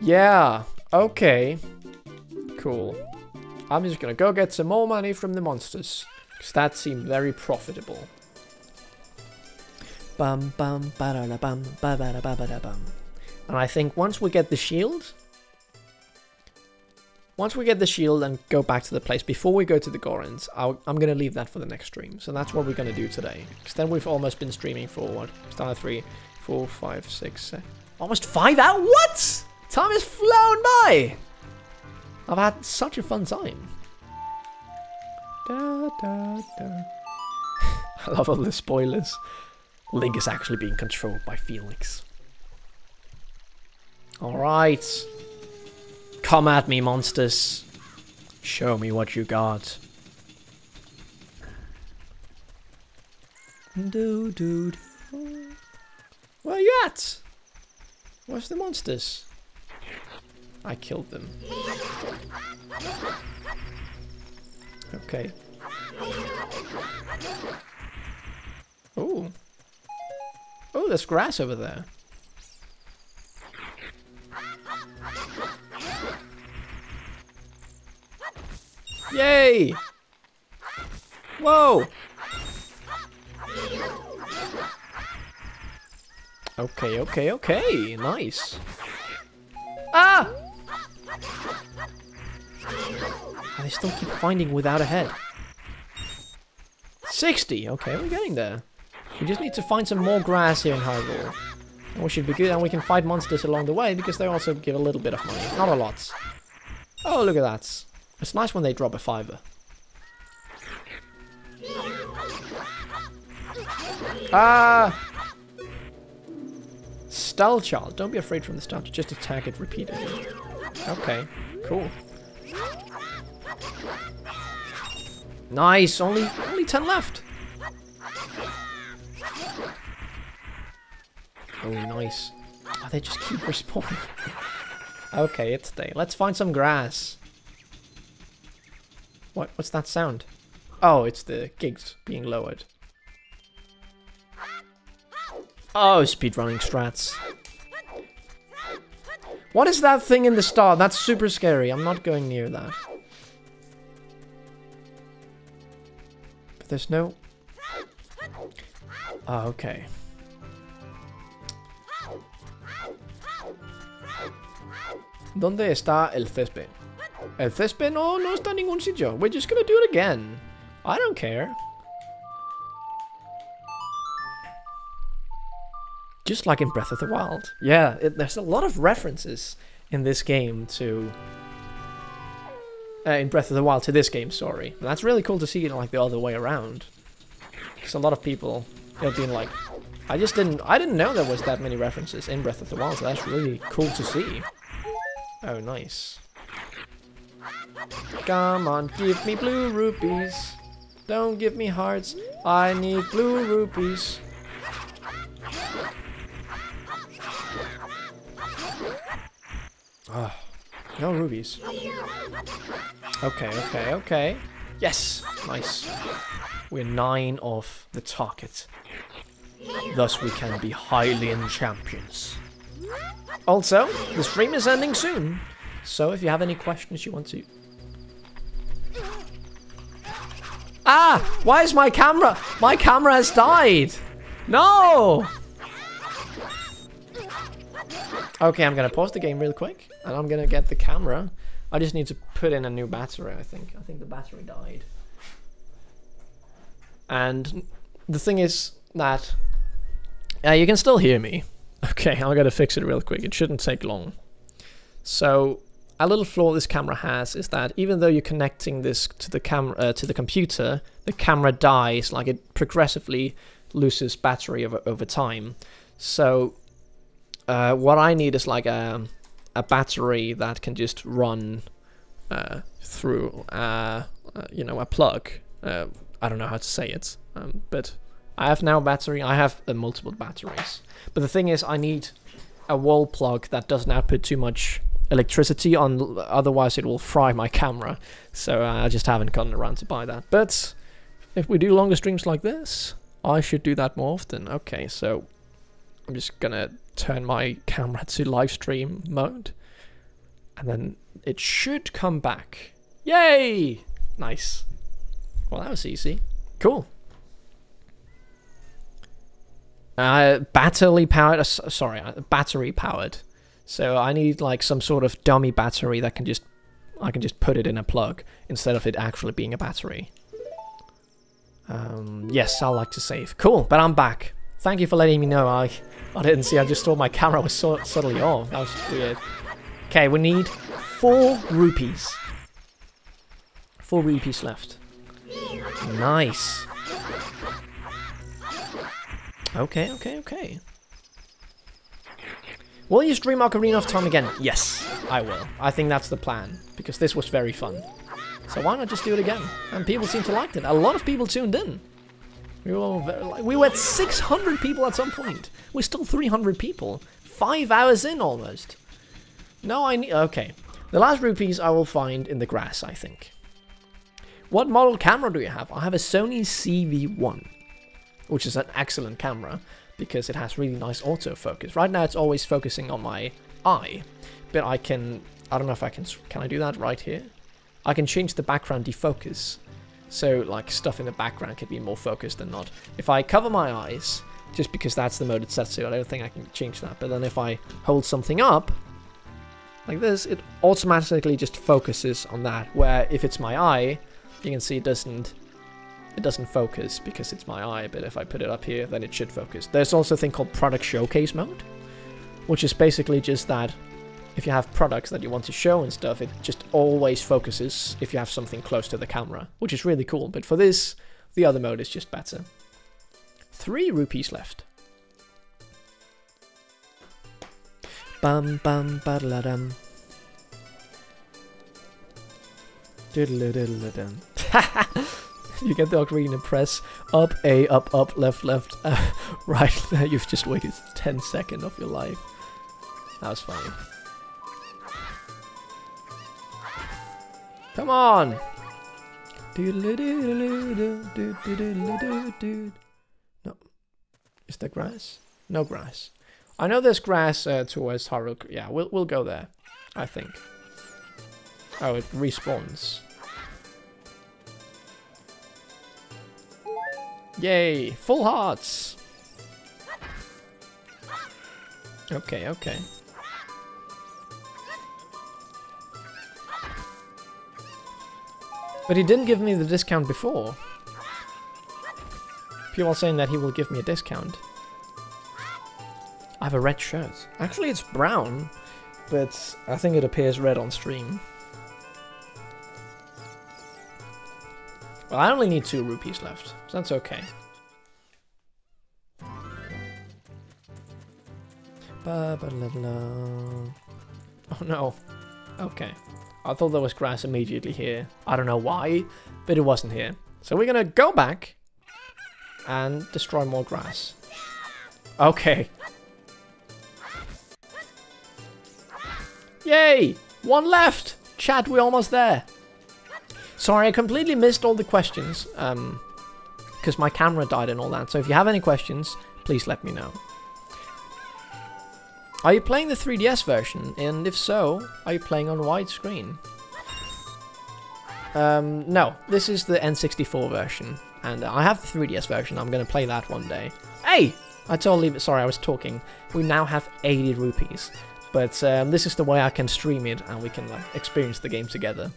Yeah, okay. Cool. I'm just gonna go get some more money from the monsters. Because that seemed very profitable. Bum bum ba da bum ba ba da ba da bum. And I think once we get the shield, once we get the shield and go back to the place before we go to the Gorons, I'll, I'm going to leave that for the next stream. So that's what we're going to do today. Because then we've almost been streaming for what? Star 3, 4, 5, 6, 7, almost 5 hours? What? Time has flown by! I've had such a fun time. Da, da, da. <laughs> I love all the spoilers. Link is actually being controlled by Felix. Alright. Come at me, monsters. Show me what you got. Do, do, do. Where you at? Where's the monsters? I killed them. Okay. Oh. Oh, there's grass over there. Yay! Whoa! Okay, okay, okay. Nice. Ah! they still keep finding without a head. 60! Okay, we're getting there. We just need to find some more grass here in Hyrule. We should be good, and we can fight monsters along the way, because they also give a little bit of money. Not a lot. Oh, look at that. It's nice when they drop a fiver. Ah! Stalchild. Don't be afraid from the start. Just attack it repeatedly. Okay, cool. Nice. Only only ten left. Oh, nice. Oh, they just keep <laughs> respawning. okay, it's day. Let's find some grass. What? What's that sound? Oh, it's the gigs being lowered. Oh, speedrunning strats. What is that thing in the star? That's super scary. I'm not going near that. But there's no... Oh, okay. ¿Dónde está el césped? El césped no, no está en ningún sitio. We're just gonna do it again. I don't care. Just like in Breath of the Wild. Yeah, it, there's a lot of references in this game to... Uh, in Breath of the Wild to this game, sorry. And that's really cool to see it like the other way around. Because a lot of people have been like, I just didn't, I didn't know there was that many references in Breath of the Wild, so that's really cool to see. Oh, nice. Come on, give me blue rupees. Don't give me hearts. I need blue rupees. Ah, oh, No rubies. Okay, okay, okay. Yes! Nice. We're nine of the target. Thus we can be Hylian champions. Also, the stream is ending soon. So if you have any questions you want to... Ah! Why is my camera... My camera has died! No! Okay, I'm gonna pause the game real quick, and I'm gonna get the camera. I just need to put in a new battery, I think. I think the battery died. And the thing is that uh, you can still hear me. Okay, I gotta fix it real quick. It shouldn't take long. So a little flaw this camera has is that even though you're connecting this to the camera uh, to the computer, the camera dies like it progressively loses battery over over time. So uh, what I need is like a a battery that can just run uh, through uh, uh, you know a plug. Uh, I don't know how to say it, um, but I have now a battery. I have uh, multiple batteries, but the thing is, I need a wall plug that doesn't output too much electricity on otherwise it will fry my camera. So uh, i just haven't gotten around to buy that. But if we do longer streams like this i should do that more often. Okay so i'm just gonna turn my camera to live stream mode. And then it should come back. Yay! Nice. Well that was easy. Cool uh battery powered uh, sorry uh, battery powered so I need like some sort of dummy battery that can just I can just put it in a plug instead of it actually being a battery. Um, yes, I like to save. Cool, but I'm back. Thank you for letting me know. I I didn't see. I just thought my camera was so suddenly off. That was weird. Okay, we need four rupees. Four rupees left. Nice. Okay, okay, okay. Will you stream Ocarina of Time again? Yes, I will. I think that's the plan, because this was very fun. So why not just do it again? And people seem to like it. A lot of people tuned in. We were, very, we were at 600 people at some point. We're still 300 people. Five hours in almost. No, I need... Okay. The last rupees I will find in the grass, I think. What model camera do you have? I have a Sony ZV-1, which is an excellent camera because it has really nice autofocus. Right now it's always focusing on my eye, but I can, I don't know if I can, can I do that right here? I can change the background defocus. So like stuff in the background could be more focused than not. If I cover my eyes, just because that's the mode it's set to, I don't think I can change that. But then if I hold something up, like this, it automatically just focuses on that. Where if it's my eye, you can see it doesn't it doesn't focus because it's my eye, but if I put it up here, then it should focus. There's also a thing called product showcase mode, which is basically just that if you have products that you want to show and stuff, it just always focuses if you have something close to the camera, which is really cool. But for this, the other mode is just better. Three rupees left. Bum bum ba-da-la-dum. Diddle-diddle-dum. <laughs> you get the ocarina, press up, A, up, up, left, left, uh, <laughs> right. <laughs> You've just waited 10 seconds of your life. That was funny. Come on! No. Is there grass? No grass. I know there's grass uh, towards Haruka. Yeah, we'll, we'll go there. I think. Oh, it respawns. Yay! Full hearts! Okay, okay. But he didn't give me the discount before. People are saying that he will give me a discount. I have a red shirt. Actually, it's brown, but I think it appears red on stream. Well, I only need two rupees left, so that's okay. Oh no. Okay. I thought there was grass immediately here. I don't know why, but it wasn't here. So we're gonna go back and destroy more grass. Okay. Yay! One left! Chat, we're almost there. Sorry, I completely missed all the questions. Um, because my camera died and all that. So if you have any questions, please let me know. Are you playing the 3DS version? And if so, are you playing on widescreen? Um, no, this is the N64 version. And I have the 3DS version. I'm going to play that one day. Hey! I totally... Sorry, I was talking. We now have 80 rupees. But um, this is the way I can stream it and we can like, experience the game together.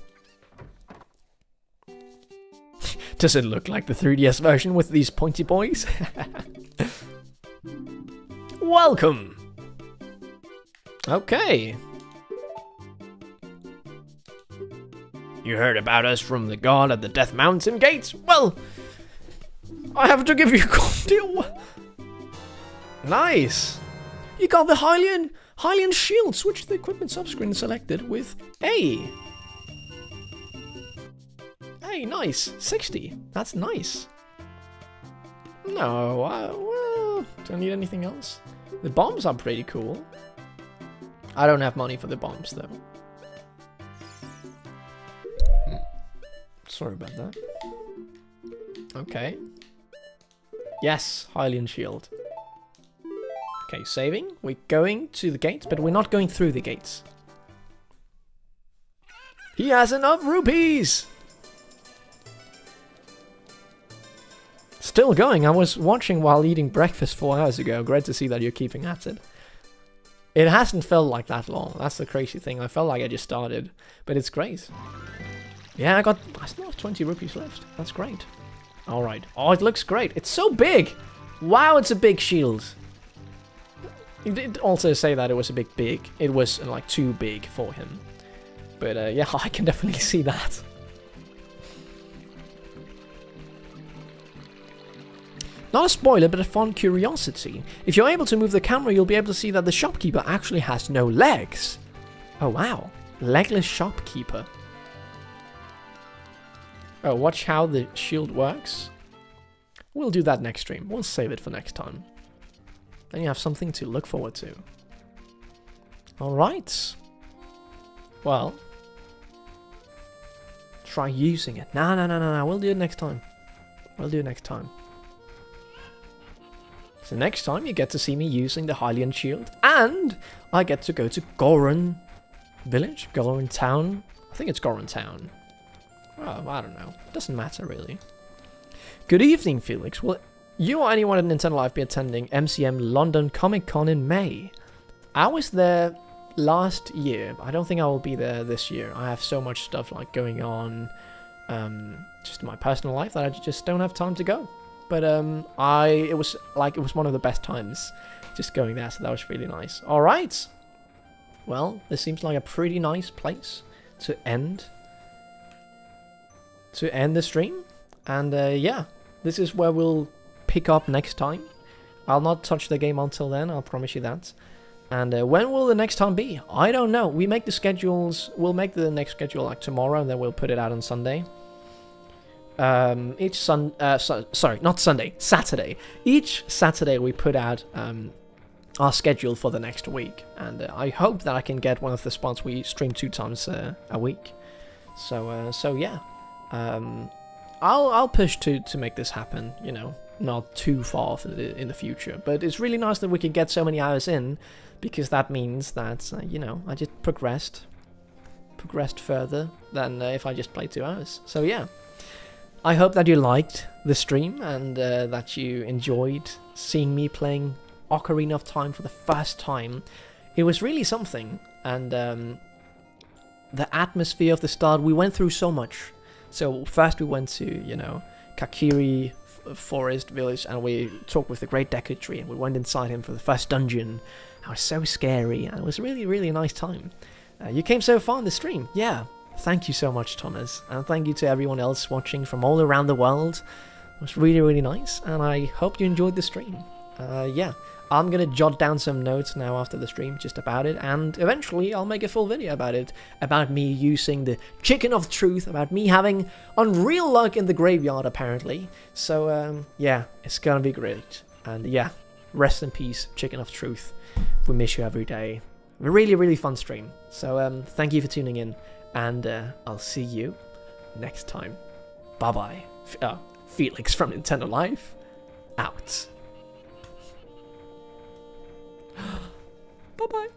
Does it look like the 3DS version with these pointy boys? <laughs> Welcome! Okay. You heard about us from the god at the Death Mountain gates? Well, I have to give you a deal. Nice. You got the Hylian, Hylian shield. Switch the equipment subscreen selected with A. Hey, nice. 60. That's nice. No, uh, well, do I need anything else? The bombs are pretty cool. I don't have money for the bombs, though. Hmm. Sorry about that. Okay. Yes, Hylian shield. Okay, saving. We're going to the gates, but we're not going through the gates. He has enough rupees! Still going. I was watching while eating breakfast four hours ago. Great to see that you're keeping at it. It hasn't felt like that long. That's the crazy thing. I felt like I just started. But it's great. Yeah, I got... I still have 20 rupees left. That's great. Alright. Oh, it looks great. It's so big! Wow, it's a big shield. He did also say that it was a bit big. It was, like, too big for him. But, uh, yeah, <laughs> I can definitely see that. Not a spoiler, but a fun curiosity. If you're able to move the camera, you'll be able to see that the shopkeeper actually has no legs. Oh wow, legless shopkeeper. Oh, watch how the shield works. We'll do that next stream. We'll save it for next time. Then you have something to look forward to. Alright. Well. Try using it. No, no, no, no, no. We'll do it next time. We'll do it next time. So next time you get to see me using the Hylian shield, and I get to go to Goron village, Goron town. I think it's Goron town. Oh, I don't know. Doesn't matter really. Good evening, Felix. Will you or anyone at Nintendo Life be attending MCM London Comic Con in May? I was there last year. I don't think I will be there this year. I have so much stuff like going on, um, just in my personal life that I just don't have time to go. But um, I it was like it was one of the best times just going there, so that was really nice. All right. Well, this seems like a pretty nice place to end to end the stream. And uh, yeah, this is where we'll pick up next time. I'll not touch the game until then, I'll promise you that. And uh, when will the next time be? I don't know. We make the schedules, we'll make the next schedule like tomorrow, and then we'll put it out on Sunday um, each sun, uh, so, sorry, not Sunday, Saturday. Each Saturday we put out um, our schedule for the next week, and uh, I hope that I can get one of the spots we stream two times uh, a week. So, uh, so yeah, um, I'll I'll push to to make this happen. You know, not too far in the future, but it's really nice that we can get so many hours in, because that means that uh, you know I just progressed, progressed further than uh, if I just played two hours. So yeah. I hope that you liked the stream and uh, that you enjoyed seeing me playing Ocarina of Time for the first time. It was really something, and um, the atmosphere of the start, we went through so much. So first we went to, you know, Kokiri Forest Village and we talked with the Great Deku Tree and we went inside him for the first dungeon. It was so scary and it was really, really nice time. Uh, you came so far in the stream, yeah. Thank you so much, Thomas, and thank you to everyone else watching from all around the world. It was really, really nice, and I hope you enjoyed the stream. Uh, yeah, I'm gonna jot down some notes now after the stream just about it, and eventually I'll make a full video about it, about me using the Chicken of Truth, about me having unreal luck in the graveyard apparently. So um, yeah, it's gonna be great. And yeah, rest in peace, Chicken of Truth. We miss you every day. A really, really fun stream. So um, thank you for tuning in, and uh, I'll see you next time. Bye bye. F- uh, Felix from Nintendo Life, out. <gasps> bye bye.